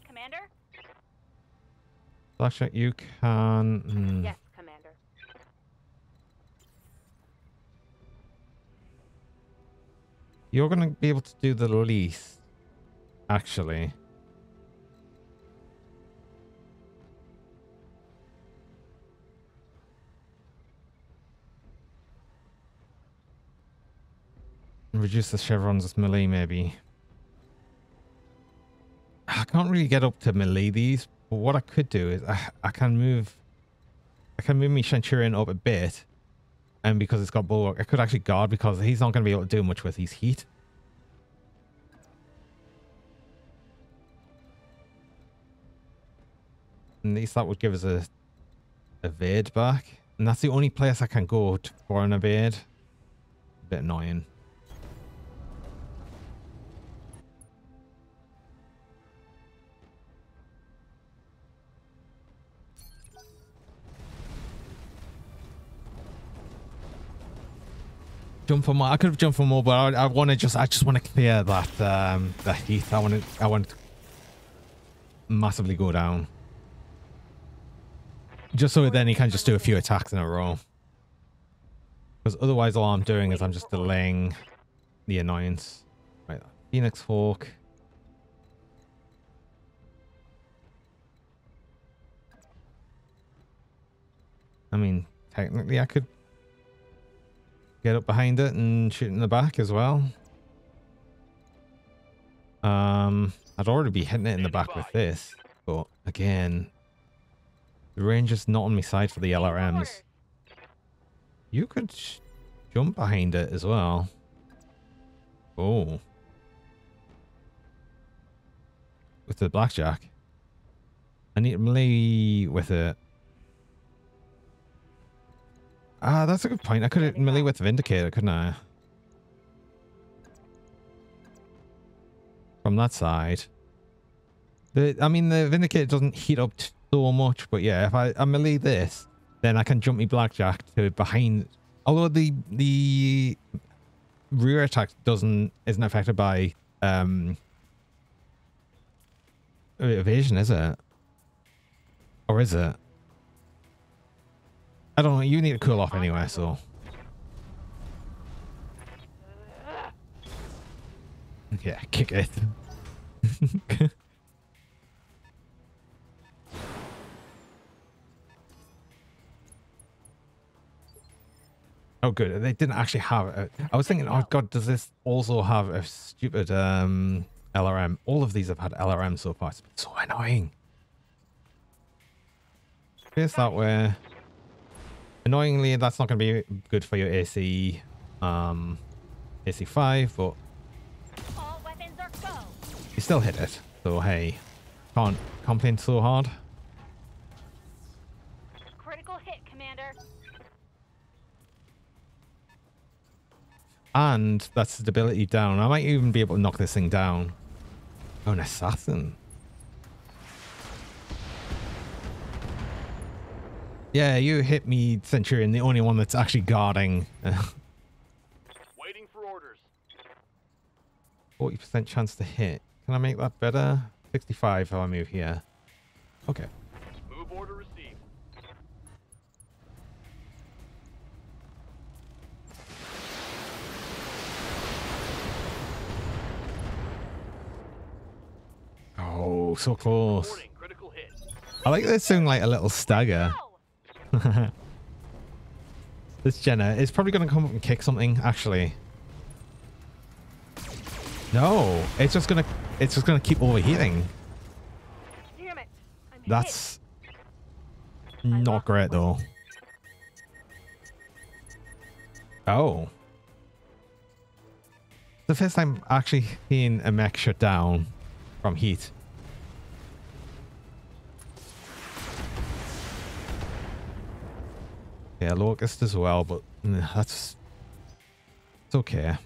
Commander?
Blackjack, you can. hmm.
Yes, Commander.
You're going to be able to do the least, actually. Reduce the chevrons as melee, maybe. I can't really get up to melee these, but what I could do is I, I can move... I can move my Centurion up a bit, and because it's got bulwark, I could actually guard because he's not going to be able to do much with his heat. At least that would give us a evade back. And that's the only place I can go to, for an evade. A bit annoying. Jump for more. I could have jumped for more, but I, I want to just. I just want to clear that um, the heath. I want to. I want to massively go down. Just so then he can just do a few attacks in a row. Because otherwise, all I'm doing is I'm just delaying the annoyance. Right, Phoenix Hawk. I mean, technically, I could get up behind it and shoot in the back as well. Um, I'd already be hitting it in the back with this, but again, the range is not on my side for the LRMs. You could jump behind it as well. Oh. With the blackjack. I need melee with it. Ah, that's a good point. I could have melee with Vindicator, couldn't I? From that side. The, I mean, the Vindicator doesn't heat up so much, but yeah, if I, I melee this, then I can jump me Blackjack to behind. Although the the rear attack doesn't isn't affected by um evasion, is it? Or is it? I don't know. You need to cool off anyway, so. Yeah, kick it. oh, good. They didn't actually have it. I was thinking, oh god, does this also have a stupid um, LRM? All of these have had LRM so far. So annoying. Face that way. Annoyingly, that's not going to be good for your AC, um, AC5, but
All weapons are go.
you still hit it. So hey, can't complain so hard.
Critical hit, Commander.
And that stability down. I might even be able to knock this thing down. Oh, an assassin. Yeah, you hit me, Centurion, the only one that's actually guarding.
Waiting for orders.
40% chance to hit. Can I make that better? 65 if I move here. Okay.
Move order received.
Oh, so close.
Warning, critical hit.
I like this sound like a little stagger. This Jenner is probably going to come up and kick something, actually. No, it's just going to it's just going to keep overheating.
Damn it. I'm
That's not great though. Oh. The first time actually seeing a mech shut down from heat. Yeah, Locust as well, but that's it's okay.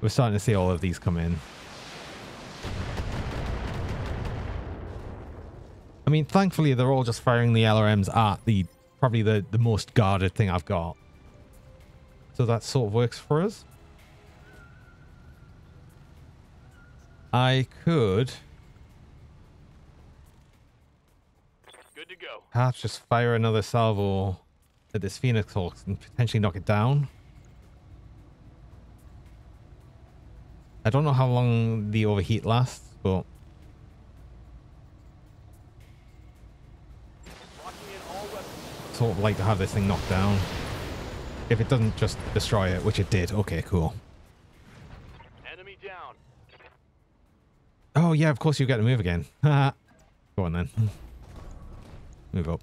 We're starting to see all of these come in. I mean, thankfully, they're all just firing the LRMs at the probably the, the most guarded thing I've got. So that sort of works for us. I could
go.
perhaps just fire another salvo at this Phoenix Hawk and potentially knock it down. I don't know how long the overheat lasts, but
Locking in all weapons.
sort of like to have this thing knocked down. If it doesn't just destroy it, which it did. Okay, cool.
Enemy down.
Oh, yeah, of course you get to move again. Go on then. Move up.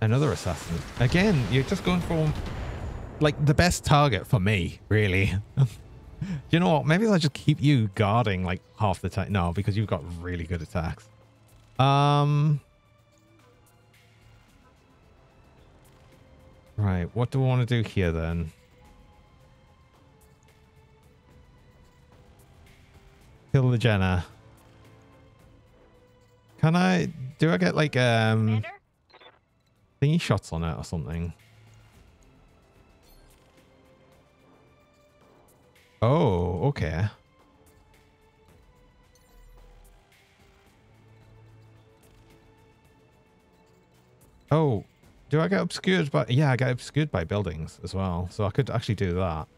Another assassin. Again, you're just going for like the best target for me, really. you know what? Maybe I'll just keep you guarding like half the time. No, because you've got really good attacks. Um. Right, what do I want to do here then? Kill the Jenner. Can I do I get like um thingy shots on it or something? Oh, okay. Oh, do I get obscured by... Yeah, I get obscured by buildings as well. So I could actually do that.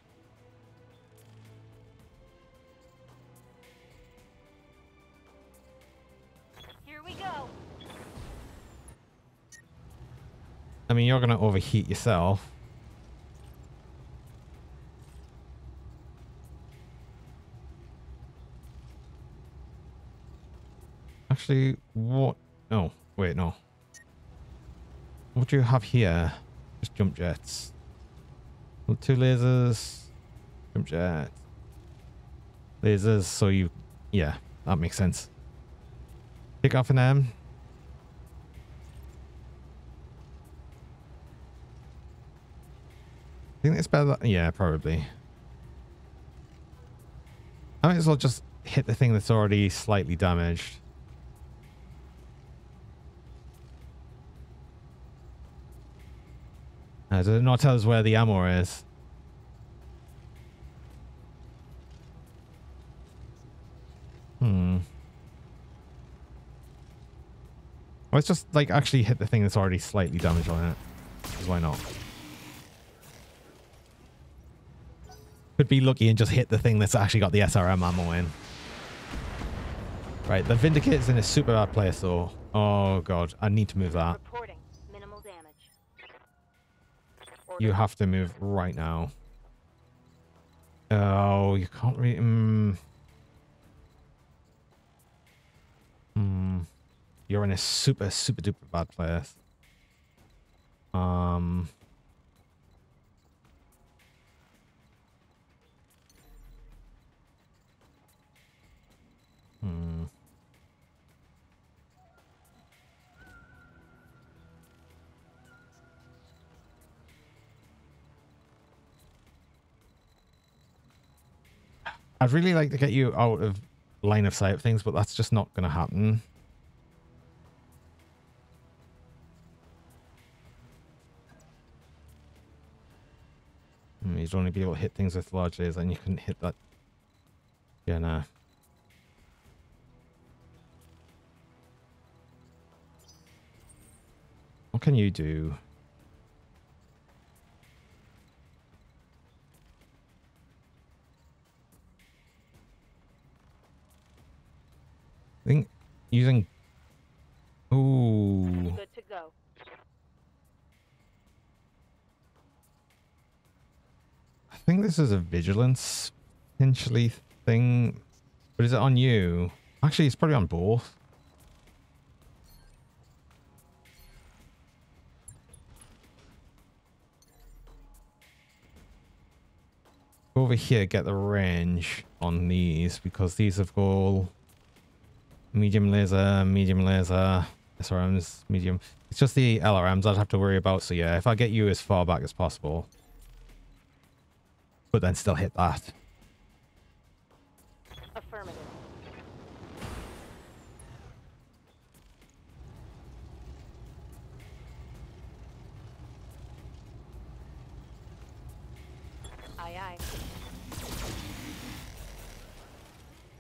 I mean, you're going to overheat yourself. Actually, what? No, wait, no. What do you have here? Just jump jets. Two lasers. Jump jet. Lasers, so you... Yeah, that makes sense. Pick off an M. think it's better. Yeah, probably. I might as well just hit the thing that's already slightly damaged. Uh, does it not tell us where the ammo is? Hmm. Let's just like actually hit the thing that's already slightly damaged on it. Because why not? Could be lucky and just hit the thing that's actually got the SRM ammo in. Right, the Vindicator's in a super bad place though. Oh god, I need to move that.
Reporting. Minimal damage.
You have to move right now. Oh, you can't really... Mm. Hmm. You're in a super, super duper bad place. Um... Hmm. I'd really like to get you out of line of sight of things, but that's just not going to happen. Hmm, You'd only be able to hit things with large lasers, and you couldn't hit that. Yeah, nah. What can you do? I think using. Ooh.
Good to go.
I think this is a vigilance potentially thing. But is it on you? Actually, it's probably on both. Over here, get the range on these because these have got medium laser, medium laser, SRMs, medium. It's just the LRMs I'd have to worry about. So yeah, if I get you as far back as possible, but then still hit that.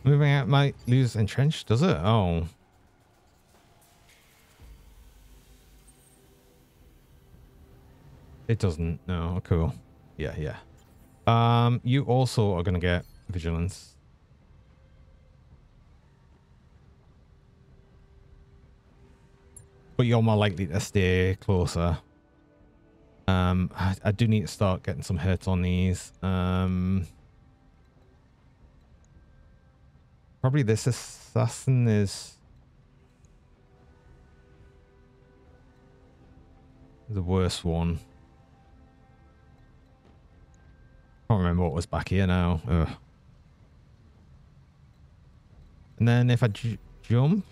Moving out might lose entrenched, does it? Oh. It doesn't. No, cool. Yeah, yeah. Um, you also are gonna get vigilance. But you're more likely to stay closer. Um, I, I do need to start getting some hits on these. Um, probably this assassin is the worst one. Can't remember what was back here now. Ugh. And then if I jump,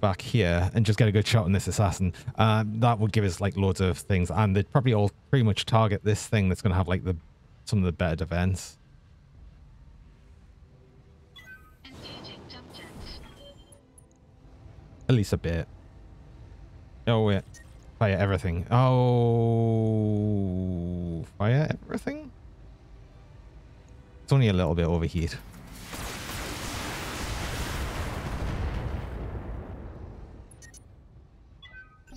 back here and just get a good shot on this assassin, um, that would give us like loads of things, and they'd probably all pretty much target this thing that's going to have like the some of the better defense.
Engaging jump jets.
At least a bit. Oh wait, fire everything. Oh, fire everything. It's only a little bit overheat.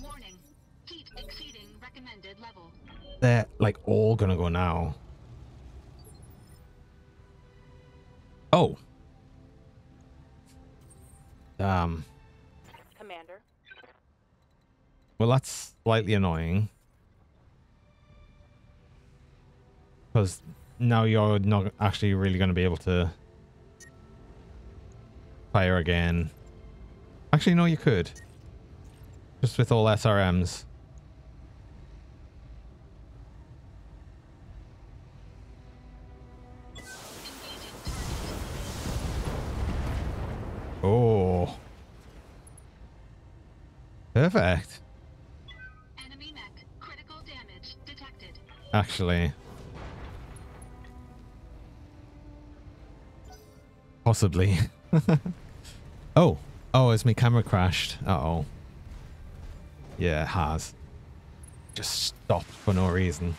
Warning. Heat exceeding recommended level.
They're like all gonna go now. Oh. Um.
Commander.
Well, that's slightly annoying. Because now you're not actually really going to be able to fire again. Actually, no, you could. Just with all SRMs. Oh. Perfect.
Enemy mech. Critical damage detected.
Actually. Possibly. oh. Oh, is my camera crashed? Uh-oh. Yeah, it has. Just stopped for no reason.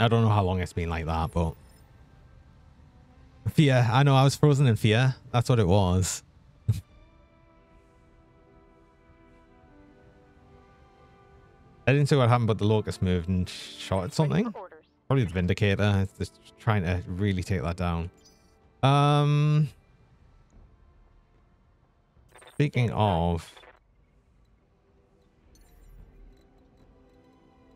I don't know how long it's been like that, but... Fear. I know, I was frozen in fear. That's what it was. I didn't see what happened, but the locust moved and shot at something. Probably the Vindicator. Just trying to really take that down. Um. Speaking of.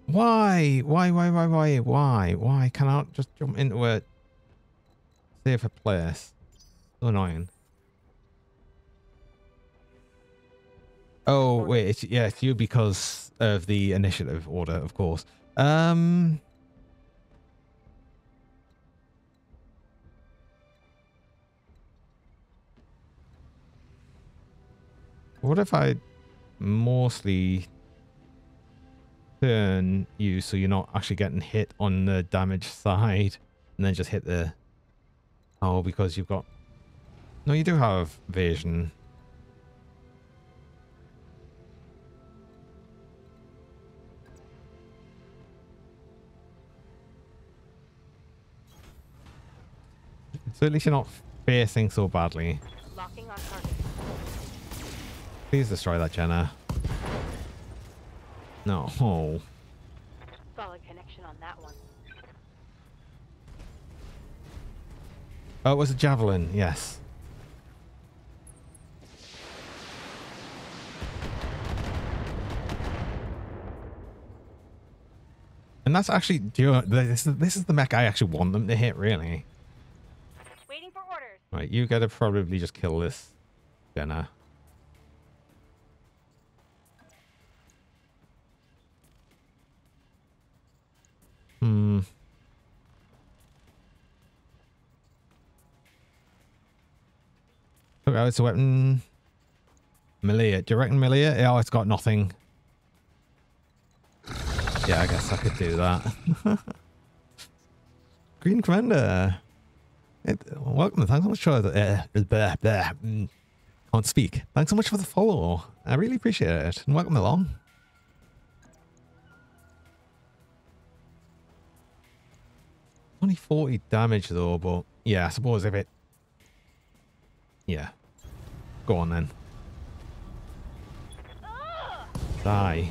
Why? Why, why, why, why, why? Why can I just jump into a safer place? So annoying. Oh, wait. It's, yeah, it's you because of the initiative order, of course. Um. What if I mostly turn you so you're not actually getting hit on the damage side and then just hit the... Oh, because you've got... No, you do have evasion. So at least you're not facing so badly.
Locking on target.
Please destroy that, Jenner. No. Oh. Oh, it was a javelin, yes. And that's actually, this is, this is the mech I actually want them to hit, really.
Waiting for orders.
Right, you gotta probably just kill this, Jenner. Uh. Hmm. Oh, it's a weapon. Malia. Do you reckon Malia? Oh, it's got nothing. Yeah, I guess I could do that. Green Commander. It, welcome. Thanks so much for the. Uh, blah, blah, mm, can't speak. Thanks so much for the follow. I really appreciate it. And welcome along. Only 40 damage though, but yeah, I suppose if it. Yeah. Go on then. Die.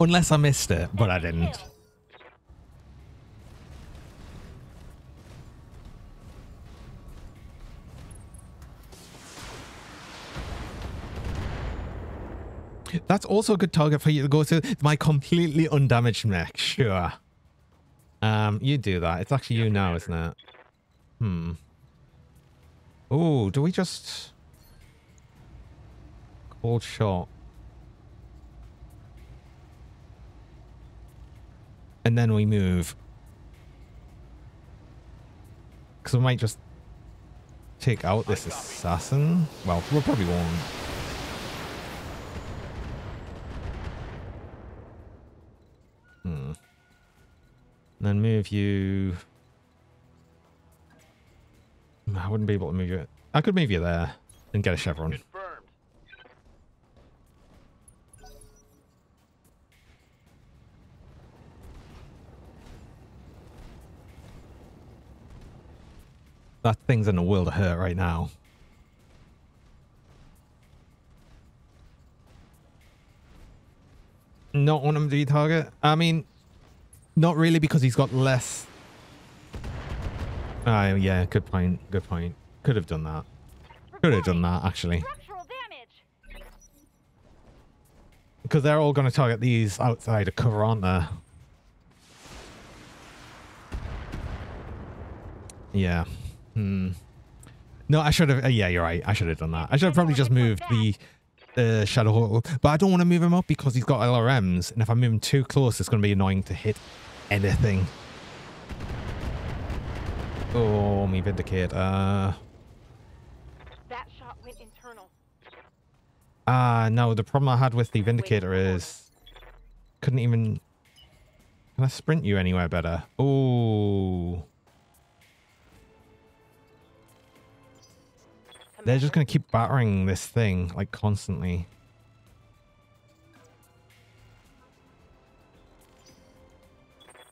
Unless I missed it, but I didn't. That's also a good target for you to go to. My completely undamaged mech, sure. Um, you do that. It's actually you now, isn't it? Hmm. Oh, do we just... Cold shot. And then we move. Because we might just take out this assassin. Well, we probably won't. Hmm. Then move you. I wouldn't be able to move you. I could move you there and get a chevron.
Confirmed.
That thing's in a world of hurt right now. Not want him to target. I mean, not really because he's got less. Ah, yeah, good point. Good point. Could have done that. Could have done that actually, because they're all going to target these outside of cover, aren't they? Yeah. Hmm. No, I should have. Uh, yeah, you're right. I should have done that. I should have probably just moved the uh, Shadow Hawk, but I don't want to move him up because he's got LRMs, and if I move him too close, it's going to be annoying to hit anything. Oh, me Vindicator. Uh,
That shot went internal.
ah, no. The problem I had with the vindicator is couldn't even. Can I sprint you anywhere better? Oh, they're just going to keep battering this thing like constantly.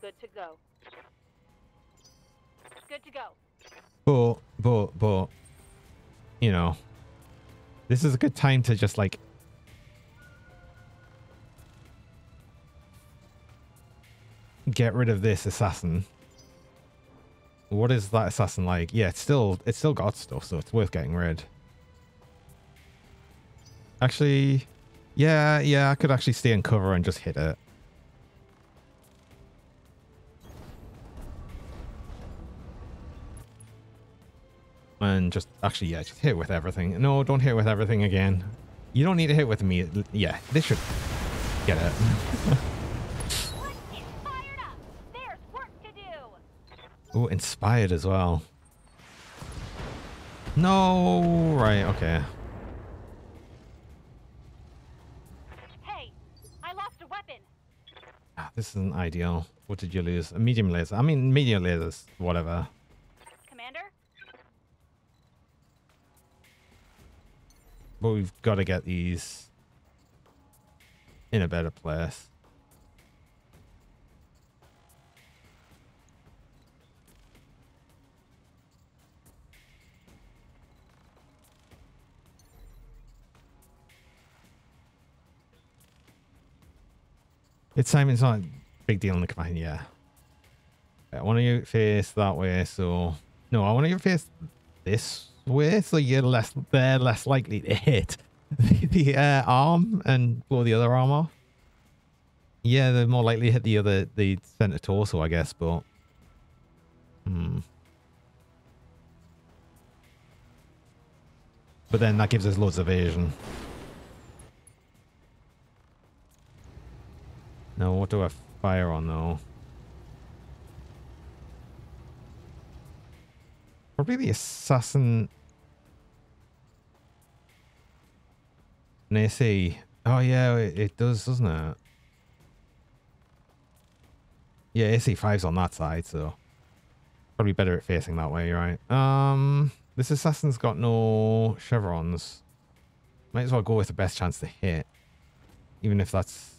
Good to go. Good to go.
But, but, but, you know, this is a good time to just like get rid of this assassin. What is that assassin like? Yeah, it's still, it's still got stuff, so it's worth getting rid. Actually, yeah, yeah, I could actually stay in cover and just hit it. And just actually yeah just hit with everything. No don't hit with everything again. You don't need to hit with me. Yeah this should get it.
Let's get fired up. There's work to do.
oh inspired as well. No right okay.
Hey, I lost a weapon.
Ah, this isn't ideal. What did you lose? A medium laser. I mean medium lasers whatever but we've got to get these in a better place It's same. It's not a big deal in the command. Yeah. I want to face that way. So no, I want to face this way. So you're less. They're less likely to hit the, the uh, arm and blow the other arm off. Yeah, they're more likely to hit the other, the center torso, I guess, but. Hmm. But then that gives us loads of evasion. Now, what do I fire on, though? Probably the assassin. An AC. Oh, yeah, it, it does, doesn't it? Yeah, AC5's on that side, so probably better at facing that way, right? Um, this assassin's got no chevrons. Might as well go with the best chance to hit, even if that's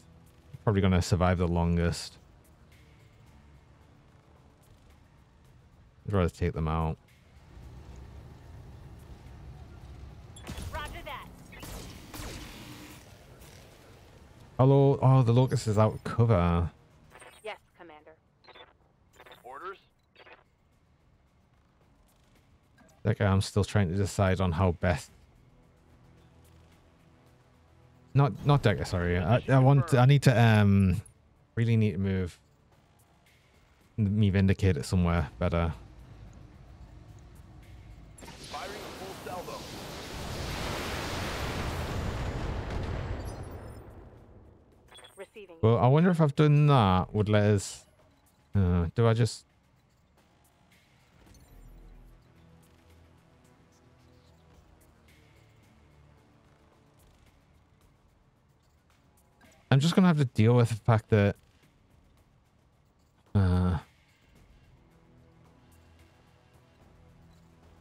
probably going to survive the longest. I'd rather take them out.
Roger that.
Hello, oh, the locust is out of cover.
Yes, Commander.
Orders?
Like I'm still trying to decide on how best. Not not Dekker, sorry. I, I want I need to um really need to move me vindicate it somewhere better.
Firing full salvo.
Receiving.
Well, I wonder if I've done that would let us. Uh, do I just? I'm just gonna have to deal with the fact that. Uh.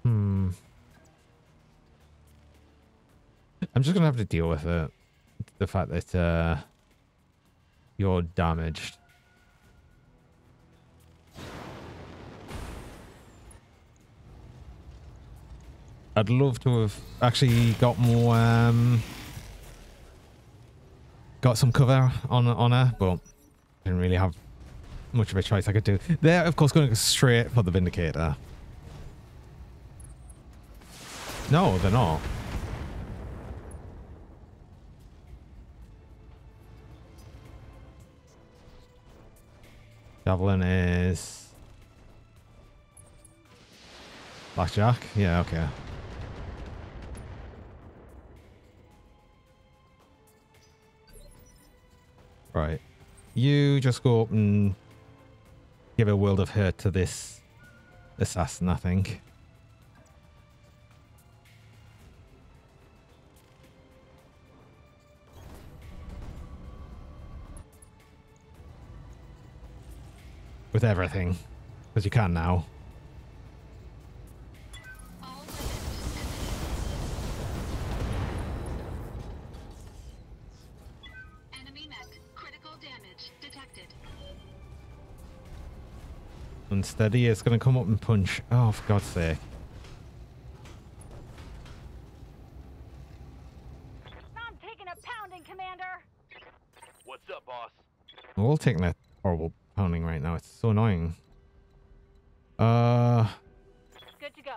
Hmm. I'm just gonna have to deal with it. The fact that uh you're damaged. I'd love to have actually got more um got some cover on on her, but didn't really have much of a choice I could do. They're of course going straight for the Vindicator. No, they're not. Javelin is Blackjack? Yeah, okay. Right. You just go up and give a world of hurt to this assassin, I think. With everything. Because you can now.
All limits. Enemy mech. Critical damage detected.
Unsteady, it's going to come up and punch. Oh, for God's sake.
I'm taking a pounding, Commander.
What's up, boss?
We're all taking a horrible pounding right now. It's so annoying. Uh,
Good to go.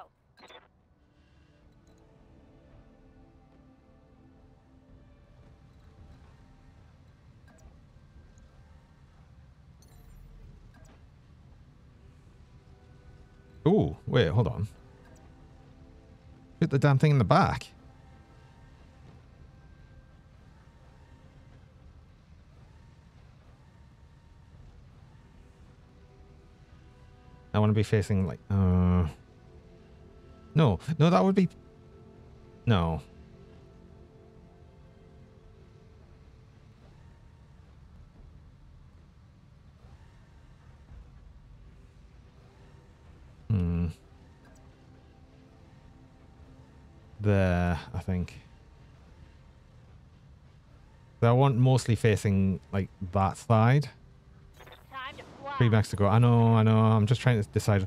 ooh, wait, hold on. Hit the damn thing in the back. I want to be facing like, uh, no, no, that would be, no. Hmm. There, I think. I want mostly facing like that side. Three go. I know, I know. I'm just trying to decide.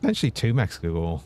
Potentially two go.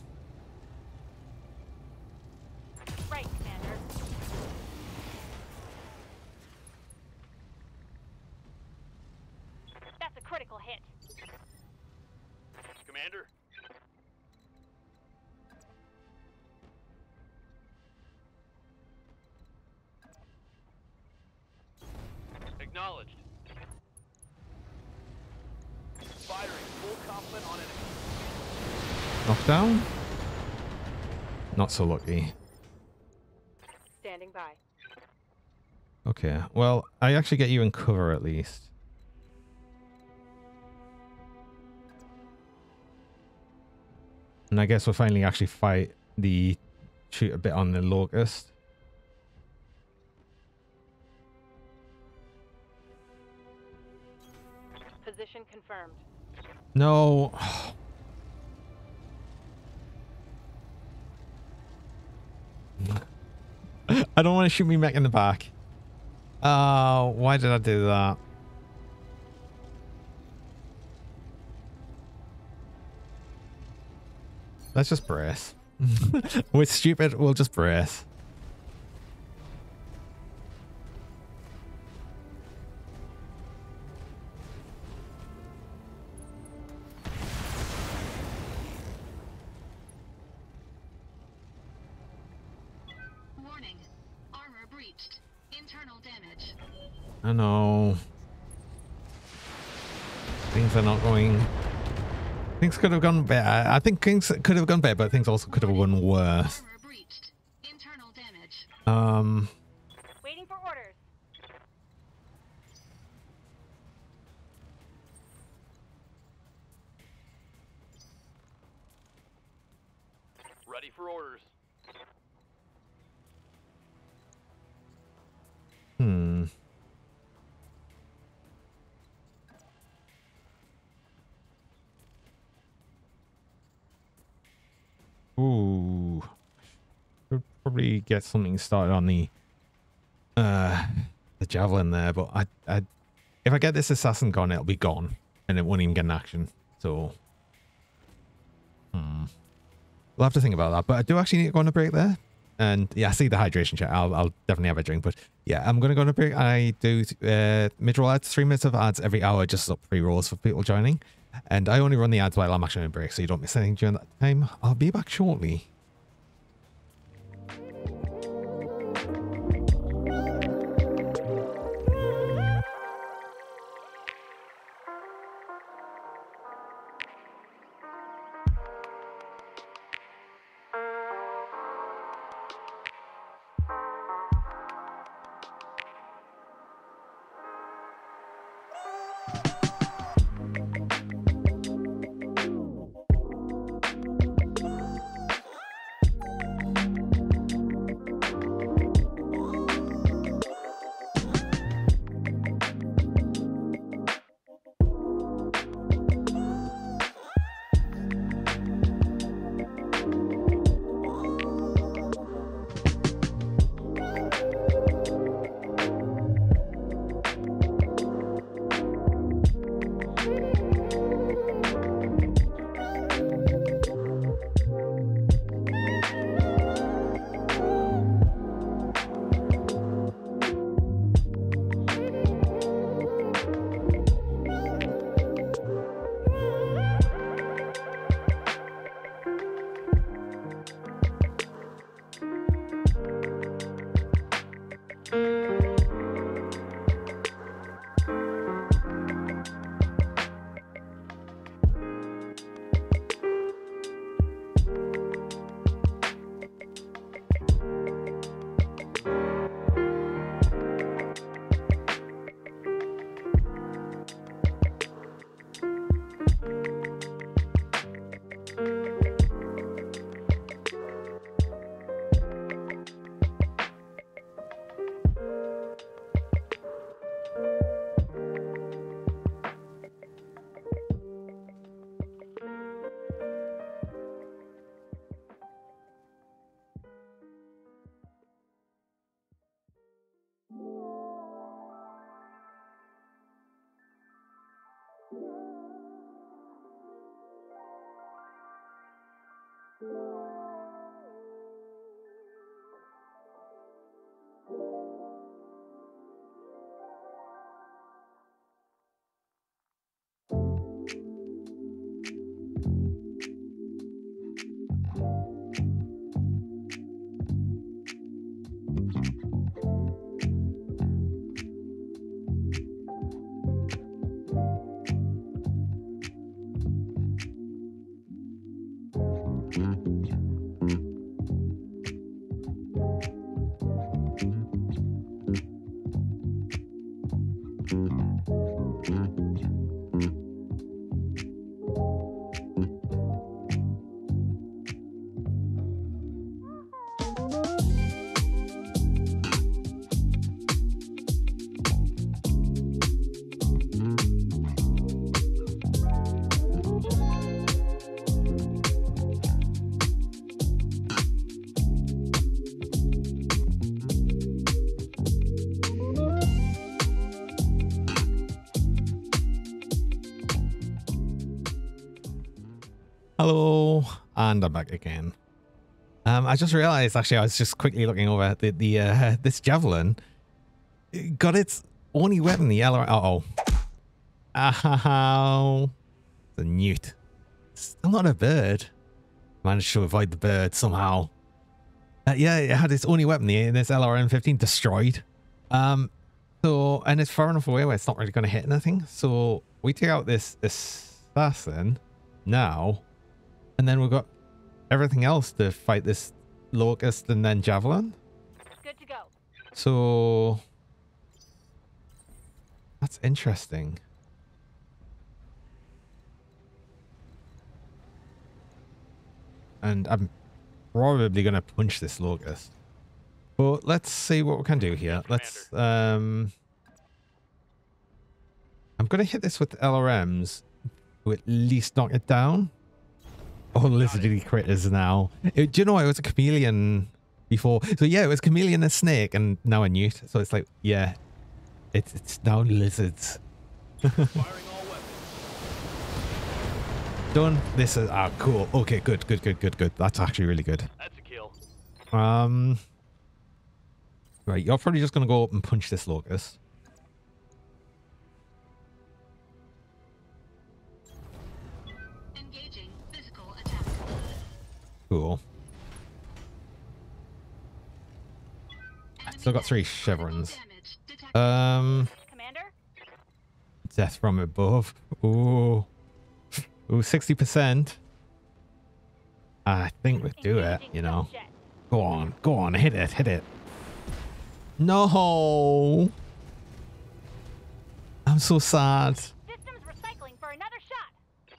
So lucky.
Standing by.
Okay, well, I actually get you in cover at least. And I guess we'll finally actually fight the shoot a bit on the locust.
Position confirmed.
No. I don't want to shoot me mech in the back. Oh, why did I do that? Let's just brace. We're stupid, we'll just brace. I know. Things are not going. Things could have gone better. I think things could have gone better, but things also could have gone worse.
Armor breached. Internal damage.
Um,
Waiting for orders.
Ready for orders.
Ooh. Should probably get something started on the uh the javelin there, but I I if I get this assassin gone, it'll be gone. And it won't even get an action. So Hmm. We'll have to think about that. But I do actually need to go on a break there. And yeah, I see the hydration chat. I'll, I'll definitely have a drink. But yeah, I'm going to go on a break. I do uh, mid roll ads, three minutes of ads every hour, just up pre rolls for people joining. And I only run the ads while I'm actually on break, so you don't miss anything during that time. I'll be back shortly. And I'm back again. Um, I just realized, actually, I was just quickly looking over the the uh, this javelin it got its only weapon, the yellow. Uh oh, ow, it's a newt. Still not a bird. Managed to avoid the bird somehow. Uh, yeah, it had its only weapon, the this LRM-15, destroyed. Um, so and it's far enough away where it's not really going to hit anything. So we take out this assassin now, and then we've got everything else to fight this locust and then javelin.
Good to go.
So that's interesting. And I'm probably gonna punch this locust. But let's see what we can do here. Let's um I'm gonna hit this with LRMs to at least knock it down. Oh, lizardy critters now. It- do you know I was a chameleon before. So yeah, it was chameleon and snake and now a newt. So it's like, yeah, it's, it's now lizards.
Firing all weapons.
Done. This is, ah, cool. Okay, good, good, good, good, good. That's actually really good.
That's a kill.
Um, right, you're probably just going to go up and punch this locust. Cool. Still got three chevrons. Um,
Commander?
death from above. Ooh. Ooh, 60%. I think we'd do it, you know. Go on, go on, hit it, hit it. No. I'm so sad.
Systems recycling for another shot.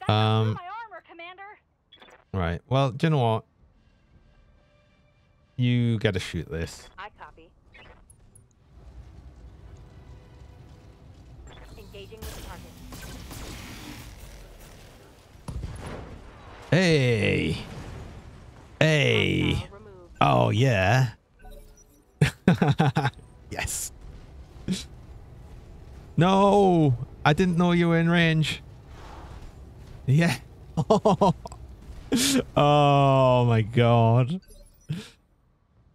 That's
Um,
my armor, Commander.
Right. Well, do you know what? You gotta shoot this.
I copy. Engaging with the target.
Hey. Hey. Oh, yeah. yes. No. I didn't know you were in range. Yeah. oh my god.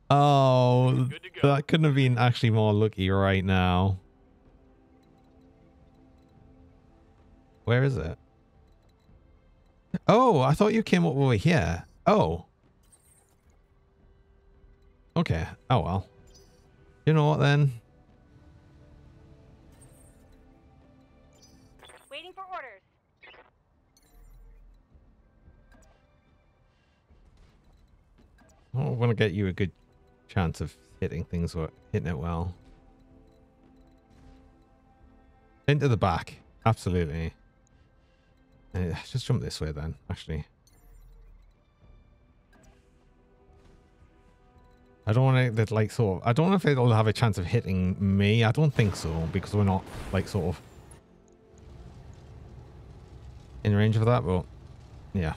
Oh,
go.
that couldn't have been actually more lucky right now. Where is it? Oh, I thought you came up over here. Oh. Okay. Oh well. You know what then? I want to get you a good chance of hitting things or hitting it well. Into the back. Absolutely. Uh, just jump this way then, actually. I don't want to, that like, sort of, I don't know if it'll have a chance of hitting me. I don't think so, because we're not, like, sort of in range of that, but yeah.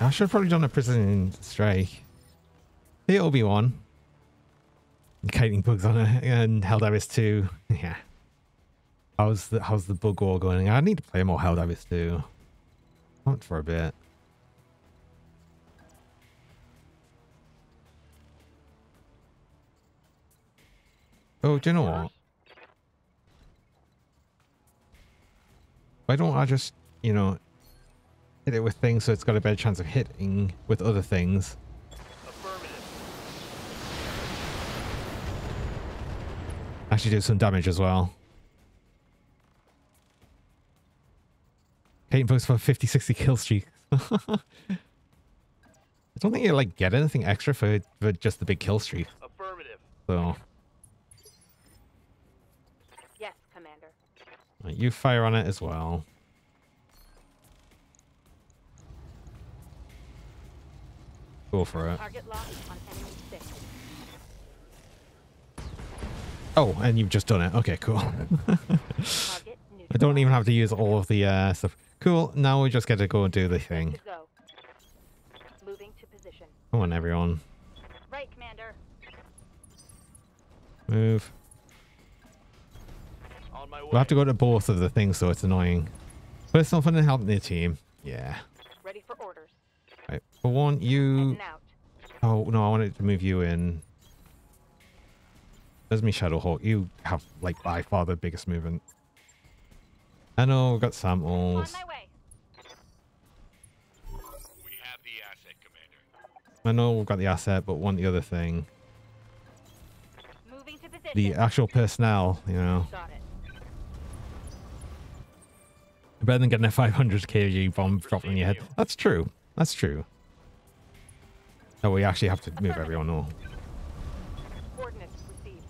I should have probably done a precision strike. The Obi-Wan. Kiting bugs on it and Helldivers 2. Yeah. How's the how's the bug war going? I need to play more Helldivers 2. Not for a bit. Oh, do you know what? Why don't I just, you know, hit it with things so it's got a better chance of hitting with other things? Actually do some damage as well. Kate books for 50, 60 kill streak. I don't think you like get anything extra for, for just the big kill streak.
Affirmative.
So
Yes, Commander.
right, you fire on it as well. Go for it.
Target locked on enemy six.
Oh, and you've just done it. Okay, cool. I don't even have to use all of the uh, stuff. Cool. Now we just get to go and do the thing.
Moving to position.
Come on, everyone.
Right, Commander.
Move. We'll have to go to both of the things, so it's annoying. Personal fun and helping the team. Yeah.
Ready for orders.
want you...
Heading.
Oh, no, I wanted to move you in. There's me, Shadowhawk. You have, like, by far the biggest movement. I know, we've got
On
samples.
my way.
We have the asset, Commander.
I know we've got the asset, but want the other thing.
Moving to position.
The actual personnel, you know.
Got it.
Better than getting a 500 kg bomb dropped on your head. That's true. That's true. Oh, we actually have to move everyone on.
Coordinates received.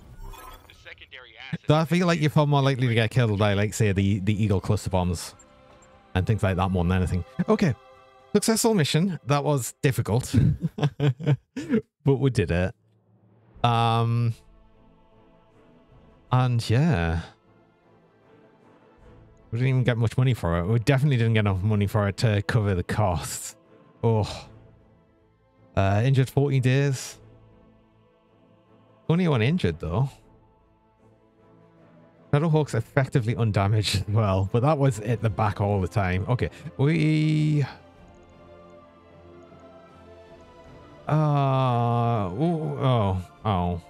The secondary asset.
So I feel like you're far more likely to get killed by, like, say, the, the Eagle cluster bombs and things like that more than anything. Okay. Successful mission. That was difficult. but we did it. Um, and yeah. We didn't even get much money for it. We definitely didn't get enough money for it to cover the costs. Oh. Uh, injured 14 days. Only one injured, though. Shadowhawk's effectively undamaged as well, but that was at the back all the time. Okay, we... Uh, oh, oh.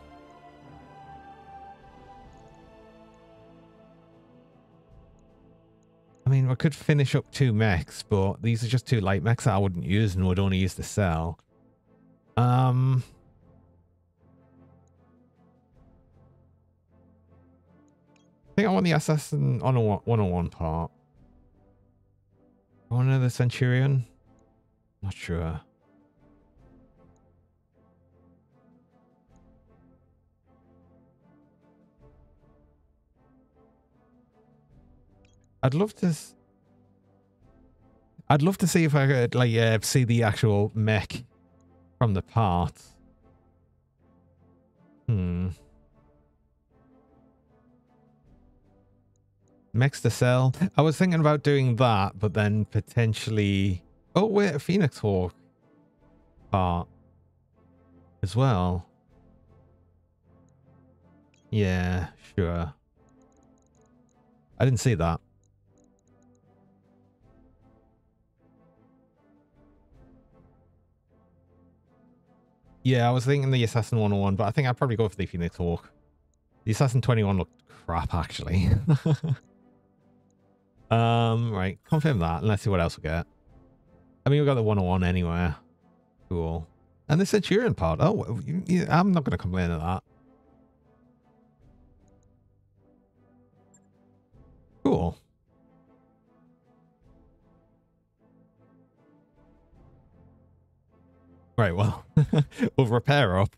I mean, we could finish up two mechs, but these are just two light mechs that I wouldn't use and would only use to sell. Um... I think I want the assassin on a one-on-one part. I want another centurion. Not sure. I'd love to. I'd love to see if I could like uh, see the actual mech from the parts. Hmm. Mechs to sell. I was thinking about doing that, but then potentially. Oh wait, a Phoenix Hawk part as well. Yeah, sure. I didn't see that. Yeah, I was thinking the Assassin 101, but I think I'd probably go for the Phoenix Hawk. The Assassin 21 looked crap, actually. um, right, confirm that, and let's see what else we get. I mean, we got the 101 anywhere. Cool. And the Centurion part. Oh, I'm not going to complain at that. Cool. Right, well, we'll repair up.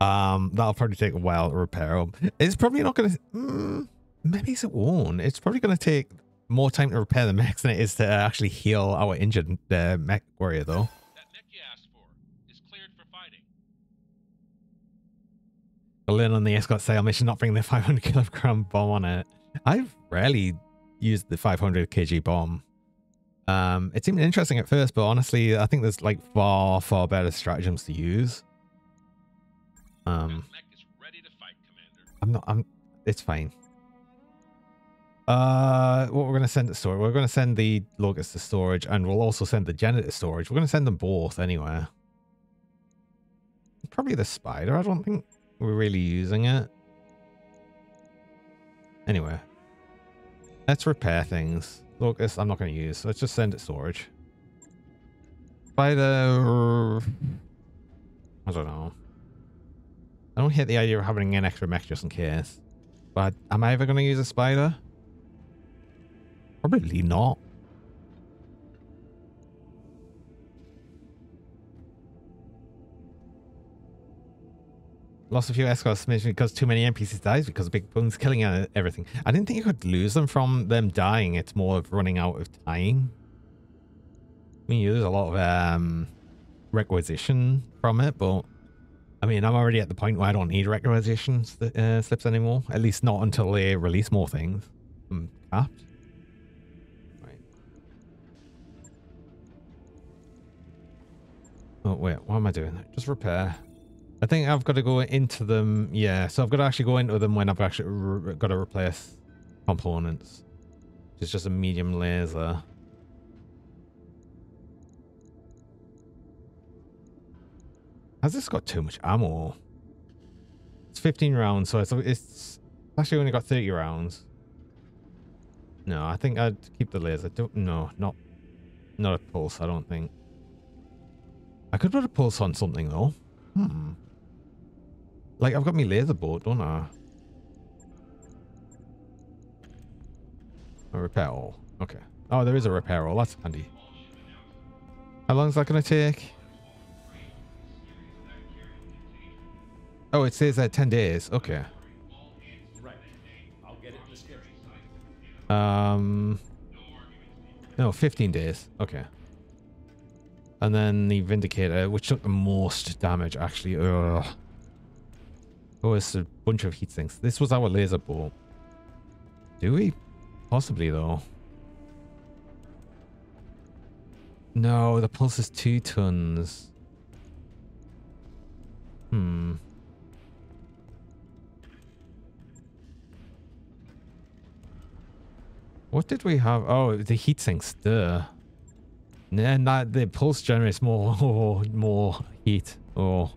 Um, that'll probably take a while to repair up. It's probably not going to... Mm, maybe it won't. It's probably going to take more time to repair the mechs than it is to actually heal our injured uh, mech warrior, though.
That mech you asked for is cleared for fighting.
I'll on the escort sale mission not bring the 500 kilogram bomb on it. I've rarely used the 500 kg bomb. Um, it seemed interesting at first, but honestly, I think there's like far, far better stratagems to use. Um,
is ready to fight,
I'm not. I'm. It's fine. Uh, what we're gonna send to storage? We're gonna send the Locust to storage, and we'll also send the Jenner to storage. We're gonna send them both anyway. Probably the Spider. I don't think we're really using it. Anyway, let's repair things. Locust, I'm not gonna use. Let's just send it storage. Spider. I don't know. I don't hate the idea of having an extra mech just in case. But am I ever going to use a spider? Probably not. Lost a few escorts because too many NPCs dies because big bones killing everything. I didn't think you could lose them from them dying. It's more of running out of time. I mean, you lose a lot of um, requisition from it, but I mean, I'm already at the point where I don't need requisition uh, slips anymore. At least not until they release more things. I'm capped. Right. Oh, wait. What am I doing? Just repair. I think I've got to go into them. Yeah, so I've got to actually go into them when I've actually got to replace components. It's just a medium laser. Has this got too much ammo? It's 15 rounds, so it's, it's actually only got 30 rounds. No, I think I'd keep the laser. Don't, no, not not a pulse, I don't think. I could put a pulse on something though. Hmm. Like I've got my laser bolt, don't I? A repair all. Okay. Oh, there is a repair all. That's handy. How long is that going to take? Oh, it says uh, 10 days. Okay. Um, no, 15 days. Okay. And then the Vindicator, which took the most damage, actually. Ugh. Oh, it's a bunch of heat sinks. This was our laser ball. Do we? Possibly, though. No, the pulse is two tons. Hmm. What did we have? Oh, the heat sinks. Duh. Nah, not the pulse generates more, more heat. Oh.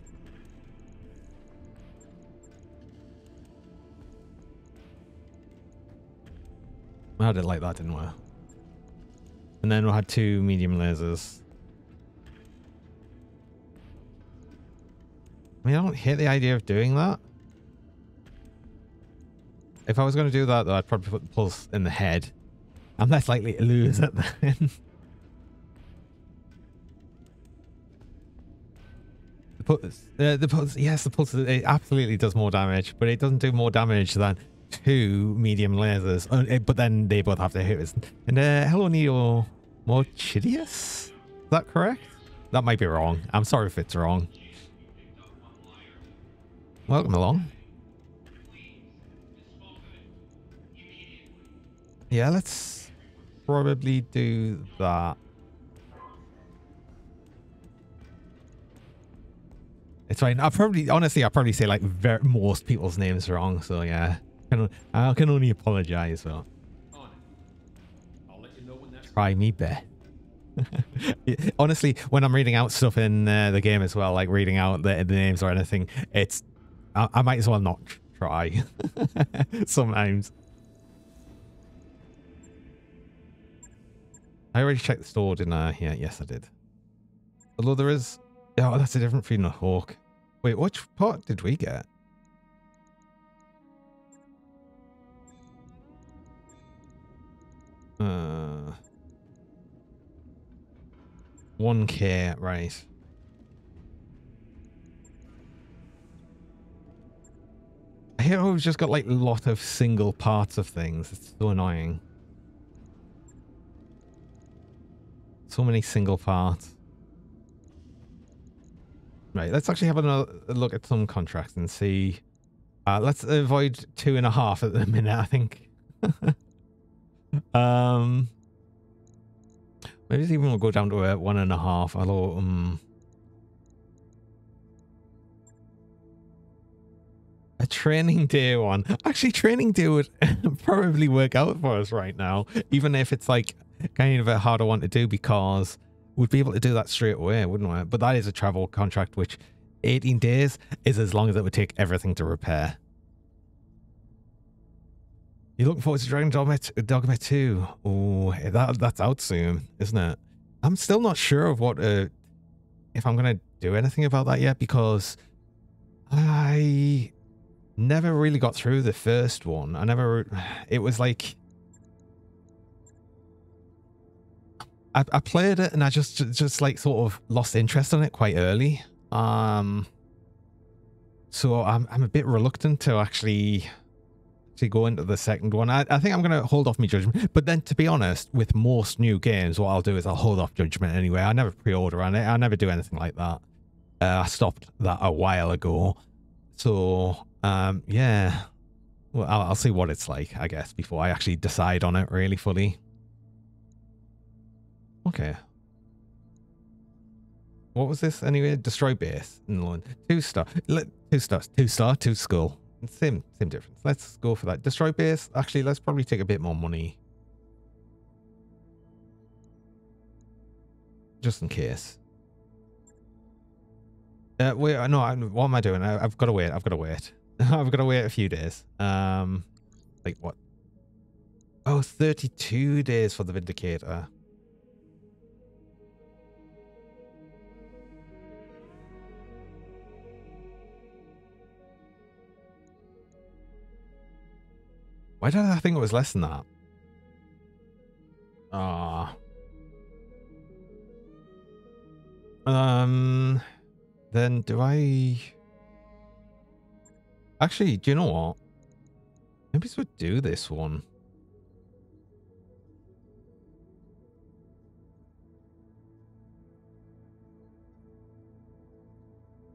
I had it like that, didn't we? And then we had two medium lasers. I mean, I don't hate the idea of doing that. If I was going to do that, though, I'd probably put the pulse in the head. I'm less likely to lose it then. the pulse, uh, the pulse, yes, the pulse, it absolutely does more damage, but it doesn't do more damage than two medium lasers. Uh, But then they both have to hit us. And uh, hello, Neo Morchidius? Is that correct? That might be wrong. I'm sorry if it's wrong. Welcome along. Yeah, let's probably do that. It's fine. I'll probably, honestly, I'll probably say like most people's names wrong. So yeah, can, I can only apologize. So try me best. honestly, when I'm reading out stuff in uh, the game as well, like reading out the, the names or anything, it's I, I might as well not try sometimes. I already checked the store, didn't I? Yeah, yes, I did. Although there is... Oh, that's a different Freedom of Hawk. Wait, which part did we get? Uh... 1k, right. I hear we've just got like a lot of single parts of things. It's so annoying. So many single parts. Right, let's actually have another look at some contracts and see. Uh, let's avoid two and a half at the minute, I think. um, maybe even we'll go down to a one and a half. Although, um, a training day one. Actually, training day would probably work out for us right now, even if it's like kind of a harder one to do because we'd be able to do that straight away, wouldn't we? But that is a travel contract, which 18 days is as long as it would take everything to repair. You looking forward to Dragon Dogma, Dogma 2? Oh, that, that's out soon, isn't it? I'm still not sure of what, uh, if I'm to do anything about that yet because I never really got through the first one. I never, it was like, I, I played it and I just just like sort of lost interest in it quite early. Um, so I'm I'm a bit reluctant to actually to go into the second one. I, I think I'm gonna hold off my judgment. But then to be honest, with most new games, what I'll do is I'll hold off judgment anyway. I never pre-order on it. I never do anything like that. Uh, I stopped that a while ago. So um, yeah. Well, I'll, I'll see what it's like, I guess, before I actually decide on it really fully. Okay. What was this anyway? Destroy base. No, two star. Two stars. Two star. Two skull. Same same difference. Let's go for that. Destroy base. Actually, let's probably take a bit more money. Just in case. Uh, wait, no, I'm, what am I doing? I, I've got to wait. I've got to wait. I've got to wait a few days. Um, like what? Oh, 32 days for the Vindicator. Why did I think it was less than that? Ah. Um. Then do I? Actually, do you know what? Maybe we do this one.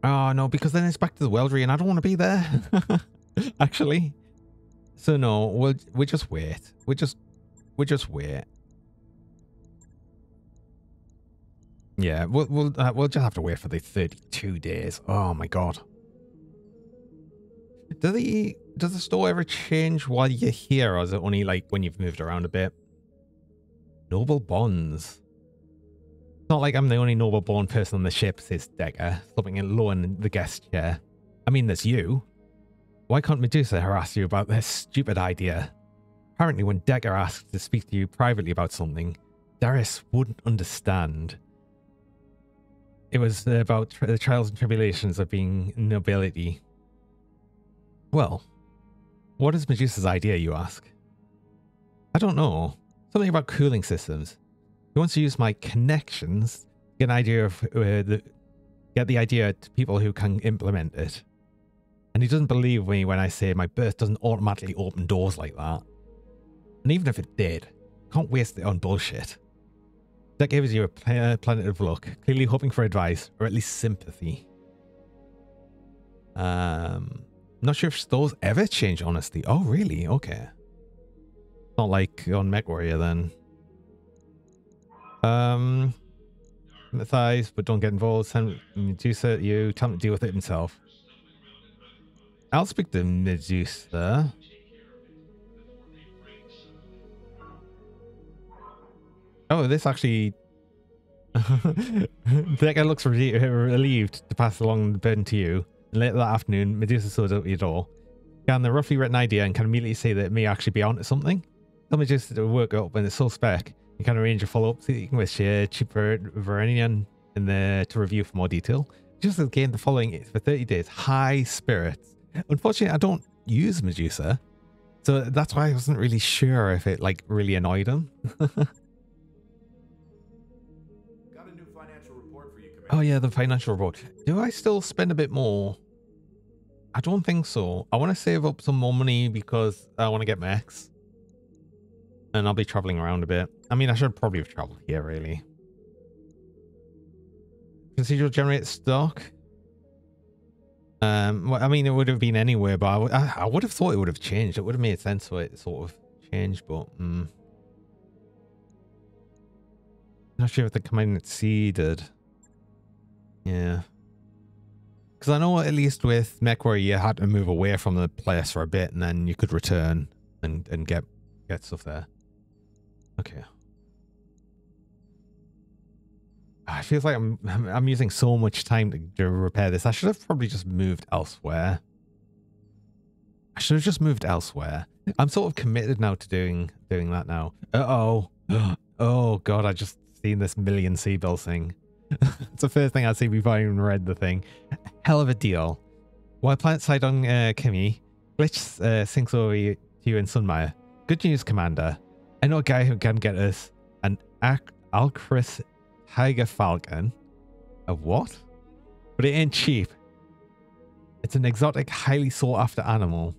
Oh no, because then it's back to the weldry, and I don't want to be there. Actually, so no, we'll we just wait. We just we just wait. Yeah, we'll we'll uh, we'll just have to wait for the thirty-two days. Oh my god. Does the does the store ever change while you're here, or is it only like when you've moved around a bit? Noble bonds. It's not like I'm the only noble born person on the ship, says Dekker, stopping it low in the guest chair. I mean, there's you. Why can't Medusa harass you about this stupid idea? Apparently, when Dekker asked to speak to you privately about something, Darius wouldn't understand. It was about the trials and tribulations of being nobility. Well, what is Medusa's idea, you ask? I don't know. Something about cooling systems. He wants to use my connections to get an idea of uh, the get the idea to people who can implement it. And he doesn't believe me when I say my birth doesn't automatically open doors like that. And even if it did, can't waste it on bullshit. That gives you a pl- planet of luck, clearly hoping for advice or at least sympathy. Um, not sure if stores ever change honesty. Oh, really? Okay. Not like on MechWarrior then. Um, empathize, but don't get involved. Send Medusa you. Tell him to deal with it himself. I'll speak to Medusa. Oh, this actually. that guy looks re- relieved to pass along the burden to you. And later that afternoon, Medusa saws out your door. Can the roughly written idea and can immediately say that it may actually be onto something. Tell Medusa to work up when it's so spec. You can arrange a follow up meeting with uh, Cheaper Verenian in there to review for more detail. Just again, the following for 30 days. High spirits. Unfortunately, I don't use Medusa. So that's why I wasn't really sure if it like really annoyed him.
Got a new financial report for you, Commander.
oh yeah, the financial report. Do I still spend a bit more? I don't think so. I want to save up some more money because I want to get Max. And I'll be traveling around a bit. I mean, I should probably have traveled here, really. Procedural generate stock. Um, well, I mean, it would have been anywhere, but I would- I, I would have thought it would have changed. It would have made sense for it sort of changed, but mm. not sure if the command sea did. Yeah, because I know at least with MechWarrior you had to move away from the place for a bit, and then you could return and and get get stuff there. Okay. It feels like I'm I'm using so much time to, to repair this. I should have probably just moved elsewhere. I should have just moved elsewhere. I'm sort of committed now to doing doing that now. Uh oh. God, I just seen this million C-Bill thing. it's the first thing I see before I even read the thing. Hell of a deal. While planet side on uh, Kimmy, Glitch uh, sinks over you, to you in Sunmire. Good news, Commander. I know a guy who can get us an Alcris Tiger Falcon. A what? But it ain't cheap. It's an exotic, highly sought after animal.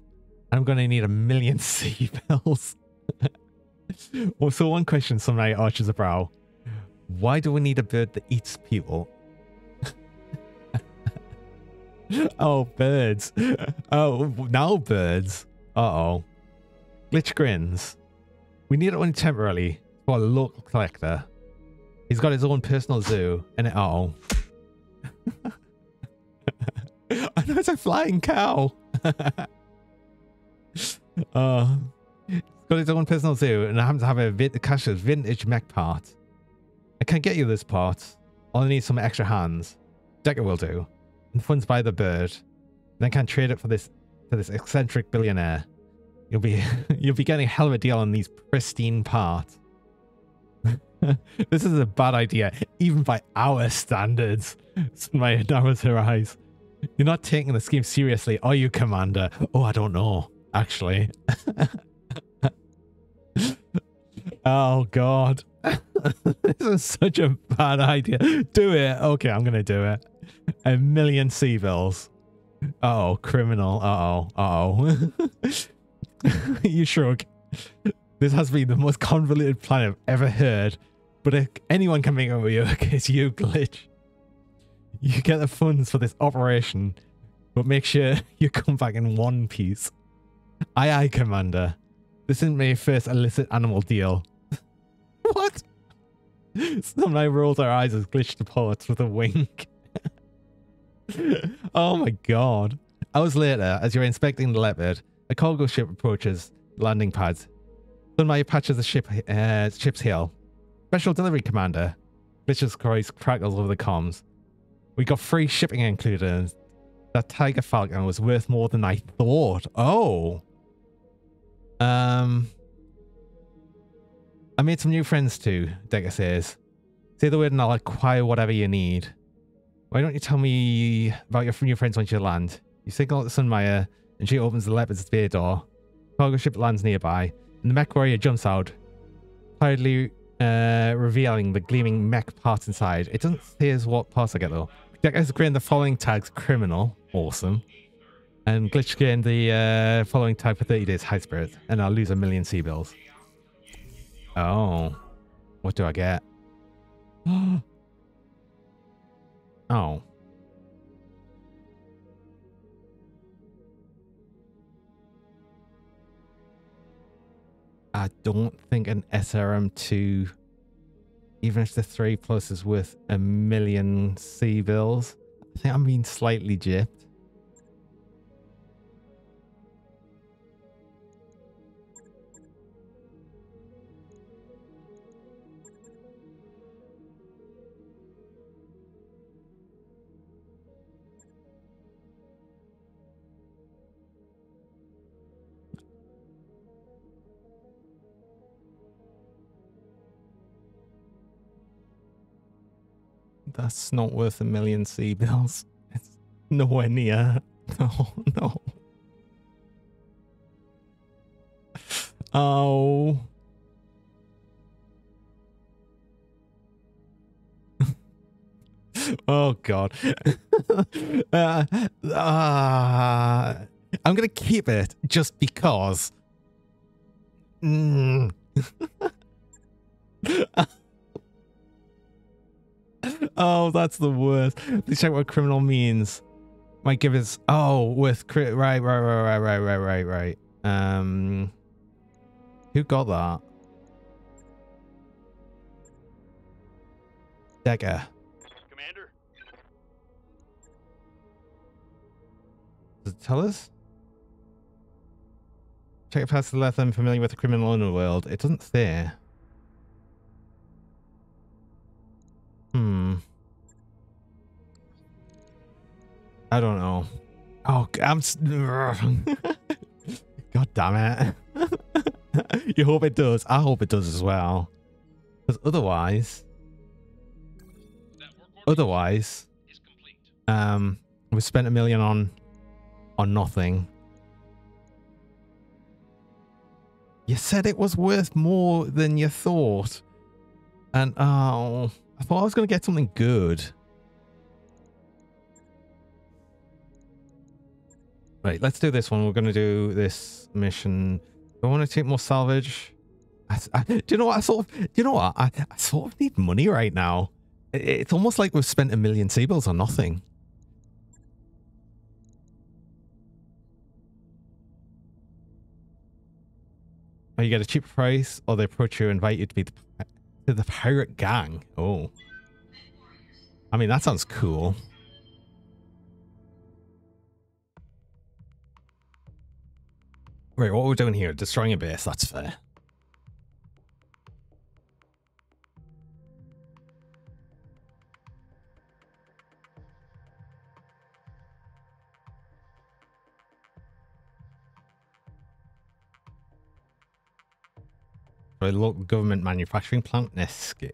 I'm going to need a million sea bills. also, one question Sumire arches a brow. Why do we need a bird that eats people? oh, birds. Oh, now birds. Uh-oh. Glitch grins. We need it only temporarily for a local collector. He's got his own personal zoo, and it, uh-oh. I know it's a flying cow. Uh, it's got his own personal zoo, and I happen to have a of vintage mech part. I can't get you this part. I'll need some extra hands. Dekker will do. And funds by the bird. Then can trade it for this for this eccentric billionaire. You'll be you'll be getting a hell of a deal on these pristine parts. this is a bad idea, even by our standards. My narrows her eyes. You're not taking the scheme seriously, are you, Commander? Oh, I don't know, actually. oh, God. this is such a bad idea. Do it. Okay, I'm going to do it. A million sea. Uh oh, criminal. Uh oh. Uh oh. you shrug. This has been the most convoluted plan I've ever heard. But if anyone can make it work, it's you, Glitch. You get the funds for this operation, but make sure you come back in one piece. Aye, aye, Commander. This isn't my first illicit animal deal. what? Sumire rolls her eyes as Glitch departs with a wink. oh my god. Hours later, as you're inspecting the leopard, a cargo ship approaches landing pads. Sumire patches the ship, uh, ship's heel. Special delivery, Commander. Glitch's voice crackles over the comms. We got free shipping included. That Tiger Falcon was worth more than I thought. Oh. Um. I made some new friends too, Dekker says. Say the word and I'll acquire whatever you need. Why don't you tell me about your new friends once you land? You signal at Sumire, and she opens the leopard's bay door. Cargo ship lands nearby, and the MechWarrior jumps out, proudly uh, revealing the gleaming mech parts inside. It doesn't say what parts I get though. Deck has gained the following tags: criminal, awesome, and glitch gained the uh, following tag for 30 days: high spirit, and I'll lose a million C-Bills. Oh, what do I get? oh. I don't think an SRM2, even if the 3 plus is worth a million C bills, I think I'm being slightly gypped. That's not worth a million C-Bills. It's nowhere near. No, no. Oh. oh god. uh, uh, I'm gonna keep it just because. Mm. oh, that's the worst. Let's check what criminal means. Might give us oh with crit right, right, right, right, right, right, right, right. Um, who got that? Dekker.
Commander,
Does it tell us? Check past the left. I'm familiar with the criminal underworld. It doesn't say. Hmm. I don't know. Oh, I'm. God damn it. you hope it does. I hope it does as well. Because otherwise, otherwise, um, we spent a million on, on nothing. You said it was worth more than you thought. And oh, I thought I was going to get something good. Right, let's do this one. We're going to do this mission. Do I want to take more salvage? I, I- do you know what? I sort of, do you know what? I, I sort of need money right now. I- It's almost like we've spent a million C-Bills on nothing. You get a cheap price, or they approach you and invite you to be the, to the pirate gang. Oh. I mean, that sounds cool. Wait, what we're doing here? Destroying a base. That's fair. Right, local government manufacturing plant Escape.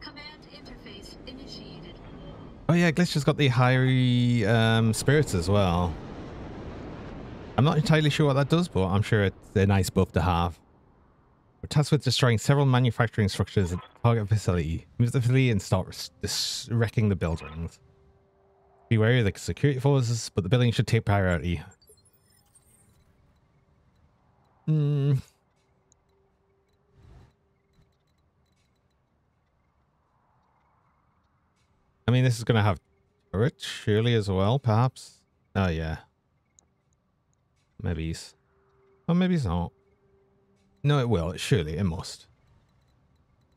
Command interface initiated.
Oh yeah, Glitch has got the high um, spirits as well. I'm not entirely sure what that does, but I'm sure it's a nice buff to have. We're tasked with destroying several manufacturing structures at the target facility. Move the facility and start wrecking the buildings. Be wary of the security forces, but the building should take priority. Hmm. I mean, this is going to have turrets, surely, as well, perhaps? Oh, yeah. Maybe he's... Oh, maybe he's not. No, it will. Surely, it must.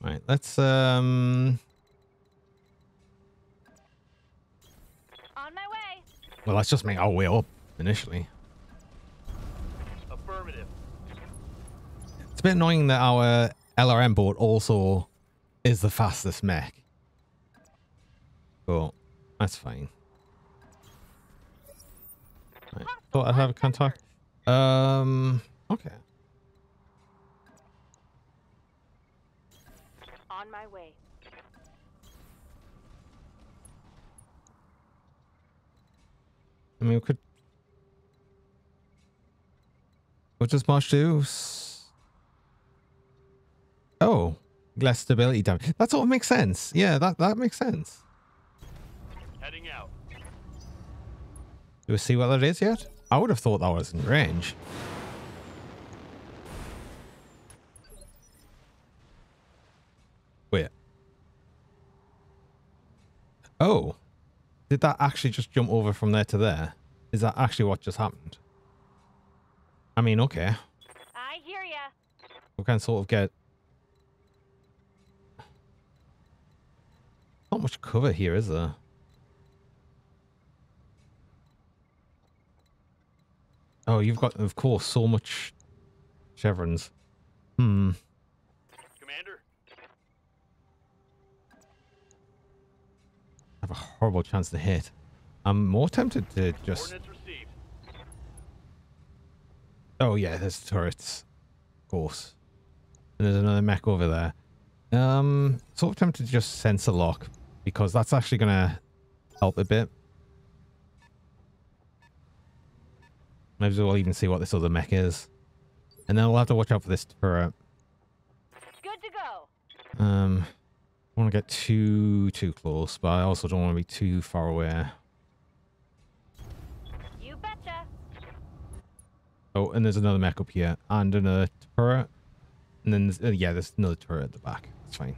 Right, let's, um...
On my way.
Well, let's just make our way up, initially.
Affirmative.
It's a bit annoying that our LRM boat also is the fastest mech. But that's fine. Right. Thought I'd have a contact. Um. Okay.
On my way.
I mean, we could. What does Marsh do? Oh, less stability damage. That's all makes sense. Yeah, that that makes sense.
Heading out.
Do we see what that is yet? I would have thought that was in range. Wait. Oh. Did that actually just jump over from there to there? Is that actually what just happened? I mean, okay.
I hear ya.
We can sort of get... Not much cover here, is there? Oh, you've got, of course, so much chevrons. Hmm.
Commander,
I have a horrible chance to hit. I'm more tempted to just... Oh, yeah, there's turrets. Of course. And there's another mech over there. Um, sort of tempted to just sensor lock because that's actually going to help a bit. Maybe we'll even see what this other mech is. And then we'll have to watch out for this turret.
Good to go.
Um, I want to get too, too close, but I also don't want to be too far away.
You betcha.
Oh, and there's another mech up here and another turret. And then, there's, uh, yeah, there's another turret at the back. It's fine.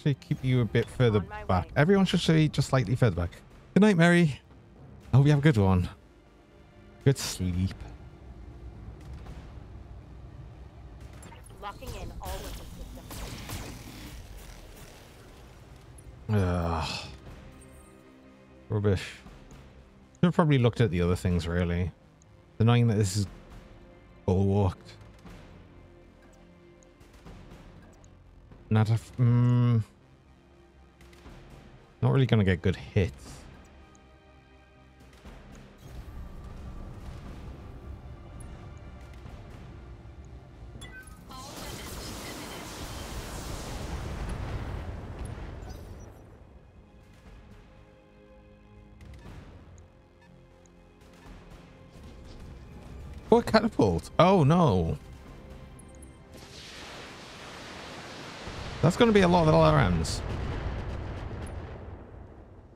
Actually keep you a bit further back.
way.
Everyone should stay just slightly further back. Good night, Mary. I hope you have a good one. Good sleep.
Locking in all.
Ugh. Rubbish. Should have probably looked at the other things, really. It's annoying that this is bulwarked. Not a... f- Mm, not really going to get good hits. What catapult? Oh, no. That's going to be a lot of LRMs.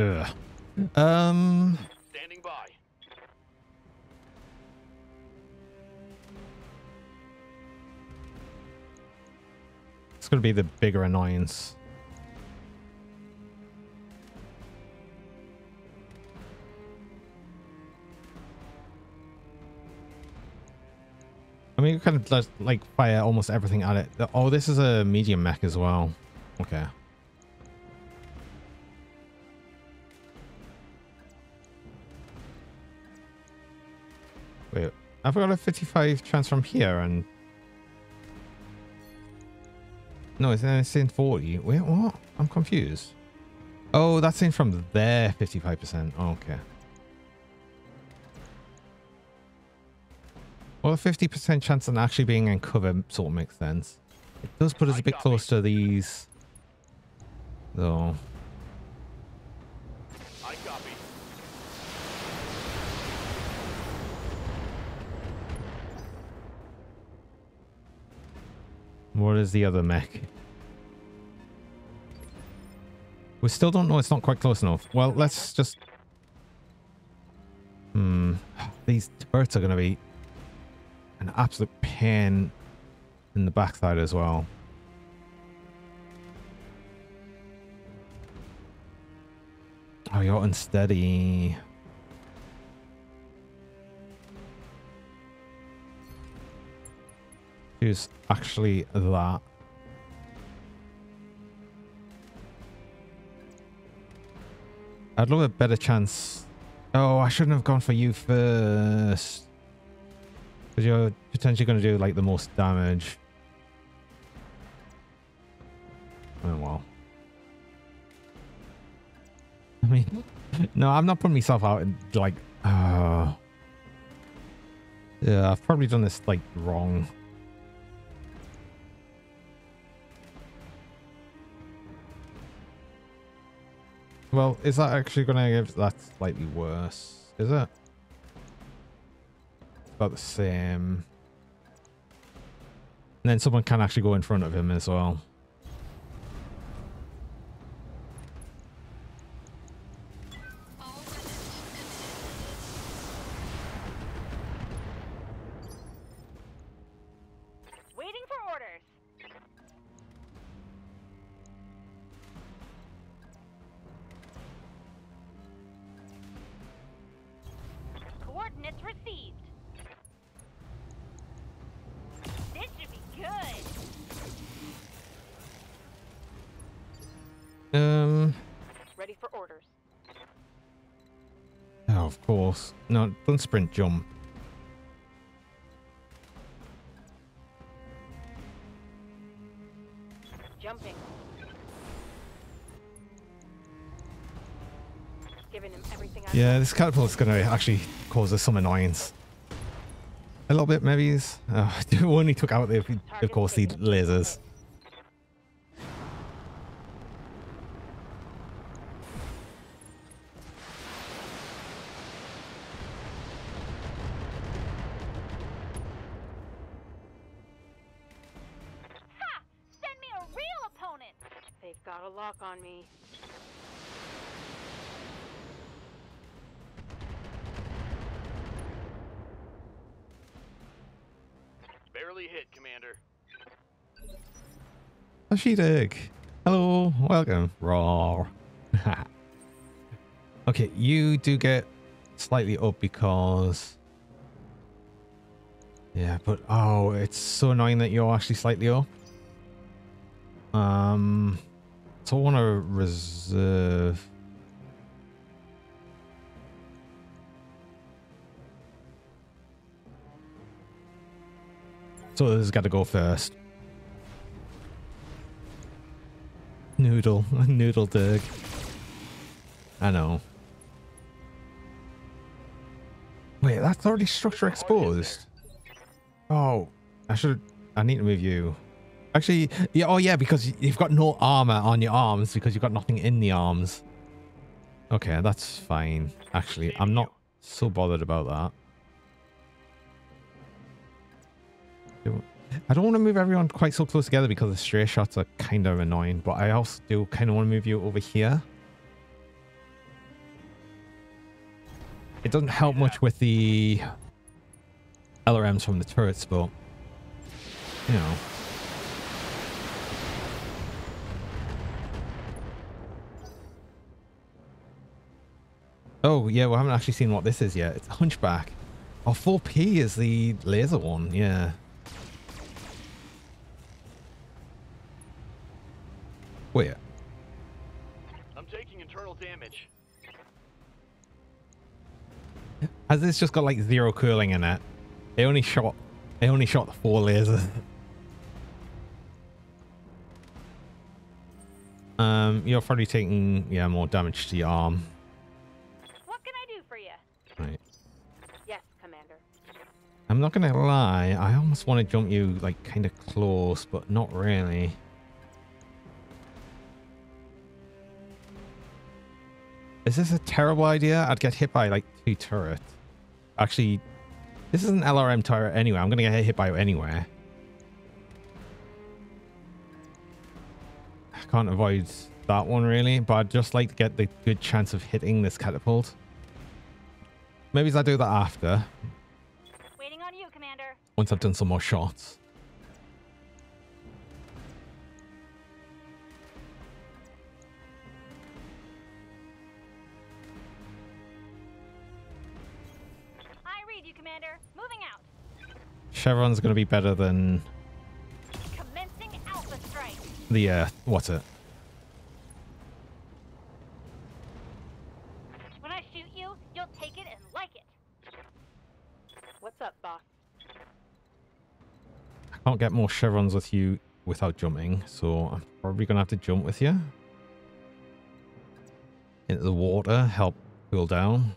Ugh. Um,
Standing by.
it's gonna be the bigger annoyance. I mean, you kind of just, like fire almost everything at it. Oh, this is a medium mech as well. Okay. I've got a 55 chance from here and... No, it's, uh, it's in 40. Wait, what? I'm confused. Oh, that's in from there, 55%. Oh, okay. Well, a 50% chance on actually being in cover sort of makes sense. It does put us a bit close to these, though. What is the other mech? We still don't know. It's not quite close enough. Well, let's just... Hmm. These turrets are going to be an absolute pain in the backside as well. Oh, you're unsteady. Choose actually that. I'd love a better chance. Oh, I shouldn't have gone for you first. Because you're potentially going to do like the most damage. Oh well. I mean, no, I'm not putting myself out in like, uh, yeah, I've probably done this like wrong. Well, is that actually going to give that slightly worse? Is it? About the same. And then someone can actually go in front of him as well. Sprint jump.
Jumping. Giving him everything I
Yeah, this catapult's going to actually cause us some annoyance. A little bit, maybe. Oh, we only took out, the, of course, the lasers.
A
sheet. Hello, welcome. Raw. okay, you do get slightly up because. Yeah, but oh, it's so annoying that you're actually slightly up. Um, so I want to reserve. So this has got to go first. Noodle, noodle dig. I know. Wait, that's already structure exposed. Oh, I should. I need to move you. Actually, yeah, oh yeah, because you've got no armor on your arms because you've got nothing in the arms. Okay, that's fine. Actually, I'm not so bothered about that. I don't want to move everyone quite so close together because the stray shots are kind of annoying, but I also do kind of want to move you over here. It doesn't help much with the LRMs from the turrets, but you know. Oh, yeah, we haven't actually seen what this is yet. It's Hunchback. Oh, 4P is the laser one, yeah. Wait,
I'm taking internal damage.
has this just got like zero cooling in it? They only shot, they only shot the four lasers. um, you're probably taking, yeah, more damage to your arm.
What can I do for you?
Right.
Yes, Commander.
I'm not gonna lie, I almost want to jump you like kind of close, but not really. Is this a terrible idea? I'd get hit by like two turrets. Actually, this is an LRM turret anyway. I'm gonna get hit by it anyway. I can't avoid that one really, but I'd just like to get the good chance of hitting this catapult. Maybe I do that after.
Waiting on you, Commander.
once I've done some more shots. Chevron's going to be better than
Commencing Alpha Strike.
the, uh, what's it?
When I shoot you, you'll take it and like it. What's up, boss?
I can't get more chevrons with you without jumping, so I'm probably going to have to jump with you. Into the water, help cool down.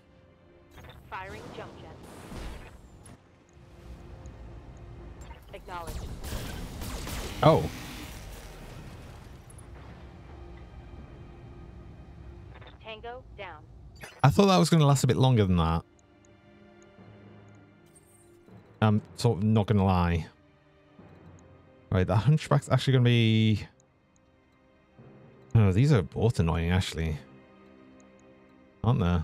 Oh,
Tango down.
I thought that was going to last a bit longer than that. Um, I'm sort of not going to lie. Right, the hunchback's actually going to be... Oh, these are both annoying, actually. Aren't they?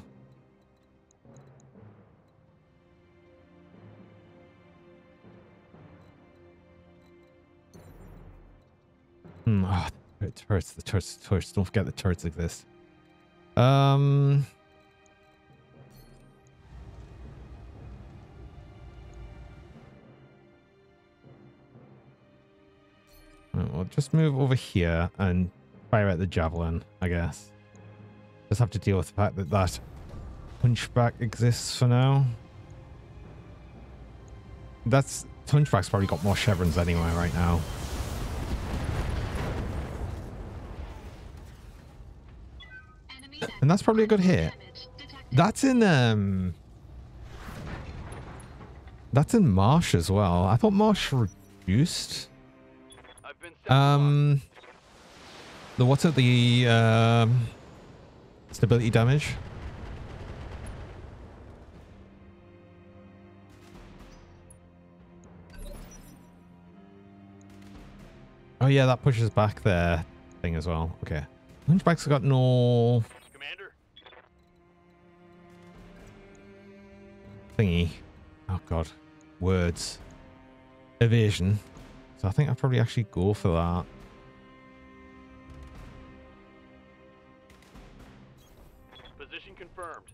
Hmm, ah, the turrets, the turrets, the turrets. Don't forget the turrets exist. Um... Right, Well, just move over here and fire at the javelin, I guess. Just have to deal with the fact that that hunchback exists for now. That's hunchback's probably got more chevrons anyway right now. And that's probably a good hit. That's in um That's in Marsh as well. I thought Marsh reduced. Um the what's it the um stability damage? Oh yeah, that pushes back their thing as well. Okay. Hunchback's got no thingy. Oh god, words. Evasion. So I think I'd probably actually go for that.
position confirmed.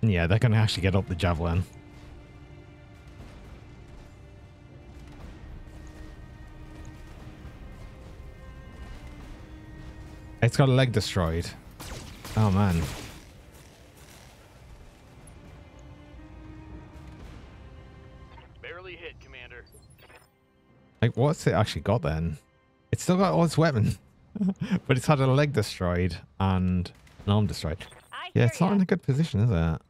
Yeah, they're gonna actually get up the javelin. It's got a leg destroyed. Oh man.
Barely hit, Commander.
Like what's it actually got then? It's still got all its weapon, but it's had a leg destroyed and an arm destroyed.
I
Yeah, it's not
ya.
in a good position, is it?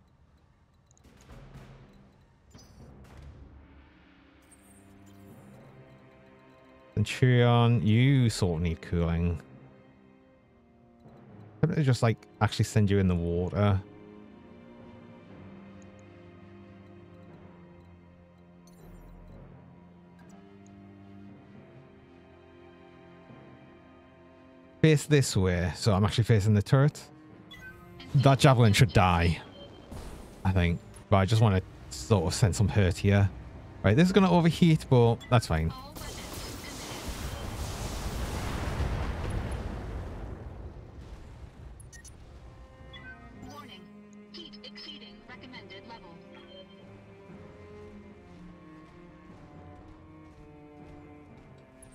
Centurion, you sort of need cooling. Couldn't they just like actually send you in the water? Face this way, so I'm actually facing the turret. That javelin should die, I think. But I just want to sort of send some hurt here. Right, this is going to overheat, but that's fine.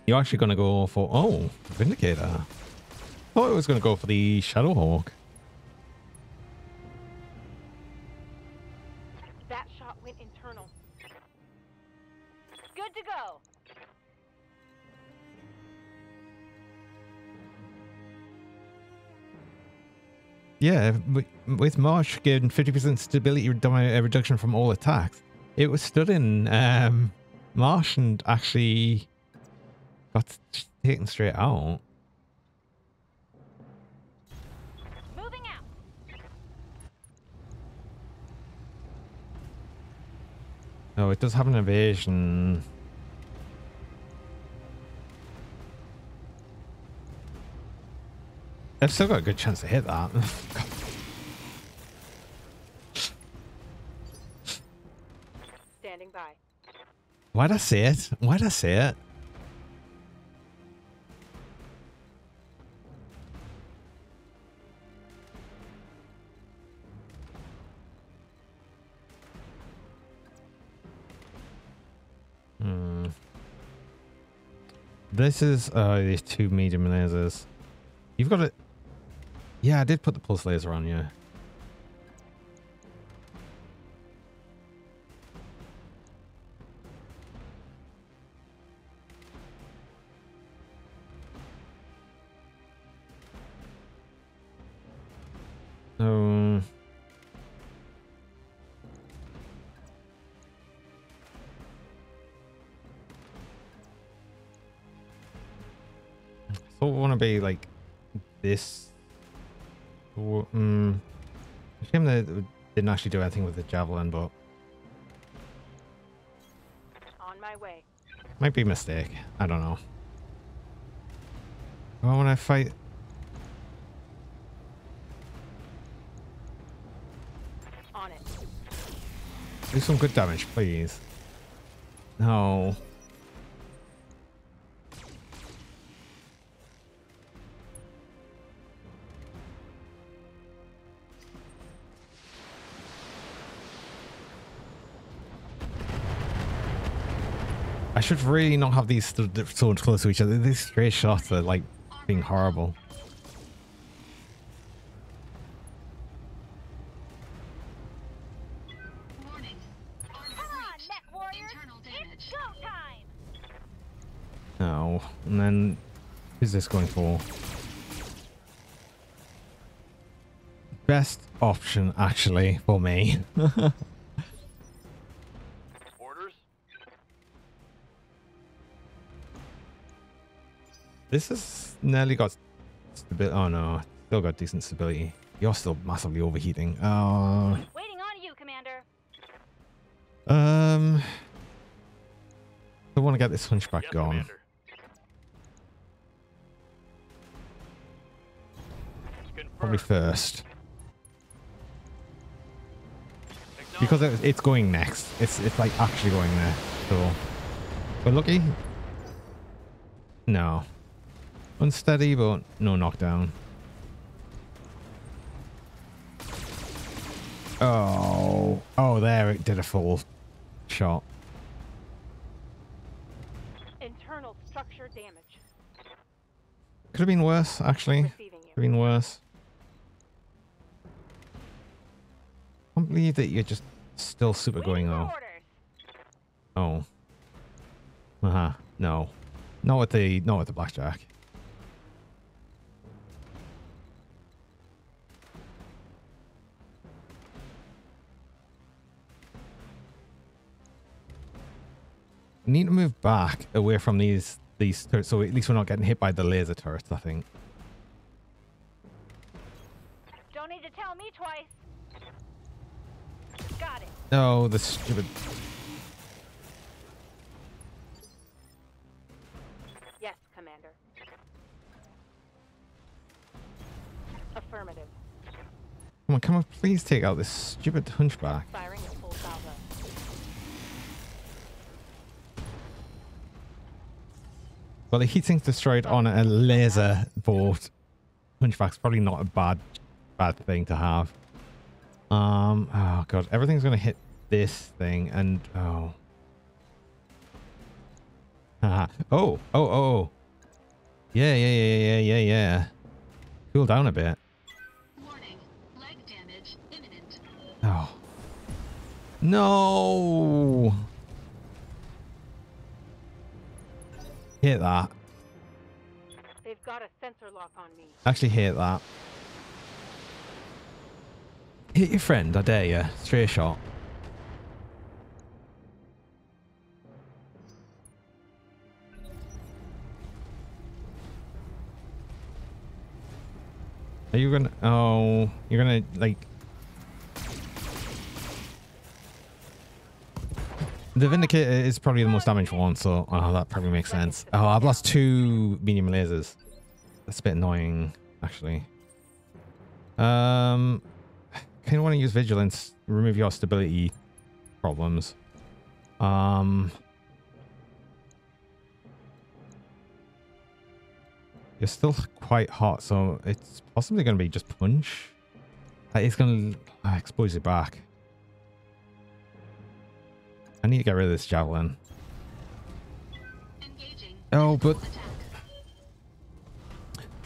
You're actually going to go for... Oh, Vindicator. thought it was going to go for the Shadowhawk.
That shot went internal. Good to go.
Yeah, with Marsh getting 50% stability uh, reduction from all attacks, it was stood in um, Marsh and actually got taken straight out.
Moving out.
Oh, it does have an evasion. They've still got a good chance to hit that.
Standing by.
Why'd I say it? Why'd I say it? This is uh these two medium lasers. You've got it. Yeah, I did put the pulse laser on you. Didn't actually do anything with the javelin, but
On my way.
might be a mistake. I don't know. Well, when I fight,
On it.
do some good damage, please. No. I should really not have these so much close to each other. These straight shots are like being horrible. No. And then who's this going for? Best option actually for me. this has nearly got stability. Oh no, still got decent stability. You're still massively overheating. Oh.
Waiting on you, Commander.
um, I want to get this hunchback
Yes,
gone.
Commander.
Probably first because it's going next. It's it's like actually going there. So, but lucky. No, unsteady, but no knockdown. Oh, oh, there it did a full shot.
Internal structure damage.
Could have been worse, actually. Could have been worse. I can't believe that you're just still super going though. Oh. Uh huh. No. Not with the not with the blackjack. Need to move back away from these these turrets, so at least we're not getting hit by the laser turrets. I think.
Don't need to tell me twice. Got it.
No, the stupid.
Yes, Commander. Affirmative.
Come on, come on, please take out this stupid hunchback. Well, the heat sink's destroyed on a laser boat. Hunchback's probably not a bad bad thing to have. Um, oh god, everything's gonna hit this thing and oh. Haha. oh, oh, oh, oh. Yeah, yeah, yeah, yeah, yeah, yeah. Cool down a bit.
Warning. Leg damage imminent.
Oh. No. Hit that.
They've got a sensor lock on me.
Actually hit that. Hit your friend, I dare you. Straight shot. Are you gonna... Oh, you're gonna, like... The Vindicator is probably the most damaged one, so oh, that probably makes sense. Oh, I've lost two medium lasers. That's a bit annoying, actually. Um, kind of want to use vigilance, remove your stability problems. Um, you're still quite hot, so it's possibly going to be just punch. Uh, It's going to uh, expose your back. I need to get rid of this javelin.
Engaging.
Oh, but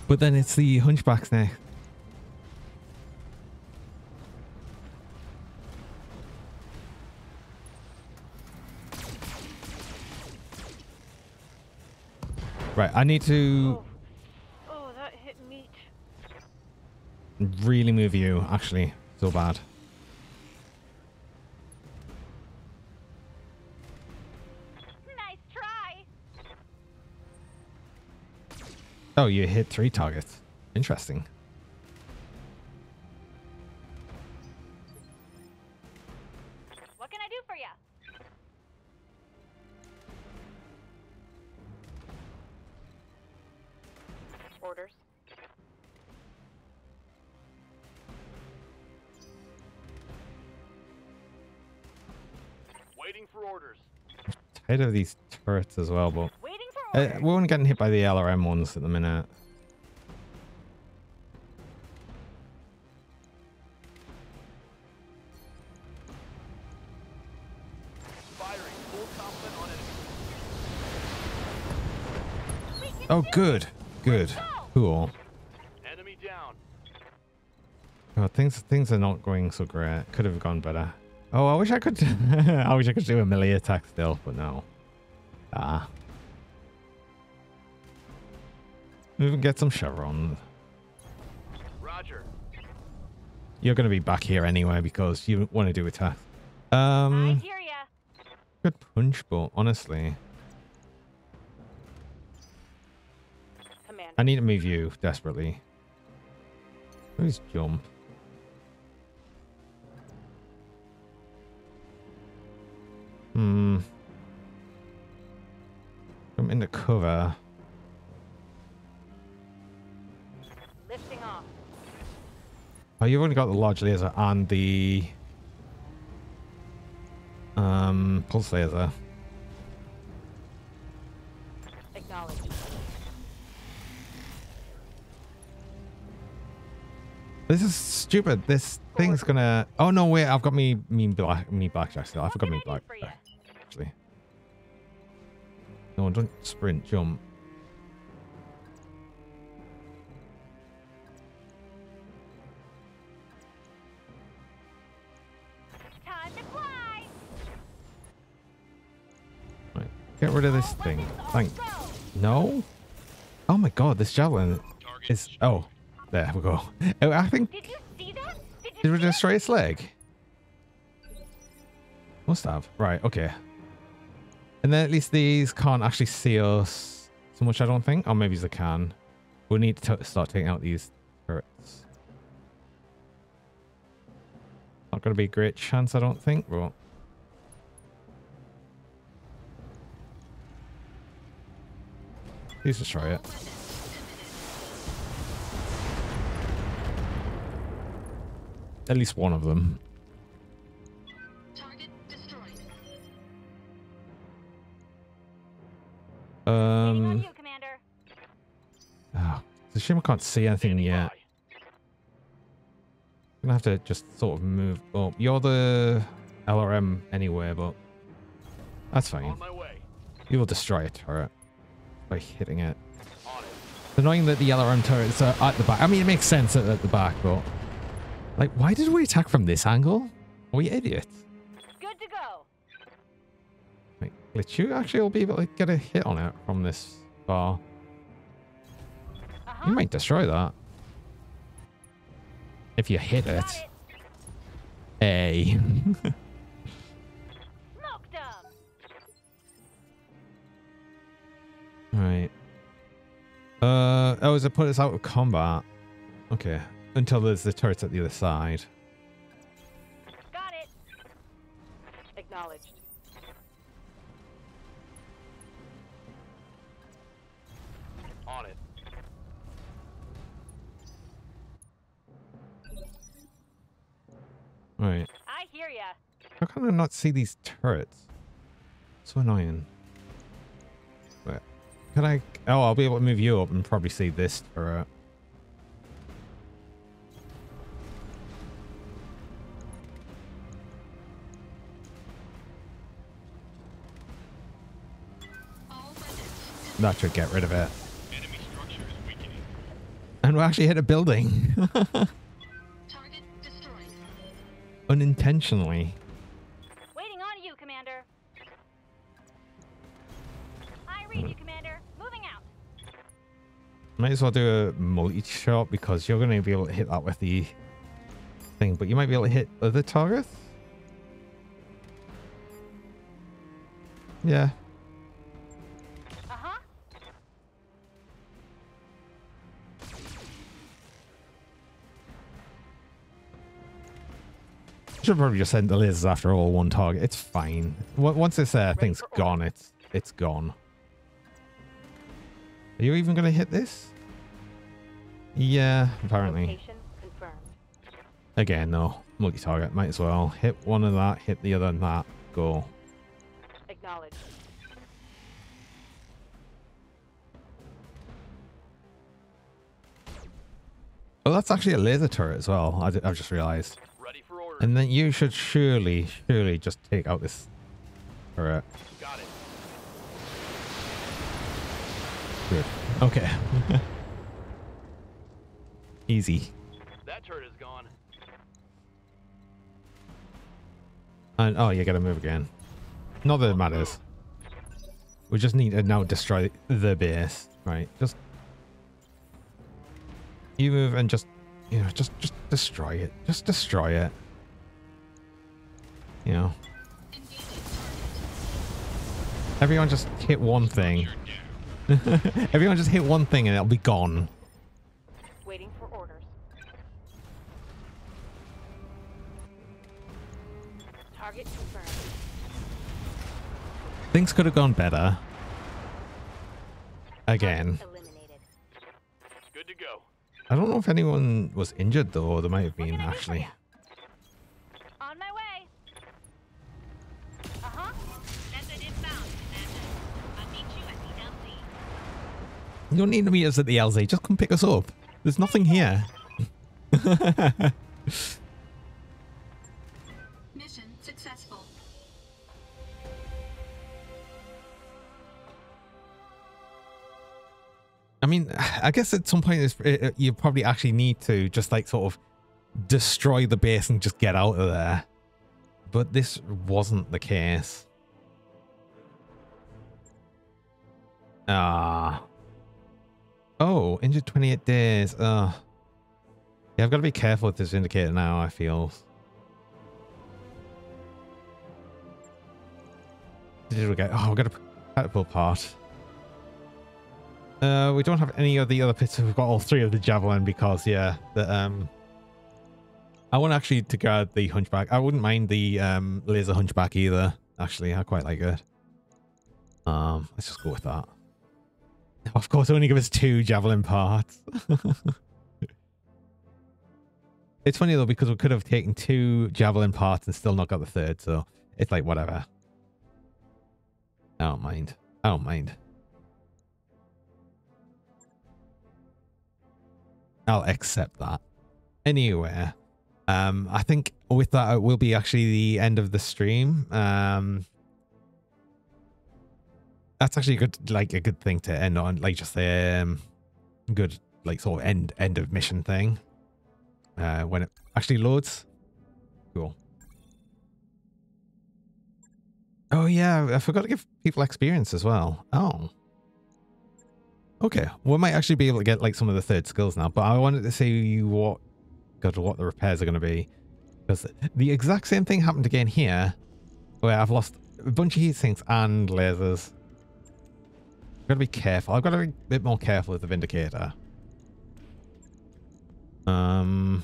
but then it's the hunchbacks next. Right, I need to
Oh, oh that hit meat.
really move you, actually. So bad. Oh, you hit three targets. Interesting.
What can I do for you? Orders.
Waiting for orders.
Tired of these turrets as well, but
Waiting for
uh, we're only getting hit by the LRM ones at the minute.
Firing full complement on enemy.
Oh, good. Good. Cool.
Enemy down.
Oh, things things are not going so great. Could have gone better. Oh, I wish I could. I wish I could do a melee attack still, but no. Ah. We can get some chevron.
Roger.
You're going to be back here anyway because you want to do attack.
I
Um,
hear ya.
good punch, but honestly,
Commander.
I need to move you desperately. Please jump. Hmm. I'm in the cover. Oh, you've only got the large laser and the um pulse laser.
Acknowledge.
This is stupid. This thing's gonna. Oh no, wait! I've got me me black me blackjack still. I forgot me black actually. No, don't sprint, jump. Rid of this thing. Thank. No. Oh my god, this javelin is. Oh, there we go. Oh, I think.
Did you see that? Did you
Did we destroy its leg? Must have. Right, okay. And then at least these can't actually see us so much, I don't think. Or maybe they can. We need to start taking out these turrets. Not going to be a great chance, I don't think, but... Please destroy it. At least one of them.
Target destroyed.
Waiting on
Um,
Commander.
oh, it's a shame I can't see anything
standing I'm
Gonna have to just sort of move up. You're the LRM anyway, but that's fine.
On my way.
You will destroy a turret by hitting it. It's annoying that the yellow LRM turrets are at the back. I mean, it makes sense at, at the back, but like, why did we attack from this angle? Are we idiots?
Good to go.
Like, glitch, you actually will be able to get a hit on it from this far.
Uh-huh.
You might destroy that if you hit it.
It.
A. Right. Uh, oh, is it put us out of combat? Okay. Until there's the turrets at the other side.
Got it. Acknowledged.
On it.
Right.
I hear ya.
How can I not see these turrets? So annoying. Can I? Oh, I'll be able to move you up and probably see this turret. That should get rid of it.
Enemy structure is weakening.
And we actually hit a building.
Target destroyed.
Unintentionally. Might as well do a multi-shot because you're going to be able to hit that with the thing, but you might be able to hit other targets? Yeah.
Uh-huh.
Should probably just send the lasers after all one target. It's fine. Once this uh, thing's gone, it's it's gone. Are you even going to hit this? Yeah, apparently. Again, though, Multi-target. Might as well. Hit one of that, hit the other and that. Go.
Acknowledged.
Oh, that's actually a laser turret as well. I, have just realized.
Ready for order.
And then you should surely, surely just take out this turret.
Got it.
Good. Okay. Easy.
That turret is gone.
And oh, you gotta move again. Not that it matters. We just need to now destroy the base, right? Just you move and just you know, just just destroy it. Just destroy it. You know, everyone just hit one thing. Everyone just hit one thing and it'll be gone. Things could have gone better. Again.
Good to go.
I don't know if anyone was injured though. There might have been
gonna do for
actually.
On my way. Uh-huh.
Method inbound. I'll meet you at the LZ.
You don't need to meet us at the LZ. Just come pick us up. There's nothing here. I mean, I guess at some point it, you probably actually need to just like sort of destroy the base and just get out of there. But this wasn't the case. Ah. Oh, injured 28 days. Oh. Yeah, I've got to be careful with this indicator now, I feel. Did we get? Oh, we've got a catapult part. Uh, we don't have any of the other pits. We've got all three of the javelin because, yeah, the um. I want actually to guard the hunchback. I wouldn't mind the um laser hunchback either. Actually, I quite like it. Um, let's just go with that. Of course, only give us two javelin parts. it's funny though because we could have taken two javelin parts and still not got the third. So it's like whatever. I don't mind. I don't mind. I'll accept that. Anyway, um, I think with that it will be actually the end of the stream. Um, that's actually a good, like a good thing to end on, like just a um, good, like sort of end end of mission thing. Uh, when it actually loads. Cool. Oh yeah, I forgot to give people experience as well. Oh. Okay, we might actually be able to get like some of the third skills now, but I wanted to see what, God, what the repairs are going to be, because the exact same thing happened again here, where I've lost a bunch of heat sinks and lasers. I've got to be careful. I've got to be a bit more careful with the Vindicator. Um.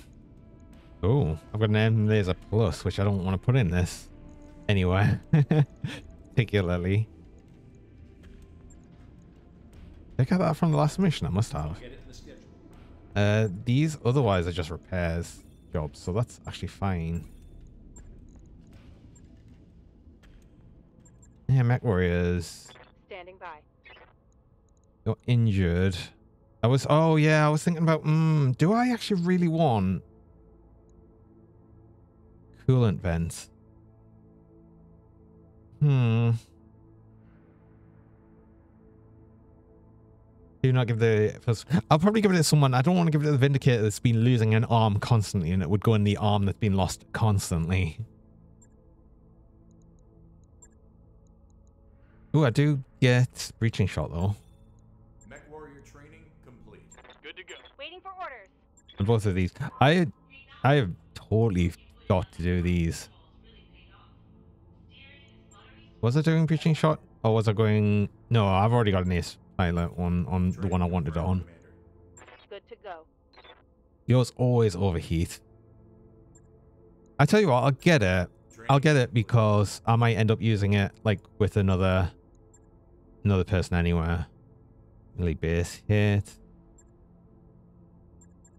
Oh, I've got an M laser plus, which I don't want to put in this anyway, particularly. I get that from the last mission? I must have. Uh, these otherwise are just repairs jobs, so that's actually fine. Yeah, MechWarriors.
Standing by.
You're injured. I was, oh yeah, I was thinking about, mm, do I actually really want coolant vents? Hmm. Do not give the first. I'll probably give it to someone. I don't want to give it to the Vindicator that's been losing an arm constantly, and it would go in the arm that's been lost constantly. Ooh, I do get breaching shot though.
MechWarrior training complete.
Good to go.
Waiting for orders.
And both of these, I, I have totally got to do these. Was I doing breaching shot, or was I going? No, I've already got an ace pilot one on the one I wanted it on.
Good to go.
Yours always overheat. I tell you what, I'll get it. I'll get it because I might end up using it like with another another person anywhere. Really base hit.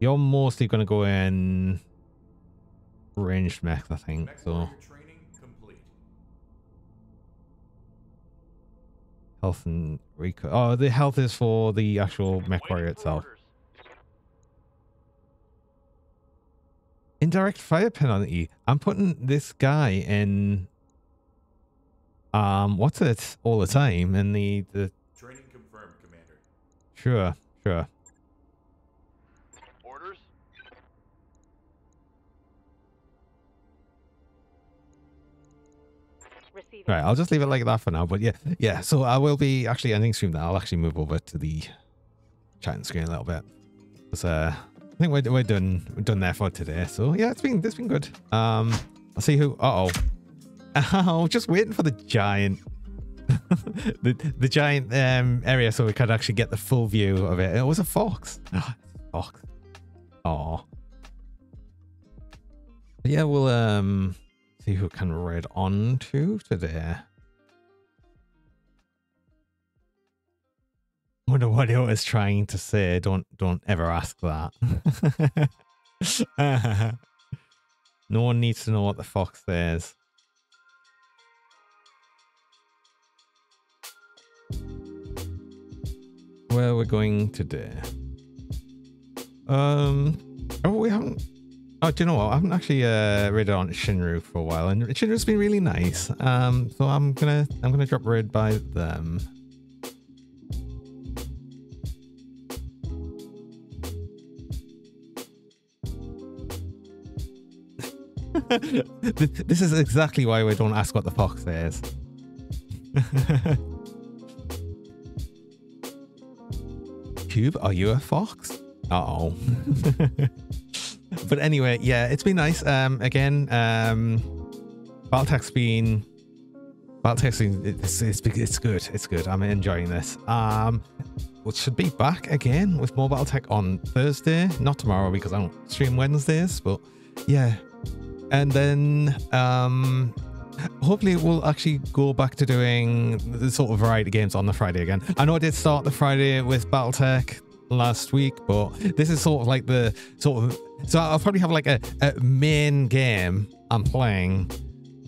You're mostly gonna go in ranged mech, I think. So health and reco. Oh, the health is for the actual
MechWarrior
itself. Indirect fire penalty. I'm putting this guy in. Um, what's it all the time? In the the
Training confirmed, Commander.
sure sure. Right, I'll just leave it like that for now. But yeah, yeah. So I will be actually ending stream now. I'll actually move over to the chatting screen a little bit. 'Cause, uh, I think we're we're done we're done there for today. So yeah, it's been it's been good. Um, I'll see who. Uh oh. Oh, just waiting for the giant. the the giant um area so we could actually get the full view of it. It was a fox. Ah, fox. Oh. Yeah, we'll um see who can read on to today. Wonder what it was trying to say. Don't don't ever ask that. no one needs to know what the fox says. Where we're going today? Um. Oh, we haven't. Oh, do you know what? I haven't actually uh, read on Shinru for a while, and Shinru's been really nice. Um, so I'm gonna I'm gonna drop read by them. This is exactly why we don't ask what the fox says. Cube, are you a fox? Uh oh. but anyway, yeah, it's been nice. Um, again, um, Battletech's been Battletech's been it's, it's it's good. It's good. I'm enjoying this. Um, we should be back again with more Battletech on Thursday, not tomorrow because I don't stream Wednesdays. But yeah, and then um hopefully we'll actually go back to doing the sort of variety games on the Friday again. I know I did start the Friday with Battletech last week, but this is sort of like the sort of so I'll probably have like a, a main game I'm playing,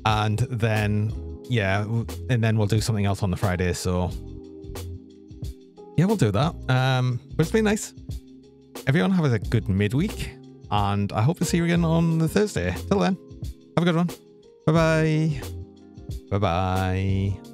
and then yeah, and then we'll do something else on the Friday. So yeah, we'll do that. Um, but it's been nice. Everyone have a good midweek, and I hope to see you again on the Thursday. Till then, have a good one. Bye bye. Bye bye.